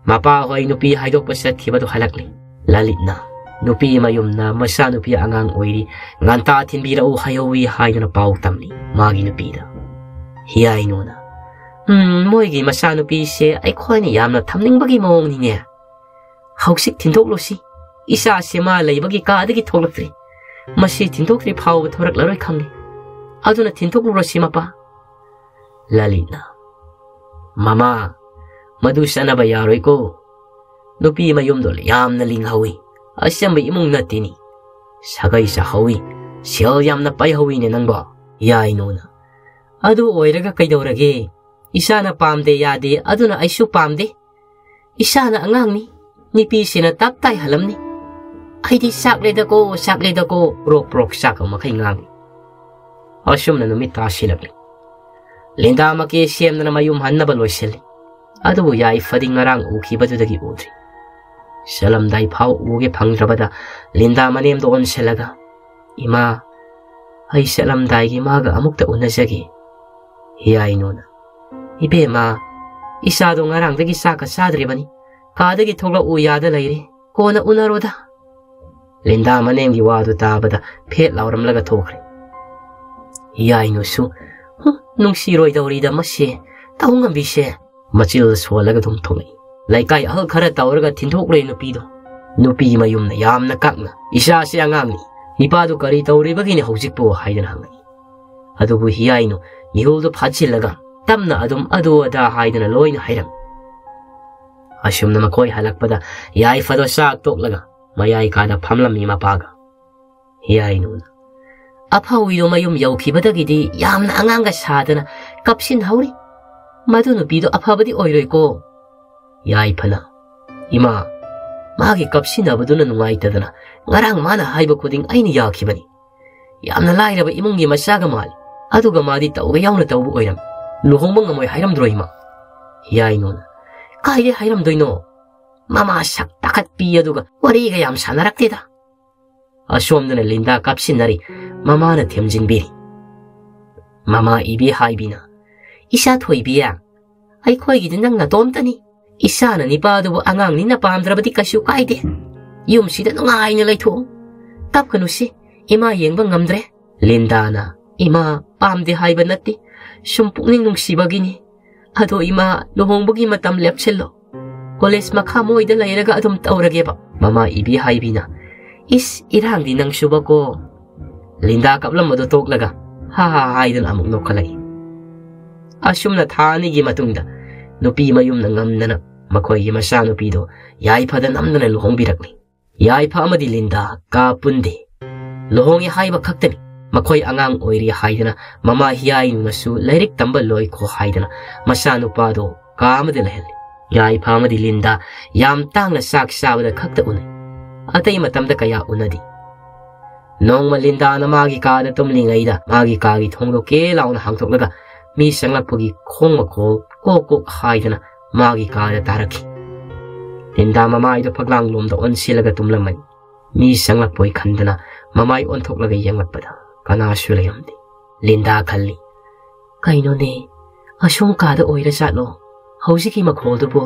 마파 호이 누피 하이독 버사 티바도 할락리 랄릿나 nupi mayumna masa nupi angang oiri nganta tinbira u hayowi hayuna pau tamli magi nupida hiai nona 음 모이기 마사누 비시에 아이코니 얌나 탐닝박이 모옹니네 하옥식 딘독로시 이사시마 레이박이 가득이 토록들이 마시 딘독들이 파워 토락러로이 캄니 ಅದನ್ನು ತಿಂತೋಗ್ಬಿಡೋ ಸೀಮಪ್ಪ ಲಲಿನ ಮಮ ಮಧು ಸನಬ ಯಾರೋಯ್ಕೋ ನುಪಿ ಮಯೂಮ್ದೋಲ್ ಯಾಮ್ನ ಲಿಂಗ್ ಹೌಯಿ ಅಸಂಬ ಇಮುಂಗ್ ನತ್ತೀನಿ ಸಗೈಸ ಹೌಯಿ ಸೆಲ್ ಯಾಮ್ನ ಪೈ ಹೌಯಿನೆ ನಂಗೋ ಯಾಯ್ನೋನ ಅದು ಒಯ್ರಗ ಕೈದವ್ರಗೆ ಇಶಾನ ಪಾಮ್ದೆ ಯಾದೆ ಅದನ್ನ ಐಶು ಪಾಮ್ದೆ ಇಶಾನ ಅಂಗಾಂಗ್ನಿ ನಿಪಿಸಿನ ತಾಪ್ತಾಯ್ ಹಲಮ್ನಿ ಐದಿ ಸಾಕ್ಲೆದಕೋ ಸಾಕ್ಲೆದಕೋ ರೋಕ್ ಪ್ರೋಕ್ ಸಾಕ ಮಖೈ ngang ಅವಶ್ಯಮ್ನ ನುಮಿತಾಶಿಲಬಿ ಲಿಂದಾಮಕೇ ಶೇಮ್ನ ಮಯುಂ ಹನ್ನಬ ಲೋಯ್ಸಲಿ ಅದುವು ಯಾ ಇಫದಿ ngarang ಉಕಿಬದುದಗಿ ಉದ್ರಿ ಶಲಮ್ದೈ ಫಾವ್ ಉಗೆ ಫಂಗ್ರಬದ ಲಿಂದಾ ಮನೆಮ್ದು ಒನ್ಶಲಗ ಇಮಾ ಐ ಶಲಮ್ದೈಗಿ ಮಾಗ ಅಮುಕ್ತ ಉನಜಗಿ ಹಿಯಾಯಿನೋನ ಇಬೇಮಾ ಇಸಾದು ngarangದಗಿ ಸಾಕ ಸಾದ್ರಿಬನಿ ಕಾದಗಿ ಥೋಗ್ಲ ಉಯಾದ ಲೈರಿ ಕೋನ ಉನರೋದ ಲಿಂದಾ ಮನೆಮ್ಗಿ ವಾದು ತಾಬದ ಫೇಟ್ ಲೌರಮ್ಲಗ ಥೋಗ್ರಿ Iainusu. Huh, nung si Roy dawri da ma she Tao nga bisye. Matilda swalaga dong tongi. Laikay ahal kara tawarga tintok rin nupido. Nupi mayum na yam na kakna. Isa siya ngam ni. Nipado kari tawriba kini hausik po haidan hangi. Adubu hi yai no Nihuldo patsilaga. Tamna adum adu ada haydan aloy na hai ram Asyum na ma koi halakpada. Yai fado saak toklaga. Mayai kada pamlam ima paga. hi yai no na. 아파 위도 마욤 여우피버덕이디 얌나 앙앙가 샤드나 깝신 하우리 마두누 비도 아파버디 오이로 있고 야이파나 이마 마기 깝신 아버두는 누아이따드나 나랑 마나 하이버 코딩 아이니 야키바니 얌나 라이라바 이몽기 마샤가 마리 아두가 마디 따우가 야우나 따우부 오이람 루홍벙가 모이 하이람 들어 이마 야이노나 까이데 하이람 도이노 마마 샥 따갓 비여두가 와리가 얌 사나락대다 ꯑꯁꯣꯝꯗꯅ ꯂꯤꯟꯗꯥ ꯀꯥꯞꯁꯤꯟꯅꯔꯤ ꯃꯃꯥꯅ ꯊꯦꯝꯖꯤꯟꯕꯤꯔꯤ ꯃꯃꯥ ꯏꯕꯤ ꯍꯥꯏꯕꯤꯅ ꯏꯁꯥ ꯊꯣꯏꯕꯤꯌꯥ ꯑꯩꯈꯣꯏꯒꯤꯗꯤ ꯅꯪ ꯅꯇꯣꯝꯇꯅꯤ ꯏꯁꯥꯅ ꯅꯤꯄꯥꯗꯨꯕꯨ ꯑꯉꯥꯡꯅꯤꯅ ꯄꯥꯝꯗ꯭ꯔꯕꯗꯤ ꯀꯩꯁꯨ ꯀꯥꯏꯗꯦ ꯌꯨꯝꯁꯤꯗ ꯅꯨꯡꯉꯥꯏꯅ ꯂꯩꯊꯣꯛꯎ ꯀꯞꯀꯅꯨꯁꯤ ꯏꯃꯥ ꯌꯦꯡꯕ ꯉꯝꯗ꯭ꯔꯦ ꯂꯤꯟꯗꯥꯅ ꯏꯃꯥ ꯄꯥꯝꯗꯦ ꯍꯥꯏꯕ ꯅꯠꯇꯦ ꯁꯨꯝ ꯄꯨꯛꯅꯤꯡ ꯅꯨꯡꯁꯤꯕꯒꯤꯅꯤ ꯑꯗꯣ ꯏꯃꯥ ꯂꯨꯍꯣꯡꯕꯒꯤ ꯃꯇꯝ ꯂꯦꯞꯁꯤꯜꯂꯣ ꯀꯣꯂꯦꯖ ꯃꯈꯥ ꯃꯣꯏꯗ ꯂꯩꯔꯒ ꯑꯗꯨꯝ ꯇꯧꯔꯒꯦꯕ ꯃꯃꯥ ꯏꯕꯤ ꯍꯥꯏꯕꯤꯅ ꯏꯁ ꯏꯔꯥꯡꯗꯤ ꯅꯪ ꯁꯨꯕꯀꯣ ꯂꯤꯟꯗꯥ ꯀꯞꯂꯝꯕꯗꯣ ꯇꯣꯛꯂꯒ ꯍꯥ ꯍꯥ ꯍꯥꯏꯗꯨꯅ ꯑꯃꯨꯛ ꯅꯣꯛꯈꯠꯂꯛꯏ ꯑꯁꯨꯝꯅ ꯊꯥ ꯑꯅꯤꯒꯤ ꯃꯇꯨꯡꯗ ꯅꯨꯄꯤ ꯃꯌꯨꯝꯅ ꯉꯝꯗꯅ ꯃꯈꯣꯏꯒꯤ ꯃꯆꯥꯅꯨꯄꯤꯗꯣ ꯌꯥꯏꯐꯗ ꯅꯝꯗꯅ ꯂꯨꯍꯣꯡꯕꯤꯔꯛꯂꯤ ꯌꯥꯏꯐ ꯑꯃꯗꯤ ꯂꯤꯟꯗꯥ ꯀꯥ ꯄꯨꯟꯗꯦ ꯂꯨꯍꯣꯡꯉꯦ ꯍꯥꯏꯕ ꯈꯛꯇꯅꯤ ꯃꯈꯣꯏ ꯑꯉꯥꯡ ꯑꯣꯏꯔꯤ ꯍꯥꯏꯗꯅ ꯃꯃꯥ ꯍꯤꯌꯥꯏꯅꯨꯅꯁꯨ ꯂꯥꯏꯔꯤꯛ ꯇꯝꯕ ꯂꯣꯏꯈꯣ ꯍꯥꯏꯗꯅ ꯃꯆꯥꯅꯨꯄꯥꯗꯣ ꯀꯥ ꯑꯃꯗ ꯂꯩꯍꯜꯂꯤ ꯌꯥꯏꯐ ꯑꯃꯗꯤ ꯂꯤꯟꯗꯥ ꯌꯥꯝ ꯇꯥꯡꯅ ꯆꯥꯛ ꯆꯥꯕꯗ ꯈꯛꯇ ꯎꯅꯩ ꯑꯇꯩ ꯃꯇꯝꯗ ꯀꯌꯥ ꯎꯅꯗꯦ ꯅꯣꯡꯃ ꯂꯤꯟꯗꯥꯅ ꯃꯥꯒꯤ ꯀꯥꯗ ꯇꯨꯝꯂꯤꯉꯩꯗ ꯃꯥꯒꯤ ꯀꯥꯒꯤ ꯊꯣꯡꯗꯣ ꯀꯦ ꯂꯥꯎꯅ ꯍꯥꯡꯗꯣꯛꯂꯒ ꯃꯤ ꯆꯪꯂꯛꯄꯒꯤ ꯈꯣꯡ ꯃꯈꯣꯜ ꯀꯣꯛ ꯀꯣꯛ ꯍꯥꯏꯗꯅ ꯃꯥꯒꯤ ꯀꯥꯗ ꯇꯥꯔꯛꯈꯤ ꯂꯤꯟꯗꯥ ꯃꯃꯥꯏꯗꯣ ꯐꯛꯂꯥꯡ ꯂꯣꯝꯗ ꯑꯣꯟꯁꯤꯜꯂꯒ ꯇꯨꯝꯂꯝꯃꯅꯤ ꯃꯤ ꯆꯪꯂꯛꯄꯣꯏ ꯈꯟꯗꯅ ꯃꯃꯥꯏ ꯑꯣꯟꯊꯣꯛꯂꯒ ꯌꯦꯡꯂꯛꯄꯗ ꯀꯅꯥꯁꯨ ꯂꯩꯔꯝꯗꯦ ꯂꯤꯟꯗꯥ ꯈꯜꯂꯤ ꯀꯩꯅꯣꯅꯦ ꯑꯁꯣꯝ ꯀꯥꯗ ꯑꯣꯏꯔ ꯆꯥꯠꯂꯣ ꯍꯧꯖꯤꯛꯀꯤ ꯃꯈꯣꯜꯗꯨꯕꯨ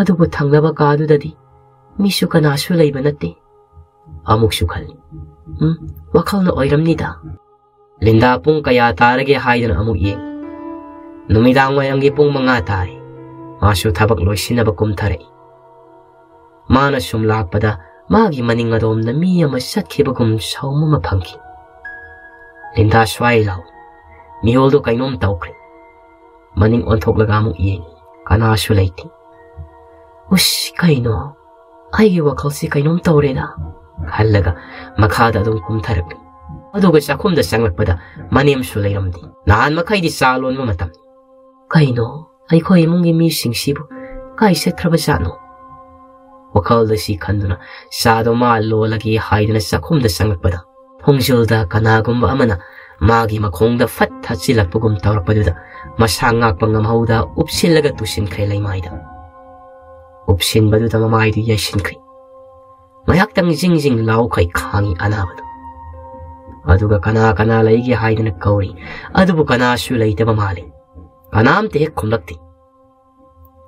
ꯑꯗꯨꯕꯨ ꯊꯪꯅꯕ ꯀꯥꯗꯨꯗꯗꯤ 미슈가 술레이브났디 아묵 슈칼리 음 와칼나 어이랍니다 린다 뿡 까야 따르게 하이든 아묵 예 놈이당 와양기 뿡 망아 따리 마슈 타박 로시나바 꿈타레 마나 슌 락바다 마기 마닝가 돔나 미야마 샷키바 금 샤우마마 팡키 린다 슈아이라우 미홀도 까이놈 따오크리 마닝 언톡라가 아묵 예 까나 슈레이팅 우시 까이노 ꯑꯩꯒꯤ ꯋꯥꯈꯜꯁꯤ ꯀꯩꯅꯣꯝ ꯇꯧꯔꯦꯗ ꯈꯜꯂꯒ ꯃꯈꯥꯗ ꯑꯗꯨꯝ ꯀꯨꯝꯊꯔꯛꯂꯤ ꯑꯗꯨꯒ ꯆꯥꯛꯈꯨꯝꯗ ꯆꯪꯂꯛꯄꯗ ꯃꯅꯦꯝꯁꯨ ꯂꯩꯔꯝꯗꯦ ꯅꯍꯥꯟ ꯃꯈꯩꯗꯤ ꯆꯥ ꯂꯣꯟꯕ ꯃꯇꯝꯅꯤ ꯀꯩꯅꯣ ꯑꯩꯈꯣꯏ ꯏꯃꯨꯡꯒꯤ ꯃꯤꯁꯤꯡꯁꯤꯕꯨ ꯀꯥꯏ ꯆꯠꯈ꯭ꯔꯕꯖꯥꯠꯅꯣ ꯋꯥꯈꯜꯗ ꯁꯤ ꯈꯟꯗꯨꯅ ꯆꯥꯗꯣ ꯃꯥ ꯂꯣꯜꯂꯒꯦ ꯍꯥꯏꯗꯨꯅ ꯆꯥꯛꯈꯨꯝꯗ ꯆꯪꯂꯛꯄꯗ ꯊꯣꯡꯖꯤꯜꯗ ꯀꯅꯥꯒꯨꯝꯕ ꯑꯃꯅ ꯃꯥꯒꯤ ꯃꯈꯣꯡꯗ ꯐꯠ ꯊꯠꯆꯤꯜꯂꯛꯄꯒꯨꯝ ꯇꯧꯔꯛꯄꯗꯨꯗ ꯃꯁꯥ ꯉꯥꯛꯄ ꯉꯝꯍꯧꯗ ꯎꯞꯁꯤꯜꯂꯒ ꯇꯨꯁꯤꯟꯈ꯭ꯔꯦ ꯂꯩꯃꯥꯏꯗ 옵신 바두다마 마이드야 신크이 마약당 징징 라오카이 카니 아나바도 아두가 가나 가나 라이기 하이드는 거리 아두부 가나 슈 라이다마 마린 가나암 때 콤락티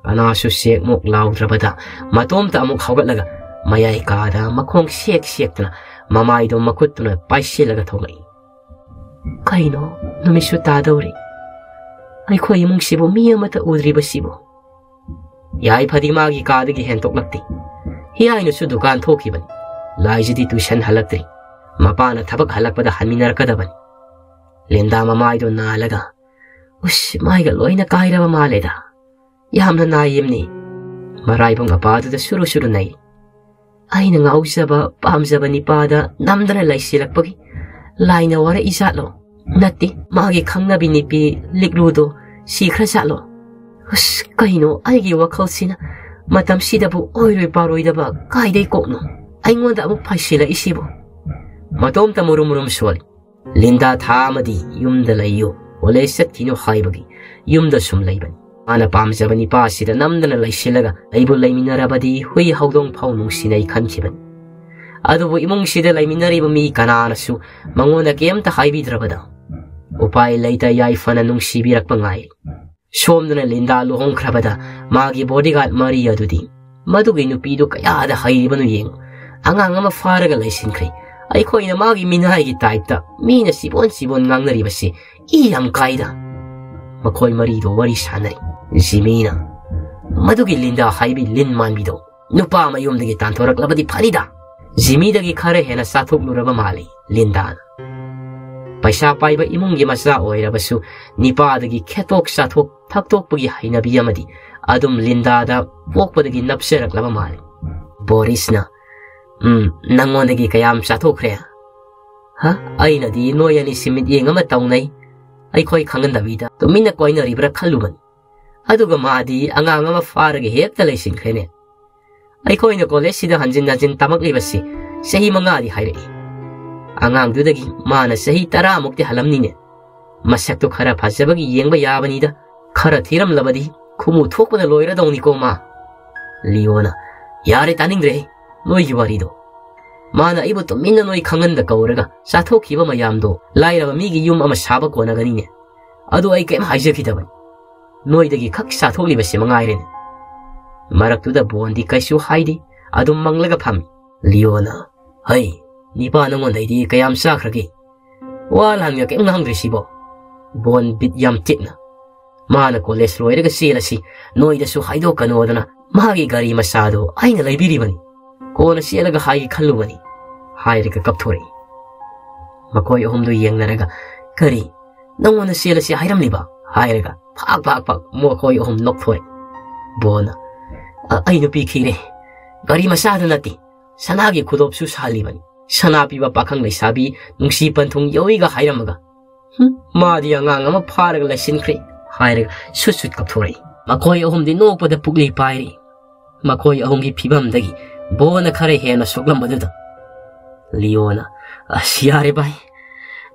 가나 슈 시액 목 라우드라바다 마톰타 목 하우가라가 마야이 가다 마콩 시액 시액트나 마마이도 마쿠트나 빠이시라가 토가이 카이노 누미슈 따다오리 아이코 이몽시보 미야마타 우드리바시보 ꯎꯗ꯭ꯔꯤꯕꯁꯤꯕꯨ ꯌꯥꯏꯐꯗꯤ ꯃꯥꯒꯤ ꯀꯥꯗꯒꯤ ꯍꯦꯟꯇꯣꯛꯂꯛꯇꯦ ꯍꯤꯌꯥꯏꯅꯁꯨ ꯗꯨꯀꯥꯟ ꯊꯣꯛꯈꯤꯕꯅꯤ ꯂꯥꯏꯖꯤꯗꯤ ꯇꯨꯏꯁꯟ ꯍꯜꯂꯛꯇ꯭ꯔꯤ ꯃꯄꯥꯅ ꯊꯕꯛ ꯍꯜꯂꯛꯄꯗ ꯍꯟꯃꯤꯟꯅꯔꯛꯀꯗꯕꯅꯤ ꯂꯦꯟꯗꯥ ꯃꯃꯥꯏꯗꯣ ꯅꯥꯜꯂꯒ ꯎꯁ ꯃꯥꯏꯒ ꯂꯣꯏꯅ ꯀꯥꯏꯔꯕ ꯃꯥꯜꯂꯦꯗ ꯌꯥꯝꯅ ꯅꯥꯏꯌꯦꯝꯅꯤ ꯃꯔꯥꯏꯕꯪ ꯑꯄꯥꯗꯨꯗ ꯁꯨꯔꯨ ꯁꯨꯔꯨ ꯅꯩ ꯑꯩꯅ ꯉꯥꯎꯖꯕ ꯄꯥꯝꯖꯕ ꯅꯤꯄꯥꯗ ꯅꯝꯗꯅ ꯂꯩꯁꯤꯜꯂꯛꯄꯒꯤ ꯂꯥꯏꯅ ꯋꯥꯔꯛꯏ ꯖꯥꯠꯂꯣ ꯅꯠꯇꯦ ꯃꯥꯒꯤ ꯈꯪꯅꯕꯤ ꯅꯨꯄꯤ ꯂꯤꯛꯂꯨꯗꯣ ꯁꯤꯈ꯭ꯔ ꯖꯥꯠꯂꯣ し、会の愛義わかうしな。Matam si dabu oirui paroi daba kai dei kokno. Aingon dabu pai sila isibo. Matom murum swali. Linda thamadi yumda layo. Walay sat kino haibagi. Yumda sum laibani. Ana pamjabani pa sida namdana lay silaga. Aibu laiminarabadi hui haudong pau nung sinay kanchiban. Adubu imong sida laiminaribu mi kananasu. Mangona kiyam ta haibidrabada. Upay laita yai fana nung sibirak pangayi. ꯁꯣꯝꯗꯅ Linda ꯂꯨꯍꯣꯡꯈ꯭ꯔꯕꯗ ꯃꯥꯒꯤ bodyguard ꯃꯔꯤ ꯑꯗꯨꯗꯤ ꯃꯗꯨꯒꯤ ꯅꯨꯄꯤꯗꯨ ꯀꯌꯥꯗ ꯍꯩꯔꯤꯕꯅꯣ ꯌꯦꯡꯉꯨ ꯑꯉꯥꯡ ꯑꯃ ꯐꯥꯔꯒ ꯂꯩꯁꯤꯟꯈ꯭ꯔꯦ ꯑꯩꯈꯣꯏꯅ ꯃꯥꯒꯤ ꯃꯤꯅꯥꯏꯒꯤ ꯇꯥꯏꯞꯇ ꯃꯤꯅ ꯆꯤꯕꯣꯟ ꯆꯤꯕꯣꯟ ꯉꯥꯡꯅꯔꯤꯕꯁꯤ ꯏ ꯌꯥꯝ ꯀꯥꯏꯗ ꯃꯈꯣꯏ ꯃꯔꯤꯗꯣ ꯋꯥꯔꯤ ꯁꯥꯟꯅꯔꯤ ꯖꯤꯃꯤꯅ ꯃꯗꯨꯒꯤ ꯂꯤꯟꯗꯥ ꯍꯥꯏꯕꯤ ꯂꯤꯟ ꯃꯥꯟꯕꯤꯗꯣ ꯅꯨꯄꯥ ꯃꯌꯨꯝꯗꯒꯤ ꯇꯥꯟꯊꯣꯔꯛꯂꯕꯗꯤ ꯐꯅꯤꯗ ꯖꯤꯃꯤꯗꯒꯤ ꯈꯔ ꯍꯦꯟꯅ ꯆꯥꯊꯣꯛꯂꯨꯔꯕ ꯃꯥꯜꯂꯤ ꯂꯤꯟꯗꯥꯅ paisa pai ba imong gi masa oi ra basu nipa da gi khetok sa thok thak tok bu gi haina bi amadi adum linda da wok pa da gi nap se rak laba mal boris na um nangon da gi kayam sa thok re ha ai na di noi ani simit yeng ama taung nai ai khoi khangan da bi da to min na koi na ri bra khalu man aduga ma di anga anga ma far gi hep ta lai sin khene ai khoi na college si da hanjin na jin tamak li basi sehi manga di hai re ꯑꯉꯥꯡꯗꯨꯗꯒꯤ ꯃꯥꯅ ꯆꯍꯤ ꯇꯔꯥꯃꯨꯛꯇꯤ ꯍꯜꯂꯝꯅꯤꯅꯦ ꯃꯁꯛꯇꯨ ꯈꯔ ꯐꯖꯕꯒꯤ ꯌꯦꯡꯕ ꯌꯥꯕꯅꯤꯗ ꯈꯔ ꯊꯤꯔꯝꯂꯕꯗꯤ ꯈꯨꯃꯨ ꯊꯣꯛꯄꯅ ꯂꯣꯏꯔꯗꯧꯅꯤꯀꯣ ꯃꯥ ꯂꯤꯌꯣꯅ ꯌꯥꯔꯦ ꯇꯥꯅꯤꯡꯗ꯭ꯔꯦ ꯅꯣꯏꯒꯤ ꯋꯥꯔꯤꯗꯣ ꯃꯥꯅ ꯑꯩꯕꯨ ꯇꯨꯃꯤꯟꯅ ꯅꯣꯏ ꯈꯪꯍꯟꯗ ꯀꯧꯔꯒ ꯆꯥꯊꯣꯛꯈꯤꯕ ꯃꯌꯥꯝꯗꯣ ꯂꯥꯏꯔꯕ ꯃꯤꯒꯤ ꯌꯨꯝ ꯑꯃ ꯁꯥꯕ ꯀꯣꯟꯅꯒꯅꯤꯅꯦ ꯑꯗꯨ ꯑꯩ ꯀꯩꯝ ꯍꯥꯏꯖꯈꯤꯗꯕꯅꯤ ꯅꯣꯏꯗꯒꯤ ꯈꯛ ꯆꯥꯊꯣꯛꯂꯤꯕꯁꯤ ꯃꯉꯥꯏꯔꯦꯅꯦ ꯃꯔꯛꯇꯨꯗ ꯕꯣꯟꯗꯤ ꯀꯩꯁꯨ ꯍꯥꯏꯗꯦ ꯑꯗꯨꯝ ꯃꯪꯂꯒ ꯐꯝꯃꯤ ꯂꯤꯌꯣꯅ ꯍꯩ nipa nangondaidi kayam sakragi wal hanga kem hangri sibo bon bit yam titna mana college loiraga selasi noidasu haido kanodana magi gari masado aina laibiribani kona selaga hai khallubani hairiga kapthori makoi ahumdu yengnaraga kari nangona selasi hairamliba hairiga phak phak phak mokoi ahum nokthori bona ai nupi khire gari masado nati sanagi khudopsu salibani ꯁꯅꯥ ꯄꯤꯕ ꯄꯥꯈꯪ ꯂꯩꯁꯥꯕꯤ ꯅꯨꯡꯁꯤ ꯄꯟꯊꯨꯡ ꯌꯧꯏꯒ ꯍꯥꯏꯔꯝꯃꯒ ꯃꯥꯗꯤ ꯑꯉꯥꯡ ꯑꯃ ꯐꯥꯔꯒ ꯂꯩꯁꯤꯟꯈ꯭ꯔꯦ ꯍꯥꯏꯔꯒ ꯁꯨꯠ ꯁꯨꯠ ꯀꯞꯊꯣꯔꯛꯏ ꯃꯈꯣꯏ ꯑꯍꯨꯝꯗꯤ ꯅꯣꯛꯄꯗ ꯄꯨꯛꯂꯤ ꯄꯥꯏꯔꯤ ꯃꯈꯣꯏ ꯑꯍꯨꯝꯒꯤ ꯐꯤꯕꯝꯗꯒꯤ ꯕꯣꯅ ꯈꯔ ꯍꯦꯟꯅ ꯁꯣꯛꯂꯝꯕꯗꯨꯗ ꯂꯤꯌꯣꯅ ꯑꯁ ꯌꯥꯔꯦ ꯚꯥꯏ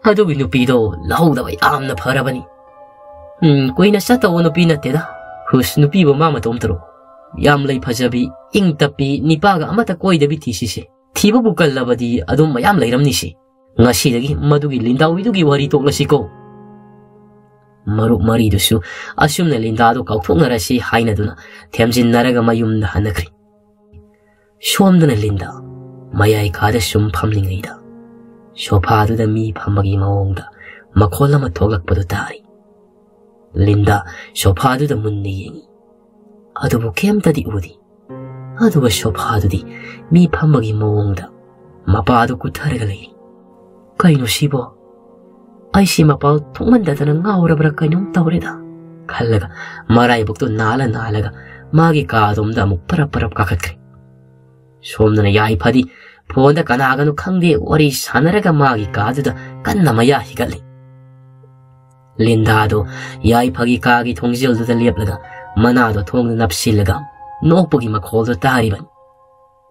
ꯑꯗꯨꯒꯤ ꯅꯨꯄꯤꯗꯣ ꯂꯧꯍꯧꯗꯕ ꯌꯥꯝꯅ ꯐꯔꯕꯅꯤ ꯎꯝ ꯀꯨꯏꯅ ꯆꯠꯇꯧꯕ ꯅꯨꯄꯤ ꯅꯠꯇꯦꯗ ꯍꯨꯁ ꯅꯨꯄꯤꯕꯨ ꯃꯥ ꯃꯇꯣꯝꯇꯔꯣ ꯌꯥꯝ ꯂꯩ ꯐꯖꯕꯤ ꯏꯪ ꯇꯞꯄꯤ ꯅꯤꯄꯥꯒ ꯑꯃꯠꯇ ꯀꯣꯏꯗꯕꯤ ꯊꯤꯁꯤꯁꯦ ꯊꯤꯕꯕꯨ ꯀꯜꯂꯕꯗꯤ ꯑꯗꯨꯝ ꯃꯌꯥꯝ ꯂꯩꯔꯝꯅꯤꯁꯤ ꯉꯁꯤꯗꯒꯤ ꯃꯗꯨꯒꯤ ꯂꯤꯟꯗꯥꯎꯕꯤꯗꯨꯒꯤ ꯋꯥꯔꯤ ꯇꯣꯛꯂꯁꯤꯀꯣ ꯃꯔꯨꯞ ꯃꯔꯤꯗꯨꯁꯨ ꯑꯁꯨꯝꯅ ꯂꯤꯟꯗꯥꯗꯨ ꯀꯥꯎꯊꯣꯛꯅꯔꯁꯤ ꯍꯥꯏꯅꯗꯨꯅ ꯊꯦꯝꯖꯤꯟꯅꯔꯒ ꯃꯌꯨꯝꯗ ꯍꯟꯅꯈ꯭ꯔꯤ ꯁꯣꯝꯗꯅ ꯂꯤꯟꯗꯥ ꯃꯌꯥꯏ ꯀꯥꯗ ꯁꯨꯝ ꯐꯝꯂꯤꯉꯩꯗ ꯁꯣꯐꯥꯗꯨꯗ ꯃꯤ ꯐꯝꯕꯒꯤ ꯃꯑꯣꯡꯗ ꯃꯈꯣꯜ ꯑꯃ ꯊꯣꯛꯂꯛꯄꯗꯨ ꯇꯥꯔꯤ ꯂꯤꯟꯗꯥ ꯁꯣꯐꯥꯗꯨꯗ ꯃꯨꯟꯅ ꯌꯦꯡꯉꯤ ꯑꯗꯨꯕꯨ ꯀꯩꯝꯇꯗꯤ ꯎꯗꯦ ꯑꯗꯨꯒ ꯁꯣꯐꯥꯗꯨꯗꯤ ꯃꯤ ꯐꯝꯕꯒꯤ ꯃꯑꯣꯡꯗ ꯃꯄꯥꯗꯨ ꯀꯨꯊꯔꯒ ꯂꯩꯔꯤ ꯀꯩꯅꯣ ꯁꯤꯕꯣ ꯑꯩꯁꯤ ꯃꯄꯥꯜ ꯊꯣꯛꯃꯟꯗꯗꯅ ꯉꯥꯎꯔꯕ꯭ꯔꯥ ꯀꯩꯅꯣꯝ ꯇꯧꯔꯦꯗ ꯈꯜꯂꯒ ꯃꯔꯥꯏꯕꯛꯇꯨ ꯅꯥꯜꯂ ꯅꯥꯜꯂꯒ ꯃꯥꯒꯤ ꯀꯥꯗꯣꯝꯗ ꯑꯃꯨꯛ ꯄꯔꯞ ꯄꯔꯞ ꯀꯥꯈꯠꯈ꯭ꯔꯦ ꯁꯣꯝꯗꯅ ꯌꯥꯏ ꯐꯗꯤ ꯐꯣꯟꯗ ꯀꯅꯥꯒꯅꯣ ꯈꯪꯗꯦ ꯋꯥꯔꯤ ꯁꯥꯟꯅꯔꯒ ꯃꯥꯒꯤ ꯀꯥꯗꯨꯗ ꯀꯟꯅ ꯃꯌꯥ ꯍꯤꯒꯠꯂꯤ ꯂꯤꯟꯗꯥꯗꯣ ꯌꯥꯏꯐꯒꯤ ꯀꯥꯒꯤ ꯊꯣꯡꯖꯦꯜꯗꯨꯗ ꯂꯦꯞꯂꯒ ꯃꯅꯥꯗꯣ ꯊꯣꯡꯗ ꯅꯞꯁꯤꯜꯂꯒ Naokpogi ma khol dota ariban,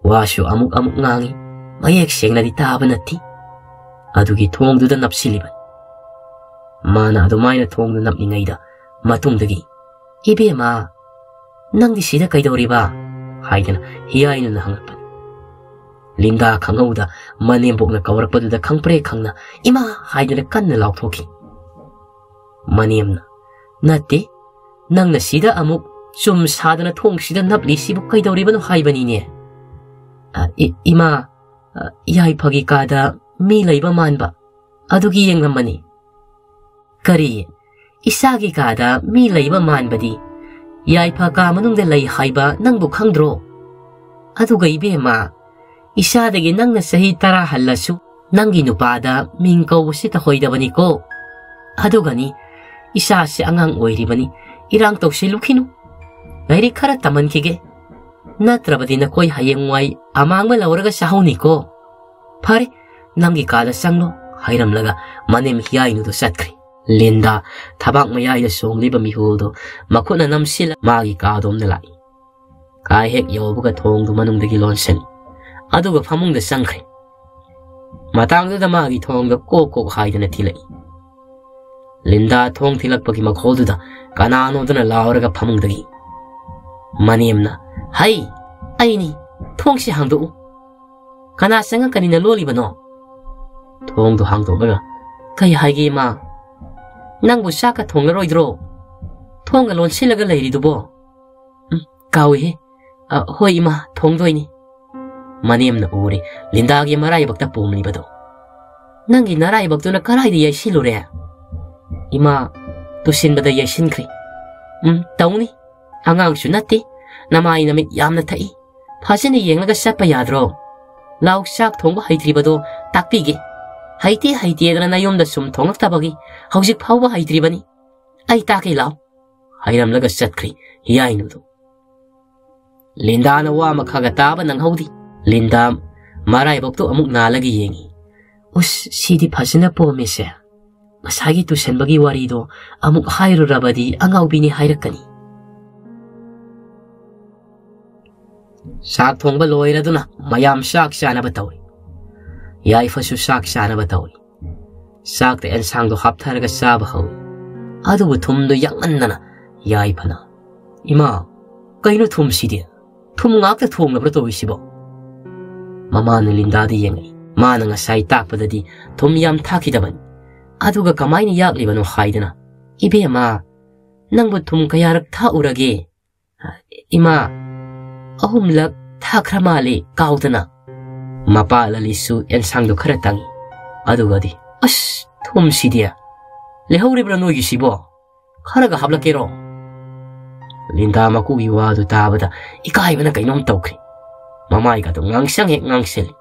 Wasyo amuk-amuk ngangi, mayak siyang na di taban ati. Adugi tuong duda napsiliban. Mana adumay na tuong duda napningay da, matungdagi. Ibe ma, nang di sida kay dauri ba? Haydana, hiyay na nahangapan. Linda kangawda, mane mbog na kawaragpaduda kangpre kangna, ima haydana kan na lauthoki. Maniemna, nate, nang nasida amuk 좀 사드나 통시든 납 리시브까이 더리번 하이번이 니. 아, 이, 이 마, 아, 야이파기 까다 미라이바 만 바. 아두기 영감만 이. 그 리, 이싸기 까다 미라이바 만바 디. 야이파 까만웅데 라이 하이바 낭부 캉드 로. 아두가 이베 마. 이싸대기 낭나 세히 따라 할라 수. 낭기 누빠다 민꺼우시다 호이다버니 고. 아두가 니, 이싸시 앙앙 오이리버 니. 이랑 똑시 루키 누. ꯂꯥꯏꯔꯤꯛ ꯈꯔ ꯇꯝꯍꯟꯈꯤꯒꯦ ꯅꯠꯇ꯭ꯔꯕꯗꯤ ꯅꯈꯣꯏ ꯍꯌꯦꯡꯋꯥꯏ ꯑꯃꯥꯡꯕ ꯂꯧꯔꯒ ꯆꯥꯍꯧꯅꯤꯀꯣ ꯐꯔꯦ ꯅꯪꯒꯤ ꯀꯥꯗ ꯆꯪꯂꯣ ꯍꯥꯏꯔꯝꯂꯒ ꯃꯅꯦꯝ ꯍꯤꯌꯥꯏꯅꯨꯗꯣ ꯆꯠꯈ꯭ꯔꯦ ꯂꯤꯟꯗꯥ ꯊꯕꯥꯛ ꯃꯌꯥꯏꯗ ꯆꯣꯡꯂꯤꯕ ꯃꯤꯍꯨꯜꯗꯣ ꯃꯈꯨꯠꯅ ꯅꯝꯁꯤꯜꯂ ꯃꯥꯒꯤ ꯀꯥꯗꯣꯝꯗ ꯂꯥꯛꯏ ꯀꯥ ꯍꯦꯛ ꯌꯧꯕꯒ ꯊꯣꯡꯗꯨ ꯃꯅꯨꯡꯗꯒꯤ ꯂꯣꯟꯁꯤꯜꯂꯤ ꯑꯗꯨꯒ ꯐꯃꯨꯡꯗ ꯆꯪꯈ꯭ꯔꯦ ꯃꯇꯥꯡꯗꯨꯗ ꯃꯥꯒꯤ ꯊꯣꯡꯗ ꯀꯣꯛ ꯀꯣꯛ ꯍꯥꯏꯗꯅ ꯊꯤꯜꯂꯛꯏ ꯂꯤꯟꯗꯥ ꯊꯣꯡ ꯊꯤꯜꯂꯛꯄꯒꯤ ꯃꯈꯣꯜꯗꯨꯗ ꯀꯅꯥꯅꯣꯗꯅ ꯂꯥꯎꯔꯒ ꯐꯃꯨꯡꯗꯒꯤ ꯃꯅꯦꯝꯅ ꯍꯩ ꯑꯩꯅꯤ ꯊꯣꯡꯁꯤ ꯍꯥꯡꯗꯣꯛꯎ ꯀꯅꯥ ꯆꯪꯉꯛꯀꯅꯤꯅ ꯂꯣꯜꯂꯤꯕꯅꯣ ꯊꯣꯡꯗꯣ ꯍꯥꯡꯗꯣꯛꯂꯒ ꯀꯩ ꯍꯥꯏꯒꯦ ꯃꯥ ꯅꯪꯕꯨ ꯆꯥꯛꯀ ꯊꯣꯡꯂꯔꯣꯏꯗ꯭ꯔꯣ ꯊꯣꯡꯒ ꯂꯣꯟꯁꯤꯜꯂꯒ ꯂꯩꯔꯤꯗꯨꯕꯣ ꯎꯝ ꯀꯥꯎꯏꯍꯦ ꯍꯣꯏ ꯏꯃꯥ ꯊꯣꯡꯗꯣꯏꯅꯤ ꯃꯅꯦꯝꯅ ꯎꯔꯦ ꯂꯤꯟꯗꯥꯒꯤ ꯃꯔꯥꯏꯕꯛꯇ ꯄꯣꯝꯂꯤꯕꯗꯣ ꯅꯪꯒꯤ ꯅꯔꯥꯏꯕꯛꯇꯨꯅ ꯀꯔꯥꯏꯗ ꯌꯩꯁꯤꯜꯂꯨꯔꯦ ꯏꯃꯥ ꯇꯨꯁꯤꯟꯕꯗ ꯌꯩꯁꯤꯟꯈ꯭ꯔꯦ ꯎꯝ ꯇꯧꯅꯤ ꯑꯉꯥꯡꯁꯨ ꯅꯠꯇꯦ ꯅꯃꯥꯏ ꯅꯃꯤꯠ ꯌꯥꯝꯅ ꯊꯛꯏ ꯐꯖꯅ ꯌꯦꯡꯂꯒ ꯆꯠꯄ ꯌꯥꯗ꯭ꯔꯣ ꯂꯥꯎ ꯆꯥꯛ ꯊꯣꯡꯕ ꯍꯩꯇ꯭ꯔꯤꯕꯗꯣ ꯇꯥꯛꯄꯤꯒꯦ ꯍꯩꯇꯦ ꯍꯩꯇꯦꯗꯅ ꯅꯌꯨꯝꯗ ꯁꯨꯝ ꯊꯣꯡꯂꯛꯇꯕꯒꯤ ꯍꯧꯖꯤꯛ ꯐꯥꯎꯕ ꯍꯩꯇ꯭ꯔꯤꯕꯅꯤ ꯑꯩ ꯇꯥꯛꯀꯦ ꯂꯥꯎ ꯍꯩꯔꯝꯂꯒ ꯆꯠꯈ꯭ꯔꯤ ꯍꯤꯌꯥꯏꯅꯨꯗꯣ ꯂꯤꯟꯗꯥꯅ ꯋꯥ ꯃꯈꯥꯒ ꯇꯥꯕ ꯅꯪꯍꯧꯗꯤ ꯂꯤꯟꯗꯥ ꯃꯔꯥꯏꯕꯛꯇꯣ ꯑꯃꯨꯛ ꯅꯥꯜꯂꯒ ꯌꯦꯡꯉꯤ ꯎꯁ ꯁꯤꯗꯤ ꯐꯖꯅ ꯄꯣꯝꯃꯤꯁꯦ ꯉꯁꯥꯏꯒꯤ ꯇꯨꯁꯟꯕꯒꯤ ꯋꯥꯔꯤꯗꯣ ꯑꯃꯨꯛ ꯍꯥꯏꯔꯨꯔꯕꯗꯤ ꯑꯉꯥꯎꯕꯤꯅꯤ ꯍꯥꯏꯔꯛꯀꯅꯤ ꯁꯥꯛ ꯊꯣꯡꯕ ꯂꯣꯏꯔꯗꯨꯅ ꯃꯌꯥꯝ ꯁꯥꯛ ꯆꯥꯅꯕ ꯇꯧꯏ ꯌꯥꯏꯐꯁꯨ ꯁꯥꯛ ꯆꯥꯅꯕ ꯇꯧꯏ ꯁꯥꯛꯇ ꯑꯦꯟꯁꯥꯡꯗꯣ ꯍꯥꯞꯊꯔꯒ ꯆꯥꯕ ꯍꯧꯏ ꯑꯗꯨꯕꯨ ꯊꯨꯝꯗꯣ ꯌꯥꯛꯃꯟꯗꯅ ꯌꯥꯏꯐꯅ ꯏꯃꯥ ꯀꯩꯅꯣ ꯊꯨꯝꯁꯤꯗꯤ ꯊꯨꯝ ꯉꯥꯛꯇ ꯊꯣꯡꯂꯕ꯭ꯔꯥ ꯇꯧꯔꯤꯁꯤꯕꯣ ꯃꯃꯥꯅ ꯂꯤꯟꯗꯥꯗ ꯌꯦꯡꯉꯛꯏ ꯃꯥꯅ ꯉꯁꯥꯏ ꯇꯥꯛꯄꯗꯗꯤ ꯊꯨꯝ ꯌꯥꯝ ꯊꯥꯈꯤꯗꯕꯅꯤ ꯑꯗꯨꯒ ꯀꯃꯥꯏꯅ ꯌꯥꯛꯂꯤꯕꯅꯣ ꯍꯥꯏꯗꯅ ꯏꯕꯦꯝꯃ ꯅꯪꯕꯨ ꯊꯨꯝ ꯀꯌꯥꯔꯛ ꯊꯥꯛꯎꯔꯒꯦ ꯏꯃꯥ ꯑꯍꯨꯝꯂꯛ ꯊꯥꯈ꯭ꯔ ꯃꯥꯜꯂꯤ ꯀꯥꯎꯗꯅ ꯃꯄꯥ ꯂꯂꯤꯁꯨ ꯑꯦꯟꯁꯥꯡꯗꯣ ꯈꯔ ꯇꯪꯉꯤ ꯑꯗꯨꯒꯗꯤ ꯑꯁ ꯊꯨꯝꯁꯤꯗꯤ ꯂꯩꯍꯧꯔꯤꯕ꯭ꯔꯥ ꯅꯣꯏꯒꯤꯁꯤꯕꯣ ꯈꯔꯒ ꯍꯥꯞꯂꯛꯀꯦꯔꯣ ꯂꯤꯟꯗꯥ ꯃꯀꯨꯒꯤ ꯋꯥꯗꯨ ꯇꯥꯕꯗ ꯏꯀꯥꯏꯕꯅ ꯀꯩꯅꯣꯝ ꯇꯧꯈ꯭ꯔꯤ ꯃꯃꯥꯏꯒꯗꯣ ꯉꯥꯡꯁꯪ ꯍꯦꯛ ꯉꯥꯡꯁꯤꯜꯂꯤ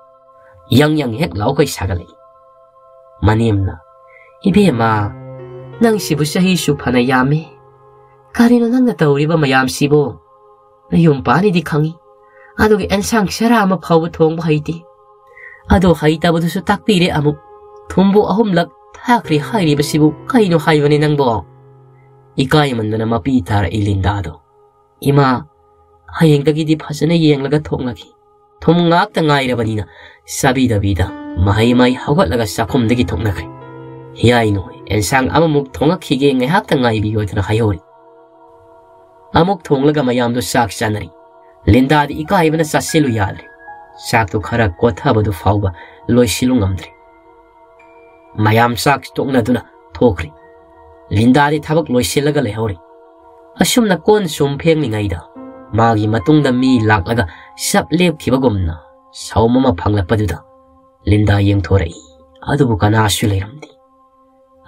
ꯌꯪ ꯌꯪ ꯍꯦꯛ ꯂꯥꯎꯈꯩ ꯁꯥꯒꯠꯂꯛꯏ ꯃꯅꯦꯝꯅ ꯏꯕꯦꯝꯃ ꯅꯪꯁꯤꯕꯨ ꯆꯍꯤꯁꯨ ꯐꯅ ꯌꯥꯝꯃꯤ ꯀꯔꯤꯅꯣ ꯅꯪꯅ ꯇꯧꯔꯤꯕ ꯃꯌꯥꯝꯁꯤꯕꯨ ꯅꯌꯨꯝ ꯄꯥꯅꯤꯗꯤ ꯈꯪꯉꯤ ꯑꯗꯨꯒ ꯑꯦꯟꯁꯥꯡ ꯁꯔꯥ ꯑꯃ ꯐꯥꯎꯕ ꯊꯣꯡꯕ ꯍꯩꯇꯦ ꯑꯗꯣ ꯍꯩꯇꯕꯗꯨꯁꯨ ꯇꯥꯛꯄꯤꯔꯦ ꯑꯃꯨꯛ ꯊꯨꯝꯕꯨ ꯑꯍꯨꯝꯂꯛ ꯊꯥꯈ꯭ꯔꯦ ꯍꯥꯏꯔꯤꯕꯁꯤꯕꯨ ꯀꯩꯅꯣ ꯍꯥꯏꯕꯅꯤ ꯅꯪꯕꯣ ꯏꯀꯥꯏꯃꯟꯗꯅ ꯃꯄꯤ ꯇꯥꯔꯛꯏ ꯂꯤꯟꯗꯥꯗꯣ ꯏꯃꯥ ꯍꯌꯦꯡꯗꯒꯤꯗꯤ ꯐꯖꯅ ꯌꯦꯡꯂꯒ ꯊꯣꯡꯂꯒꯦ ꯊꯨꯝ ꯉꯥꯛꯇ ꯉꯥꯏꯔꯕꯅꯤꯅ ꯆꯥꯕꯤꯗꯕꯤꯗ ꯃꯍꯩ ꯃꯍꯩ ꯍꯧꯒꯠꯂꯒ ꯆꯥꯛꯈꯨꯝꯗꯒꯤ ꯊꯣꯛꯅꯈ꯭ꯔꯦ ꯍꯤꯌꯥꯏꯅꯣ ꯑꯦꯟꯁꯥꯡ ꯑꯃꯃꯨꯛ ꯊꯣꯡꯉꯛꯈꯤꯒꯦ ꯉꯥꯏꯍꯥꯛꯇ ꯉꯥꯏꯕꯤꯌꯣꯗꯅ ꯍꯥꯏꯍꯧꯔꯤ ꯑꯃꯨꯛ ꯊꯣꯡꯂꯒ ꯃꯌꯥꯝꯗꯣ ꯆꯥꯛ ꯆꯥꯅꯔꯤ ꯂꯤꯟꯗꯥꯗꯤ ꯏꯀꯥꯏꯕꯅ ꯆꯥꯁꯤꯜꯂꯨ ꯌꯥꯗ꯭ꯔꯦ ꯆꯥꯛꯇꯣ ꯈꯔ ꯀꯣꯊꯕꯗꯨ ꯐꯥꯎꯕ ꯂꯣꯏꯁꯤꯜꯂꯨ ꯉꯝꯗ꯭ꯔꯦ ꯃꯌꯥꯝ ꯆꯥꯛ ꯇꯣꯛꯅꯗꯨꯅ ꯊꯣꯛꯈ꯭ꯔꯤ ꯂꯤꯟꯗꯥꯗꯤ ꯊꯕꯛ ꯂꯣꯏꯁꯤꯜꯂꯒ ꯂꯩꯍꯧꯔꯤ ꯑꯁꯨꯝꯅ ꯀꯣꯟ ꯁꯨꯝ ꯐꯦꯡꯂꯤꯉꯩꯗ ꯃꯥꯒꯤ ꯃꯇꯨꯡꯗ ꯃꯤ ꯂꯥꯛꯂꯒ ꯁꯞ ꯂꯦꯞꯈꯤꯕꯒꯨꯝꯅ ꯁꯥꯎꯝ ꯑꯃ ꯐꯪꯂꯛꯄꯗꯨꯗ ꯂꯤꯟꯗꯥ ꯌꯦꯡꯊꯣꯔꯛꯏ ꯑꯗꯨꯕꯨ ꯀꯅꯥꯁꯨ ꯂꯩꯔꯝꯗꯦ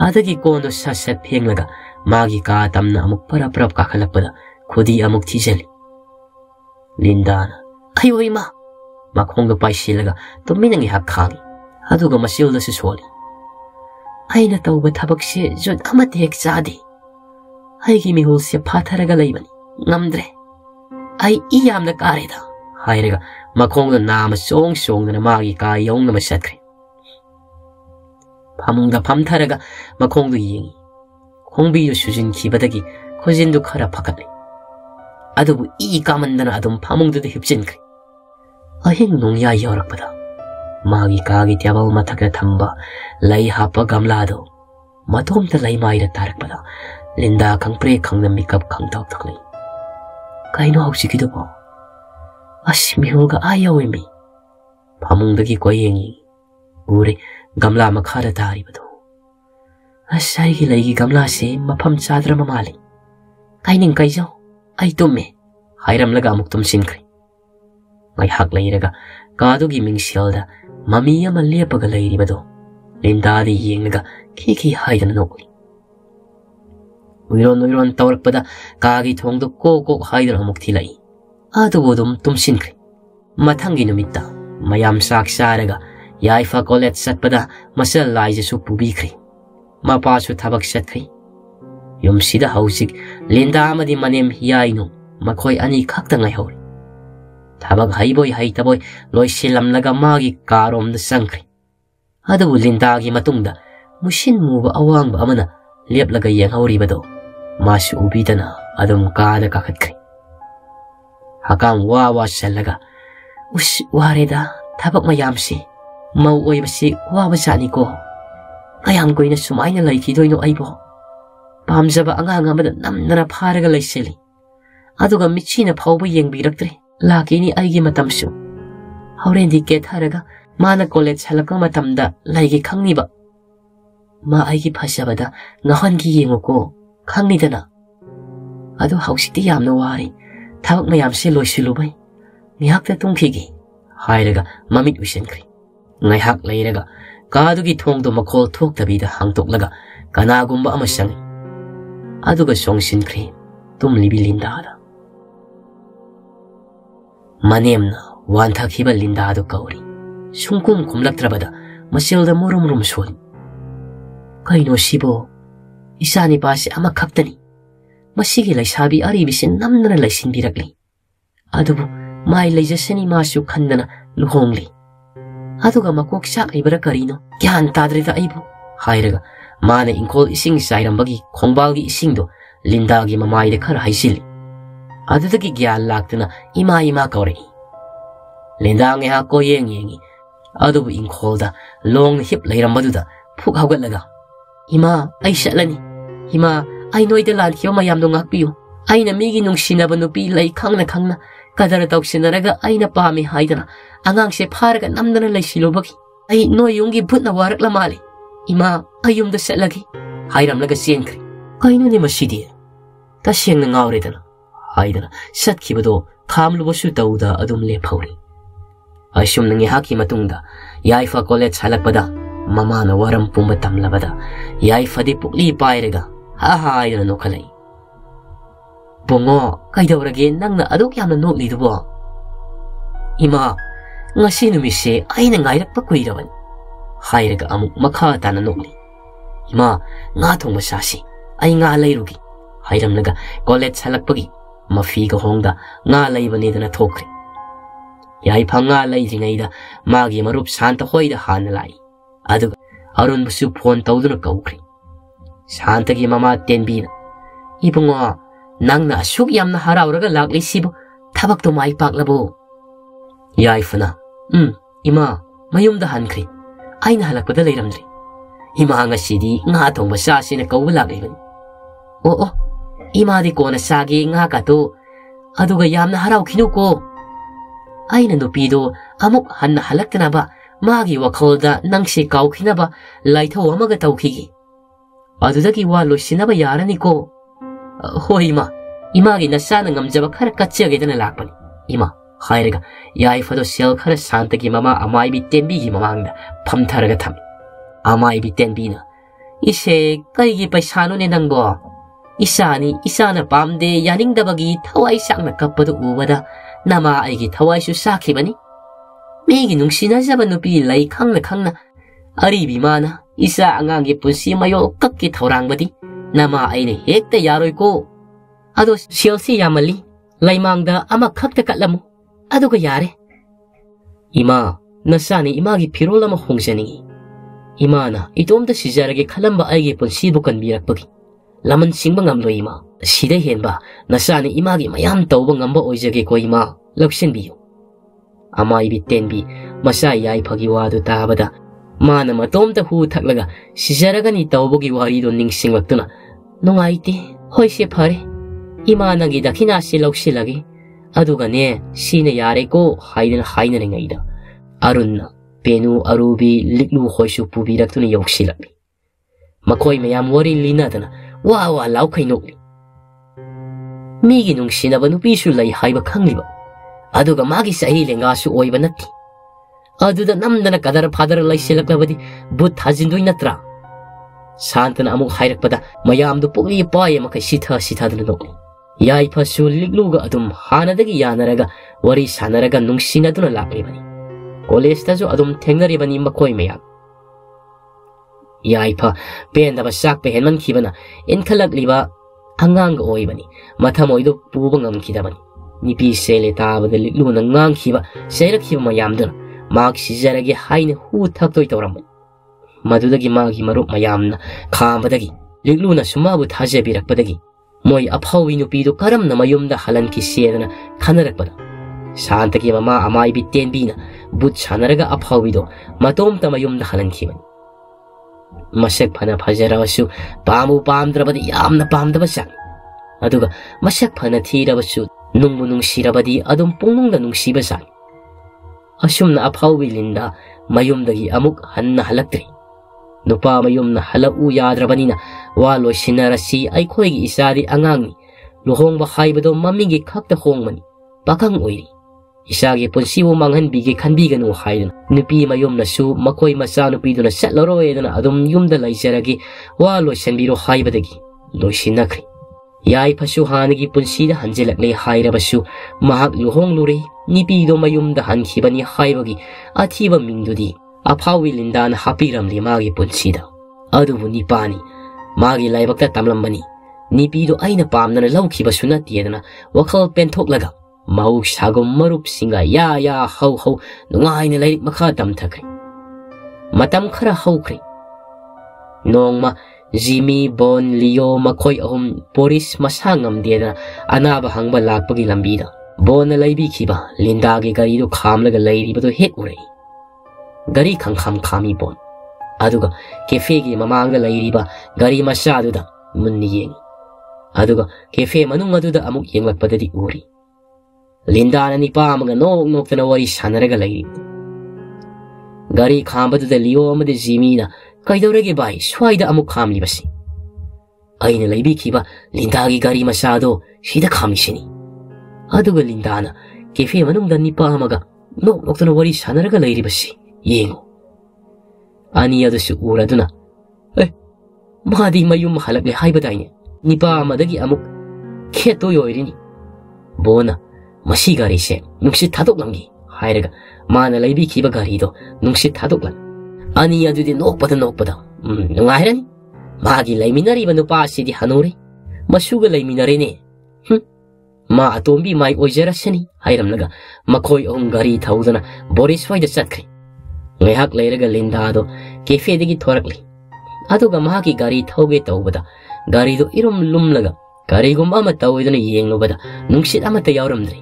ꯑꯗꯒꯤ ꯀꯣꯟꯗꯣ ꯁꯠ ꯁꯠ ꯐꯦꯡꯂꯒ ꯃꯥꯒꯤ ꯀꯥ ꯇꯝꯅ ꯑꯃꯨꯛ ꯄꯔꯞ ꯄꯔꯞ ꯀꯥꯈꯠꯂꯛꯄꯗ खुद ही अमुक चीजें ली 린다나 아이고 이마 막 홍가 빠이실라가 또 미능이 학하니 하도가 마시올다시 소리 아이나 따오가 타박시 전 아마티 핵사디 아이기 미홀시야 파타라가 라이바니 남드레 아이 이암나 까레다 하이레가 막 홍가 나마 쏭쏭드나 마기 까이 용나 마샷크레 밤홍다 밤타라가 막 홍도 이행이 홍비요 슈진 기바다기 코진도 카라 파카리 아두부 이 까만다는 아둠 파몽드도 휩신크리 아행 농야 여락보다 마위 까기 떼바우 마타가 담바 라이 하파 감라도 마톰다 라이 마이라 따락보다 린다 강프레 강남 미캅 강타업 탁레 가이노 하우시 기도보 아시 미호가 아야웨미 파몽드기 꼬이행이 우리 감라 마카라 다리보도 아샤이기 라이기 감라시 마팜 짜드라마 말리 가이는 가이죠 ꯇꯨꯝꯃꯦ ꯍꯥꯏꯔꯝꯂꯒ ꯑꯃꯨꯛ ꯇꯨꯝꯁꯤꯟꯈ꯭ꯔꯦ ꯉꯥꯏꯍꯥꯛ ꯂꯩꯔꯒ ꯀꯥꯗꯨꯒꯤ ꯃꯤꯡꯁꯦꯜꯗ ꯃꯃꯤ ꯑꯃ ꯂꯦꯞꯄꯒ ꯂꯩꯔꯤꯕꯗꯣ ꯂꯤꯟꯗꯥꯗ ꯌꯦꯡꯂꯒ ꯈꯤ ꯈꯤ ꯍꯥꯏꯗꯅ ꯅꯣꯛꯂꯤ ꯎꯏꯔꯣꯟ ꯎꯏꯔꯣꯟ ꯇꯧꯔꯛꯄꯗ ꯀꯥꯒꯤ ꯊꯣꯡꯗꯣ ꯀꯣꯛ ꯀꯣꯛ ꯍꯥꯏꯗꯨꯅ ꯑꯃꯨꯛ ꯊꯤꯜꯂꯛꯏ ꯑꯗꯨꯕꯨ ꯑꯗꯨꯝ ꯇꯨꯝꯁꯤꯟꯈ꯭ꯔꯦ ꯃꯊꯪꯒꯤ ꯅꯨꯃꯤꯠꯇ ꯃꯌꯥꯝ ꯆꯥꯛ ꯆꯥꯔꯒ ꯌꯥꯏꯐ ꯀꯣꯂꯦꯖ ꯆꯠꯄꯗ ꯃꯆꯜ ꯂꯥꯏꯖꯁꯨ ꯄꯨꯕꯤꯈ꯭ꯔꯦ ꯃꯄꯥꯁꯨ ꯊꯕꯛ ꯆꯠꯈ꯭ꯔꯤ ꯌꯨꯝꯁꯤꯗ ꯍꯧꯖꯤꯛ ꯂꯤꯟꯗꯥ ꯑꯃꯗꯤ ꯃꯅꯦꯝ ꯍꯤꯌꯥꯏꯅꯨ ꯃꯈꯣꯏ ꯑꯅꯤ ꯈꯛꯇ ꯉꯥꯏꯍꯧꯔꯤ ꯊꯕꯛ ꯍꯩꯕꯣꯏ ꯍꯩꯇꯕꯣꯏ ꯂꯣꯏꯁꯤꯜꯂꯝꯂꯒ ꯃꯥꯒꯤ ꯀꯥꯔꯣꯝꯗ ꯆꯪꯈ꯭ꯔꯦ ꯑꯗꯨꯕꯨ ꯂꯤꯟꯗꯥꯒꯤ ꯃꯇꯨꯡꯗ ꯃꯨꯁꯤꯟ ꯃꯨꯕ ꯑꯋꯥꯡꯕ ꯑꯃꯅ ꯂꯦꯞꯂꯒ ꯌꯦꯡꯍꯧꯔꯤꯕꯗꯣ ꯃꯥꯁꯨ ꯎꯕꯤꯗꯅ ꯑꯗꯨꯝ ꯀꯥꯗ ꯀꯥꯈꯠꯈ꯭ꯔꯦ ꯍꯀꯥꯝ ꯋꯥ ꯋꯥ ꯆꯜꯂꯒ ꯎꯁ ꯋꯥꯔꯦꯗ ꯊꯕꯛ ꯃꯌꯥꯝꯁꯤ ꯃꯧ ꯑꯣꯏꯕꯁꯤ ꯋꯥꯕ ꯖꯥꯠꯅꯤꯀꯣ ꯀꯌꯥꯝ ꯀꯨꯏꯅ ꯁꯨꯃꯥꯏꯅ ꯂꯩꯈꯤꯗꯣꯏꯅꯣ ꯑꯩꯕꯣ ꯄꯥꯝꯖꯕ ꯑꯉꯥꯡ ꯑꯃꯗ ꯅꯝꯗꯅ ꯐꯥꯔꯒ ꯂꯩꯁꯤꯜꯂꯤ ꯑꯗꯨꯒ ꯃꯤꯠꯆꯤꯅ ꯐꯥꯎꯕ ꯌꯦꯡꯕꯤꯔꯛꯇ꯭ꯔꯦ ꯂꯥꯛꯈꯤꯅꯤ ꯑꯩꯒꯤ ꯃꯇꯝꯁꯨ ꯍꯣꯔꯦꯟꯗꯤ ꯀꯦꯊꯔꯒ ꯃꯥꯅ ꯀꯣꯂꯦꯖ ꯍꯜꯂꯛꯄ ꯃꯇꯝꯗ ꯂꯩꯒꯦ ꯈꯪꯅꯤꯕ ꯃꯥ ꯑꯩꯒꯤ ꯐꯖꯕꯗ ꯉꯥꯎꯍꯟꯈꯤ ꯌꯦꯡꯉꯨꯀꯣ ꯈꯪꯅꯤꯗꯅ ꯑꯗꯨ ꯍꯧꯖꯤꯛꯇꯤ ꯌꯥꯝꯅ ꯋꯥꯔꯤ ꯊꯕꯛ ꯃꯌꯥꯝꯁꯦ ꯂꯣꯏꯁꯤꯜꯂꯨꯕꯩ ꯉꯥꯏꯍꯥꯛꯇ ꯇꯨꯝꯈꯤꯒꯦ ꯍꯥꯏꯔꯒ ꯃꯃꯤꯠ ꯎꯏꯁꯤꯟꯈ꯭ꯔꯦ ꯉꯥꯏꯍꯥꯛ ꯂꯩꯔꯒ ꯀꯥꯗꯨꯒꯤ ꯊꯣꯡꯗꯣ ꯃꯈꯣꯜ ꯊꯣꯛꯇꯕꯤꯗ ꯍꯥꯡꯇꯣꯛꯂꯒ ꯀꯅꯥꯒꯨꯝꯕ ꯑꯃ 阿杜个雄心크림 똥리 빌린다 하다. 마네엠나 완타 기발린다 아두 까오리. 숑꿈 곰락 들어바다 마시엘다 모름룸 쇼니. kaino shibo. Isa ni pasi ama kaptani. Masigi lai sabi ari bisin namnana lai sindirakli. Adubu mai lai jasani masu khandana luhongli. Aduga makok shak ibara karino. Gyan tadrita ibu. Hairaga ꯃꯥꯅ ꯏꯪꯈꯣꯜ ꯏꯁꯤꯡ ꯆꯥꯏꯔꯝꯕꯒꯤ ꯈꯣꯡꯕꯥꯜꯒꯤ ꯏꯁꯤꯡꯗꯣ ꯂꯤꯟꯗꯥꯒꯤ ꯃꯃꯥꯏꯗ ꯈꯔ ꯍꯩꯖꯤꯜꯂꯤ ꯑꯗꯨꯗꯒꯤ ꯒ꯭ꯌꯥꯟ ꯂꯥꯛꯇꯨꯅ ꯏꯃꯥ ꯏꯃꯥ ꯀꯧꯔꯛꯏ ꯂꯤꯟꯗꯥ ꯉꯥꯏꯍꯥꯛ ꯀꯣꯌꯦꯡ ꯌꯦꯡꯉꯤ ꯑꯗꯨꯕꯨ ꯏꯪꯈꯣꯜꯗ ꯂꯣꯡꯅ ꯍꯤꯞ ꯂꯩꯔꯝꯕꯗꯨꯗ ꯐꯨꯛ ꯍꯧꯒꯠꯂꯒ ꯏꯃꯥ ꯑꯩ ꯆꯠꯂꯅꯤ ꯏꯃꯥ ꯑꯩ ꯅꯣꯏꯗ ꯂꯥꯟꯈꯤꯕ ꯃꯌꯥꯝꯗꯣ ꯉꯥꯛꯄꯤꯌꯨ ꯑꯩꯅ ꯃꯤꯒꯤ ꯅꯨꯡꯁꯤꯅꯕ ꯅꯨꯄꯤ ꯂꯩ ꯈꯪꯅ ꯈꯪꯅ ꯀꯗꯔ ꯇꯧꯁꯤꯟꯅꯔꯒ ꯑꯩꯅ ꯄꯥꯝꯃꯤ ꯍꯥꯏꯗꯅ ꯑꯉꯥꯡꯁꯦ ꯐꯥꯔꯒ ꯅꯝꯗꯅ ꯂꯩꯁꯤꯜꯂꯨꯕꯒꯤ ꯑꯩ ꯅꯣꯏ ꯌꯨꯝꯒꯤ ꯚꯨꯠꯅ ꯋꯥꯔꯛꯂ ꯃꯥꯜꯂꯤ ꯏꯃꯥ ꯑꯩ ꯌꯨꯝꯗ ꯆꯠꯂꯒꯦ ꯍꯥꯏꯔꯝꯂꯒ ꯆꯦꯟꯈ꯭ꯔꯦ ꯀꯩꯅꯣꯅꯦ ꯃꯁꯤꯗꯤ ꯇꯁꯦꯡꯅ ꯉꯥꯎꯔꯦꯗꯅ ꯍꯥꯏꯗꯅ ꯆꯠꯈꯤꯕꯗꯣ ꯈꯥꯝꯂꯨꯕꯁꯨ ꯇꯧꯗ ꯑꯗꯨꯝ ꯂꯦꯞꯍꯧꯔꯤ ꯑꯁꯨꯝꯅ ꯉꯥꯏꯍꯥꯛꯀꯤ ꯃꯇꯨꯡꯗ ꯌꯥꯏꯐ ꯀꯣꯂꯦꯖ ꯍꯜꯂꯛꯄꯗ ꯃꯃꯥꯅ ꯋꯥꯔꯝ ꯄꯨꯝꯕ ꯇꯝꯂꯕꯗ ꯌꯥꯏꯐꯗꯤ ꯄꯨꯛꯂꯤ ꯄꯥꯏꯔꯒ ꯍꯥ ꯍꯥꯏꯗꯅ ꯅꯣꯛꯈꯠꯂꯛꯏ ꯕꯨꯡꯉꯣ ꯀꯩꯗꯧꯔꯒꯦ ꯅꯪꯅ ꯑꯗꯨꯛ ꯌꯥꯝꯅ ꯅꯣꯛꯂꯤꯗꯨꯕꯣ ꯏꯃꯥ ꯉꯁꯤ ꯅꯨꯃꯤꯠꯁꯦ ꯑꯩꯅ ꯉꯥꯏꯔꯛꯄ ꯀꯨꯏꯔꯕꯅꯤ ꯍꯥꯏꯔꯒ ꯑꯃꯨꯛ ꯃꯈꯥ ꯇꯥꯅ ꯅꯣꯛꯂꯤ ꯏꯃꯥ ꯉꯥ ꯊꯣꯡꯕ ꯆꯥꯁꯤ ꯑꯩ ꯉꯥ ꯂꯩꯔꯨꯒꯤ ꯍꯥꯏꯔꯝꯂꯒ ꯀꯣꯂꯦꯖ ꯍꯜꯂꯛꯄꯒꯤ ꯃꯐꯤꯒ ꯍꯣꯡꯗ ꯉꯥ ꯂꯩꯕꯅꯦꯗꯅ ꯊꯣꯛꯈ꯭ꯔꯦ ꯌꯥꯏꯐ ꯉꯥ ꯂꯩꯗ꯭ꯔꯤꯉꯩꯗ ꯃꯥꯒꯤ ꯃꯔꯨꯞ ꯁꯥꯟꯇ ꯍꯣꯏꯗ ꯍꯥꯟꯅ ꯂꯥꯛꯏ ꯑꯗꯨꯒ ꯑꯔꯨꯟꯕꯨꯁꯨ ꯐꯣꯟ ꯇꯧꯗꯨꯅ ꯀꯧꯈ꯭ꯔꯦ ꯁꯥꯟꯇꯒꯤ ꯃꯃꯥ ꯇꯦꯟꯕꯤꯅ ꯏꯕꯨꯡꯉꯣ ꯅꯪꯅ ꯑꯁꯨꯛ ꯌꯥꯝꯅ ꯍꯔꯥꯎꯔꯒ ꯂꯥꯛꯂꯤꯁꯤꯕꯨ ꯊꯕꯛꯇꯣ ꯃꯥꯏ ꯄꯥꯛꯂꯕꯣ ꯌꯥꯏꯐꯅ ꯎꯝ ꯏꯃꯥ ꯃꯌꯨꯝꯗ ꯍꯟꯈ꯭ꯔꯦ ꯑꯩꯅ ꯍꯜꯂꯛꯄꯗ ꯂꯩꯔꯝꯗ꯭ꯔꯤ ꯏꯃꯥ ꯉꯁꯤꯗꯤ ꯉꯥ ꯊꯣꯡꯕ ꯆꯥꯁꯤꯅ ꯀꯧꯕ ꯂꯥꯛꯂꯤꯕꯅꯤ ꯑꯣ ꯑꯣ ꯏꯃꯥꯗꯤ ꯀꯣꯟꯅ ꯆꯥꯒꯦ ꯉꯥ ꯀꯥꯇꯣ ꯑꯗꯨꯒ ꯌꯥꯝꯅ ꯍꯔꯥꯎꯈꯤꯅꯨꯀꯣ ꯑꯩꯅ ꯅꯨꯄꯤꯗꯣ ꯑꯃꯨꯛ ꯍꯟꯅ ꯍꯜꯂꯛꯇꯅꯕ ꯃꯥꯒꯤ ꯋꯥꯈꯜꯗ ꯅꯪꯁꯦ ꯀꯥꯎꯈꯤꯅꯕ ꯂꯥꯏꯊꯧ ꯑꯃꯒ ꯇꯧꯈꯤꯒꯦ ꯑꯗꯨꯗꯒꯤ ꯋꯥ ꯂꯣꯏꯁꯤꯟꯅꯕ ꯌꯥꯔꯅꯤꯀꯣ ꯍꯣꯏ ꯏꯃꯥ ꯏꯃꯥꯒꯤ ꯅꯆꯥꯅ ꯉꯝꯖꯕ ꯈꯔ ꯀꯠꯆꯒꯦꯗꯅ ꯂꯥꯛꯄꯅꯤ ꯏꯃꯥ 하이르가 야이파도 시엘카르 산뜨기 마마 아마이비 땐비기 마망다 밤타르가 탐 아마이비 땐비나 이세 까이기 빠 샤노네 난거 이사니 이사나 밤데 야링다바기 타와이 쌍나 까빠도 우바다 나마 아이기 타와이슈 사키바니 미기 눙시나자바 누비 라이 캉나 캉나 아리비마나 이사 앙앙기 뿐시 마요 깍기 타오랑바디 나마 아이네 헥다 야로이고 아도 시어시 야말리 라이망다 아마 칵다 깔라모 아두가 야 래. 이마 나사니 이마기 피로라마 홍세 니. 이마나 이돔다 시자르게 칼람바 아이게 본 시복한 미락버 기. 라만 싱방암로 이마 시대 현바 나사니 이마기 마얌 떠봉암바 오이저게 고 이마 럭신비 요. 아마 이비 땐비 마사 야이 버기와도 다바다 마나 마돔다 후 탁라가 시자르가니 떠보기 와리도 닝싱 왁두나 농아이띠 허이시 파레 이마나기 다키나시 럭실라기 ꯑꯗꯨꯒꯅꯦ ꯁꯤꯅ ꯌꯥꯔꯦꯀꯣ ꯍꯥꯏꯗꯅ ꯍꯥꯏꯅꯔꯤꯉꯩꯗ ꯑꯔꯨꯟꯅ ꯄꯦꯅꯨ ꯑꯔꯨꯕꯤ ꯂꯤꯛꯂꯨ ꯍꯣꯏꯁꯨ ꯄꯨꯕꯤꯔꯛꯇꯨꯅ ꯌꯧꯁꯤꯜꯂꯛꯂꯤ ꯃꯈꯣꯏ ꯃꯌꯥꯝ ꯋꯥꯔꯤ ꯂꯤꯅꯗꯅ ꯋꯥ ꯋꯥ ꯂꯥꯎꯈꯩ ꯅꯣꯛꯂꯤ ꯃꯤꯒꯤ ꯅꯨꯡꯁꯤꯅꯕ ꯅꯨꯄꯤꯁꯨ ꯂꯩ ꯍꯥꯏꯕ ꯈꯪꯂꯤꯕ ꯑꯗꯨꯒ ꯃꯥꯒꯤ ꯆꯍꯤ ꯂꯦꯡꯒꯥꯁꯨ ꯑꯣꯏꯕ ꯅꯠꯇꯦ ꯑꯗꯨꯗ ꯅꯝꯗꯅ ꯀꯗꯔ ꯐꯥꯗꯔ ꯂꯩꯁꯤꯜꯂꯛꯂꯕꯗꯤ ꯕꯨꯠ ꯊꯥꯖꯤꯟꯗꯣꯏ ꯅꯠꯇ꯭ꯔꯥ ꯁꯥꯟꯇꯅ ꯑꯃꯨꯛ ꯍꯥꯏꯔꯛꯄꯗ ꯃꯌꯥꯝꯗꯨ ꯄꯨꯛꯂꯤ ꯄꯥꯏ ꯃꯈꯩ ꯁꯤꯊ ꯁꯤꯊꯗꯨꯅ ꯅꯣꯛꯂꯤ ꯌꯥꯏꯐꯁꯨ ꯂꯤꯛꯂꯨꯒ ꯑꯗꯨꯝ ꯍꯥꯟꯅꯗꯒꯤ ꯌꯥꯅꯔꯒ ꯋꯥꯔꯤ ꯁꯥꯟꯅꯔꯒ ꯅꯨꯡꯁꯤꯅꯗꯨꯅ ꯂꯥꯛꯂꯤꯕꯅꯤ ꯀꯣꯂꯦꯖꯇꯁꯨ ꯑꯗꯨꯝ ꯊꯦꯡꯅꯔꯤꯕꯅꯤ ꯃꯈꯣꯏ ꯃꯌꯥꯝ ꯌꯥꯏꯐ ꯄꯦꯟꯗꯕ ꯆꯥꯛꯄ ꯍꯦꯟꯃꯟꯈꯤꯕꯅ ꯏꯟꯈꯠꯂꯛꯂꯤꯕ ꯑꯉꯥꯡꯒ ꯑꯣꯏꯕꯅꯤ ꯃꯊꯃꯣꯏꯗꯨ ꯄꯨꯕ ꯉꯝꯈꯤꯗꯕꯅꯤ ꯅꯨꯄꯤ ꯆꯦꯜꯂꯦ ꯇꯥꯕꯗ ꯂꯤꯛꯂꯨꯅ ꯉꯥꯡꯈꯤꯕ ꯆꯩꯔꯛꯈꯤꯕ ꯃꯌꯥꯝꯗꯨꯅ ꯃꯍꯥꯛ ꯁꯤꯖꯔꯒꯦ ꯍꯥꯏꯅ ꯍꯨ ꯊꯛꯇꯣꯏ ꯇꯧꯔꯝꯕꯅꯤ ꯃꯗꯨꯗꯒꯤ ꯃꯥꯒꯤ ꯃꯔꯨꯞ ꯃꯌꯥꯝꯅ ꯈꯥꯝꯕꯗꯒꯤ ꯂꯤꯛꯂꯨꯅꯁꯨ ꯃꯥꯕꯨ ꯊꯥꯖꯕꯤꯔꯛꯄꯗꯒꯤ ꯃꯣꯏ ꯑꯐꯥꯎꯕꯤ ꯅꯨꯄꯤꯗꯨ ꯀꯔꯝꯅ ꯃꯌꯨꯝꯗ ꯍꯜꯍꯟꯈꯤꯁꯦꯗꯅ ꯈꯟꯅꯔꯛꯄꯗ ꯁꯥꯟꯇꯒꯤ ꯃꯃꯥ ꯑꯃꯥꯏꯕꯤ ꯇꯦꯟꯕꯤꯅ ꯕꯨꯠ ꯁꯥꯟꯅꯔꯒ ꯑꯐꯥꯎꯕꯤꯗꯣ ꯃꯇꯣꯝꯇ ꯃꯌꯨꯝꯗ ꯍꯜꯍꯟꯈꯤꯕꯅꯤ ꯃꯁꯛ ꯐꯅ ꯐꯖꯔꯕꯁꯨ ꯄꯥꯝꯕꯨ ꯄꯥꯝꯗ꯭ꯔꯕꯗꯤ ꯌꯥꯝꯅ ꯄꯥꯝꯗꯕ ꯆꯥꯡ ꯑꯗꯨꯒ ꯃꯁꯛ ꯐꯅ ꯊꯤꯔꯕꯁꯨ ꯅꯨꯡꯕꯨ ꯅꯨꯡꯁꯤꯔꯕꯗꯤ ꯑꯗꯨꯝ ꯄꯨꯡꯅꯨꯡꯗ ꯅꯨꯡꯁꯤꯕ ꯆꯥꯡ ꯑꯁꯨꯝꯅ ꯑꯐꯥꯎꯕꯤ ꯂꯤꯟꯗ ꯃꯌꯨꯝꯗꯒꯤ ꯑꯃꯨꯛ ꯍꯟꯅ ꯍꯜꯂꯛꯇ꯭ꯔꯤ ꯅꯨꯄꯥ ꯃꯌꯨꯝꯅ ꯍꯜꯂꯛꯎ ꯌꯥꯗ꯭ꯔꯕꯅꯤꯅ ꯋꯥ ꯂꯣꯏꯁꯤꯟꯅꯔꯁꯤ ꯑꯩꯈꯣꯏꯒꯤ ꯏꯆꯥꯗꯤ ꯑꯉꯥꯡꯅꯤ ꯂꯨꯍꯣꯡꯕ ꯍꯥꯏꯕꯗꯣ ꯃꯃꯤꯡꯒꯤ ꯈꯛꯇ ꯍꯣꯡꯕꯅꯤ ꯄꯥꯈꯪ ꯑꯣꯏꯔꯤ ꯏꯆꯥꯒꯤ ꯄꯨꯟꯁꯤꯕꯨ ꯃꯥꯡꯍꯟꯕꯤꯒꯦ ꯈꯟꯕꯤꯒꯅꯨ ꯍꯥꯏꯗꯨꯅ ꯅꯨꯄꯤ ꯃꯌꯨꯝꯅꯁꯨ ꯃꯈꯣꯏ ꯃꯆꯥꯅꯨꯄꯤꯗꯨꯅ ꯆꯠꯂꯔꯣꯏꯗꯅ ꯑꯗꯨꯝ ꯌꯨꯝꯗ ꯂꯩꯖꯔꯒꯦ ꯋꯥ ꯂꯣꯏꯁꯤꯟꯕꯤꯔꯣ ꯍꯥꯏꯕꯗꯒꯤ ꯂꯣꯏꯁꯤꯟꯅꯈ꯭ꯔꯦ ꯌꯥꯏꯐꯁꯨ ꯍꯥꯟꯅꯒꯤ ꯄꯨꯟꯁꯤꯗ ꯍꯟꯖꯤꯜꯂꯛꯂꯦ ꯍꯥꯏꯔꯕꯁꯨ ꯃꯍꯥꯛ ꯂꯨꯍꯣꯡꯂꯨꯔꯦ ꯅꯨꯄꯤꯗꯣ ꯃꯌꯨꯝꯗ ꯍꯟꯈꯤꯕꯅꯤ ꯍꯥꯏꯕꯒꯤ ꯑꯊꯤꯕ ꯃꯤꯡꯗꯨꯗꯤ ꯑꯐꯥꯎꯕꯤ ꯂꯤꯟꯗꯥꯅ ꯍꯥꯞꯄꯤꯔꯝꯂꯤ ꯃꯥꯒꯤ ꯄꯨꯟꯁꯤꯗ ꯑꯗꯨꯕꯨ ꯅꯤꯄꯥꯅꯤ ꯃꯥꯒꯤ ꯂꯥꯏꯕꯛꯇ ꯇꯝꯂꯝꯕꯅꯤ ꯅꯤꯄꯤꯗꯨ ꯑꯩꯅ ꯄꯥꯝꯗꯅ ꯂꯧꯈꯤꯕꯁꯨ ꯅꯠꯇꯦꯗꯅ ꯋꯥꯈꯜ ꯄꯦꯟꯊꯣꯛꯂꯒ ꯃꯍꯧꯁꯥꯒꯨꯝ ꯃꯔꯨꯞꯁꯤꯡꯒ ꯌꯥ ꯌꯥ ꯍꯧ ꯍꯧ ꯅꯨꯡꯉꯥꯏꯅ ꯂꯥꯏꯔꯤꯛ ꯃꯈꯥ ꯇꯝꯊꯈ꯭ꯔꯦ ꯃꯇꯝ ꯈꯔ ꯍꯧꯈ꯭ꯔꯦ ꯅꯣꯡꯃ ꯖꯤꯃꯤ ꯕꯣꯟ ꯂꯤꯌꯣ ꯃꯈꯣꯏ ꯑꯍꯨꯝ ꯄꯣꯔꯤꯁ ꯃꯁꯥ ꯉꯝꯗꯦꯗꯅ ꯑꯅꯥꯕ ꯍꯪꯕ ꯂꯥꯛꯄꯒꯤ ꯂꯝꯕꯤꯗ ꯕꯣꯟꯅ ꯂꯩꯕꯤꯈꯤꯕ ꯂꯤꯟꯗꯥꯒꯤ ꯒꯥꯔꯤꯗꯨ ꯈꯥꯝꯂꯒ ꯂꯩꯔꯤꯕꯗꯨ ꯍꯦꯛ ꯎꯔꯛꯏ ꯒꯥꯔꯤ ꯈꯪꯈꯥꯝ ꯈꯥꯝꯃꯤ ꯕꯣꯟ ꯑꯗꯨꯒ ꯀꯦꯐꯦꯒꯤ ꯃꯃꯥꯡꯗ ꯂꯩꯔꯤꯕ ꯒꯥꯔꯤ ꯃꯆꯥꯗꯨꯗ ꯃꯨꯟꯅ ꯌꯦꯡꯉꯤ ꯑꯗꯨꯒ ꯀꯦꯐꯦ ꯃꯅꯨꯡ ꯑꯗꯨꯗ ꯑꯃꯨꯛ ꯌꯦꯡꯂꯛꯄꯗꯗꯤ ꯎꯔꯤ ꯂꯤꯟꯗꯥꯅ ꯅꯤꯄꯥ ꯑꯃꯒ ꯅꯣꯛ ꯅꯣꯛꯇꯅ ꯋꯥꯔꯤ ꯁꯥꯟꯅꯔꯒ ꯂꯩꯔꯤ ꯒꯥꯔꯤ ꯈꯥꯝꯕꯗꯨꯗ ꯂꯤꯌꯣ ꯑꯃꯗꯤ ꯖꯤꯃꯤꯅ ꯀꯩꯗꯧꯔꯒꯦ ꯚꯥꯏ ꯁ꯭ꯋꯥꯏꯗ ꯑꯃꯨꯛ ꯈꯥꯝꯂꯤꯕꯁꯤ ꯑꯩꯅ ꯂꯩꯕꯤꯈꯤꯕ ꯂꯤꯟꯗꯥꯒꯤ ꯒꯥꯔꯤ ꯃꯆꯥꯗꯣ ꯁꯤꯗ ꯈꯥꯝꯃꯤꯁꯤꯅꯤ ꯑꯗꯨꯒ ꯂꯤꯟꯗꯥꯅ ꯀꯦꯐꯦ ꯃꯅꯨꯡꯗ ꯅꯤꯄꯥ ꯑꯃꯒ ꯅꯣꯛ ꯅꯣꯛꯇꯅ ꯋꯥꯔꯤ ꯁꯥꯟꯅꯔꯒ ꯂꯩꯔꯤꯕꯁꯤ ꯌꯦꯡꯉꯨ ꯑꯅꯤ ꯑꯗꯨꯁꯨ ꯎꯔꯗꯨꯅ ꯑꯦ ꯃꯥꯗꯤ ꯃꯌꯨꯝ ꯍꯜꯂꯛꯂꯦ ꯍꯥꯏꯕꯗꯥꯏꯅꯦ ꯅꯤꯄꯥ ꯑꯃꯗꯒꯤ ꯑꯃꯨꯛ ꯈꯦꯠꯇꯣꯏ ꯑꯣꯏꯔꯤꯅꯤ ꯕꯣꯅ ꯃꯁꯤ ꯒꯥꯔꯤꯁꯦ ꯅꯨꯡꯁꯤꯠ ꯊꯥꯗꯣꯛꯂꯝꯒꯤ ꯍꯥꯏꯔꯒ ꯃꯥꯅ ꯂꯩꯕꯤꯈꯤꯕ ꯒꯥꯔꯤꯗꯣ ꯅꯨꯡꯁꯤꯠ ꯊꯥꯗꯣꯛꯂꯝ ꯑꯅꯤ ꯑꯗꯨꯗꯤ ꯅꯣꯛꯄꯗ ꯅꯣꯛꯄꯗ ꯎꯝ ꯅꯨꯡꯉꯥꯏꯔꯅꯤ ꯃꯥꯒꯤ ꯂꯩꯃꯤꯟꯅꯔꯤꯕ ꯅꯨꯄꯥ ꯑꯁꯤꯗꯤ ꯍꯅꯨꯔꯦ ꯃꯁꯨꯒ ꯂꯩꯃꯤꯟꯅꯔꯦꯅꯦ ꯍꯨꯝ ꯃꯥ ꯑꯇꯣꯝꯕꯤ ꯃꯥꯏ ꯑꯣꯏꯖꯔꯁꯅꯤ ꯍꯥꯏꯔꯝꯂꯒ ꯃꯈꯣꯏ ꯑꯍꯨꯝ ꯒꯥꯔꯤ ꯊꯧꯗꯨꯅ ꯕꯣꯔꯤꯁ ꯍꯣꯏꯗ ꯆꯠꯈ꯭ꯔꯦ ꯉꯥꯏꯍꯥꯛ ꯂꯩꯔꯒ ꯂꯤꯟꯗꯥꯗꯣ ꯀꯦꯐꯦꯗꯒꯤ ꯊꯣꯔꯛꯂꯤ ꯑꯗꯨꯒ ꯃꯍꯥꯛꯀꯤ ꯒꯥꯔꯤ ꯊꯧꯒꯦ ꯇꯧꯕꯗ ꯒꯥꯔꯤꯗꯣ ꯏꯔꯨꯝ ꯂꯨꯝꯂꯒ ꯀꯔꯤꯒꯨꯝꯕ ꯑꯃ ꯇꯧꯗꯨꯅ ꯌꯦꯡꯂꯨꯕꯗ ꯅꯨꯡꯁꯤꯠ ꯑꯃꯠꯇ ꯌꯥꯎꯔꯝꯗ꯭ꯔꯦ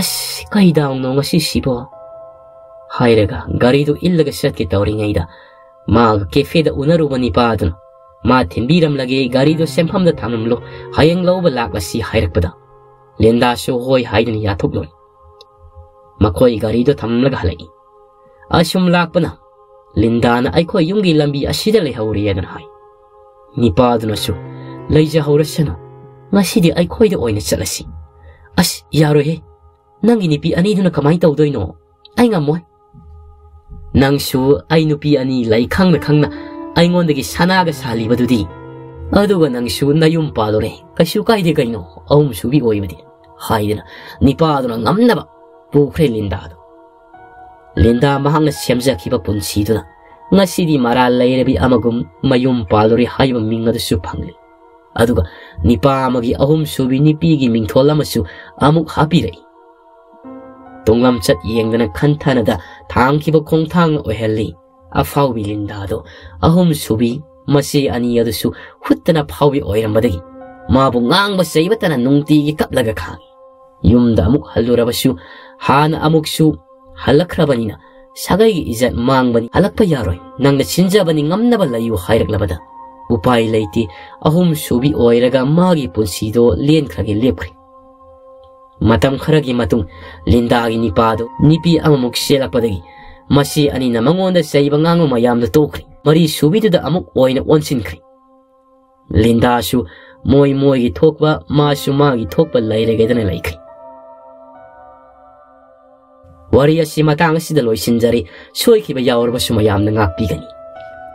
ꯑꯁ ꯀꯩ ꯗꯥꯎꯅꯣ ꯉꯁꯤꯁꯤꯕꯣ ꯍꯥꯏꯔꯒ ꯒꯥꯔꯤꯗꯨ ꯏꯜꯂꯒ ꯆꯠꯀꯦ ꯇꯧꯔꯤꯉꯩꯗ ꯃꯥꯒ ꯀꯦꯐꯦꯗ ꯎꯅꯔꯨꯕ ꯅꯤꯄꯥꯗꯨꯅ ꯃꯥ ꯊꯤꯟꯕꯤꯔꯝꯂꯒꯦ ꯒꯥꯔꯤꯗꯨ ꯁꯦꯝꯐꯝꯗ ꯊꯝꯂꯝꯂꯣ ꯍꯌꯦꯡ ꯂꯧꯕ ꯂꯥꯛꯂꯁꯤ ꯍꯥꯏꯔꯛꯄꯗ ꯂꯦꯟꯗꯥꯁꯨ ꯍꯣꯏ ꯍꯥꯏꯗꯨꯅ ꯌꯥꯊꯣꯛꯂꯣꯏ ꯃꯈꯣꯏ ꯒꯥꯔꯤꯗꯨ ꯊꯝꯂꯒ ꯍꯜꯂꯛꯏ asum lakpana lindana akhoi yungi lambi asida lehawri yagan hai nipadna su leija hawrasana ngasidi akhoi da oina chalasi as yaro he nangi nipi ani duna kamai tawdoino ai ngamoi nang su ai nupi ani lai khangna khangna ai ngondagi sanaga sali badudi aduga nang su nayum padore kasu kaide kaino aum subi oibadi haidna nipadna ngamnaba pukhre lindado 린다 마항 샘자 기바 분시도나 ngasi mara lairabi amagum mayum paluri haiba mingadasu phangli aduga nipa amagi ahum subi nipi gi mingthol amasu amuk hapirai tonglam chat yengdana khanthana da thangkiba khongthang ohelli afau bilinda do ahum subi masi ani adusu huttana phawi oirambadagi mabu ngangba seibatana nungti gi kaplaga kha yumda amuk hallurabasu han amuksu ꯍꯜꯂꯛꯈ꯭ꯔꯕꯅꯤꯅ ꯁꯥꯒꯩꯒꯤ ꯏꯖꯠ ꯃꯥꯡꯕꯅꯤ ꯍꯜꯂꯛꯄ ꯌꯥꯔꯣꯏ ꯅꯪꯅ ꯁꯤꯟꯖꯕꯅꯤ ꯉꯝꯅꯕ ꯂꯩꯌꯨ ꯍꯥꯏꯔꯛꯂꯕꯗ ꯎꯄꯥꯏ ꯂꯩꯇꯦ ꯑꯍꯨꯝ ꯁꯨꯕꯤ ꯑꯣꯏꯔꯒ ꯃꯥꯒꯤ ꯄꯨꯟꯁꯤꯗꯣ ꯂꯦꯟꯈ꯭ꯔꯒꯦ ꯂꯦꯞꯈ꯭ꯔꯦ ꯃꯇꯝ ꯈꯔꯒꯤ ꯃꯇꯨꯡ ꯂꯤꯟꯗꯥꯒꯤ ꯅꯤꯄꯥꯗꯣ ꯅꯤꯄꯤ ꯑꯃꯃꯨꯛ ꯆꯦꯜꯂꯛꯄꯗꯒꯤ ꯃꯁꯤ ꯑꯅꯤꯅ ꯃꯉꯣꯟꯗ ꯆꯩꯕ ꯉꯥꯡꯕ ꯃꯌꯥꯝꯗꯣ ꯇꯣꯛꯈ꯭ꯔꯦ ꯃꯔꯤ ꯁꯨꯕꯤꯗꯨꯗ ꯑꯃꯨꯛ ꯑꯣꯏꯅ ꯑꯣꯟꯁꯤꯟꯈ꯭ꯔꯦ ꯂꯤꯟꯗꯥꯁꯨ ꯃꯣꯏ ꯃꯣꯏꯒꯤ ꯊꯣꯛꯄ ꯃꯥꯁꯨ ꯃꯥꯒꯤ ꯊꯣꯛꯄ ꯂꯩꯔꯒꯦꯗꯅ ꯂꯩꯈ꯭ꯔꯦ 我也希望当时的女性这里，说起不要我不什么样的啊，比个你。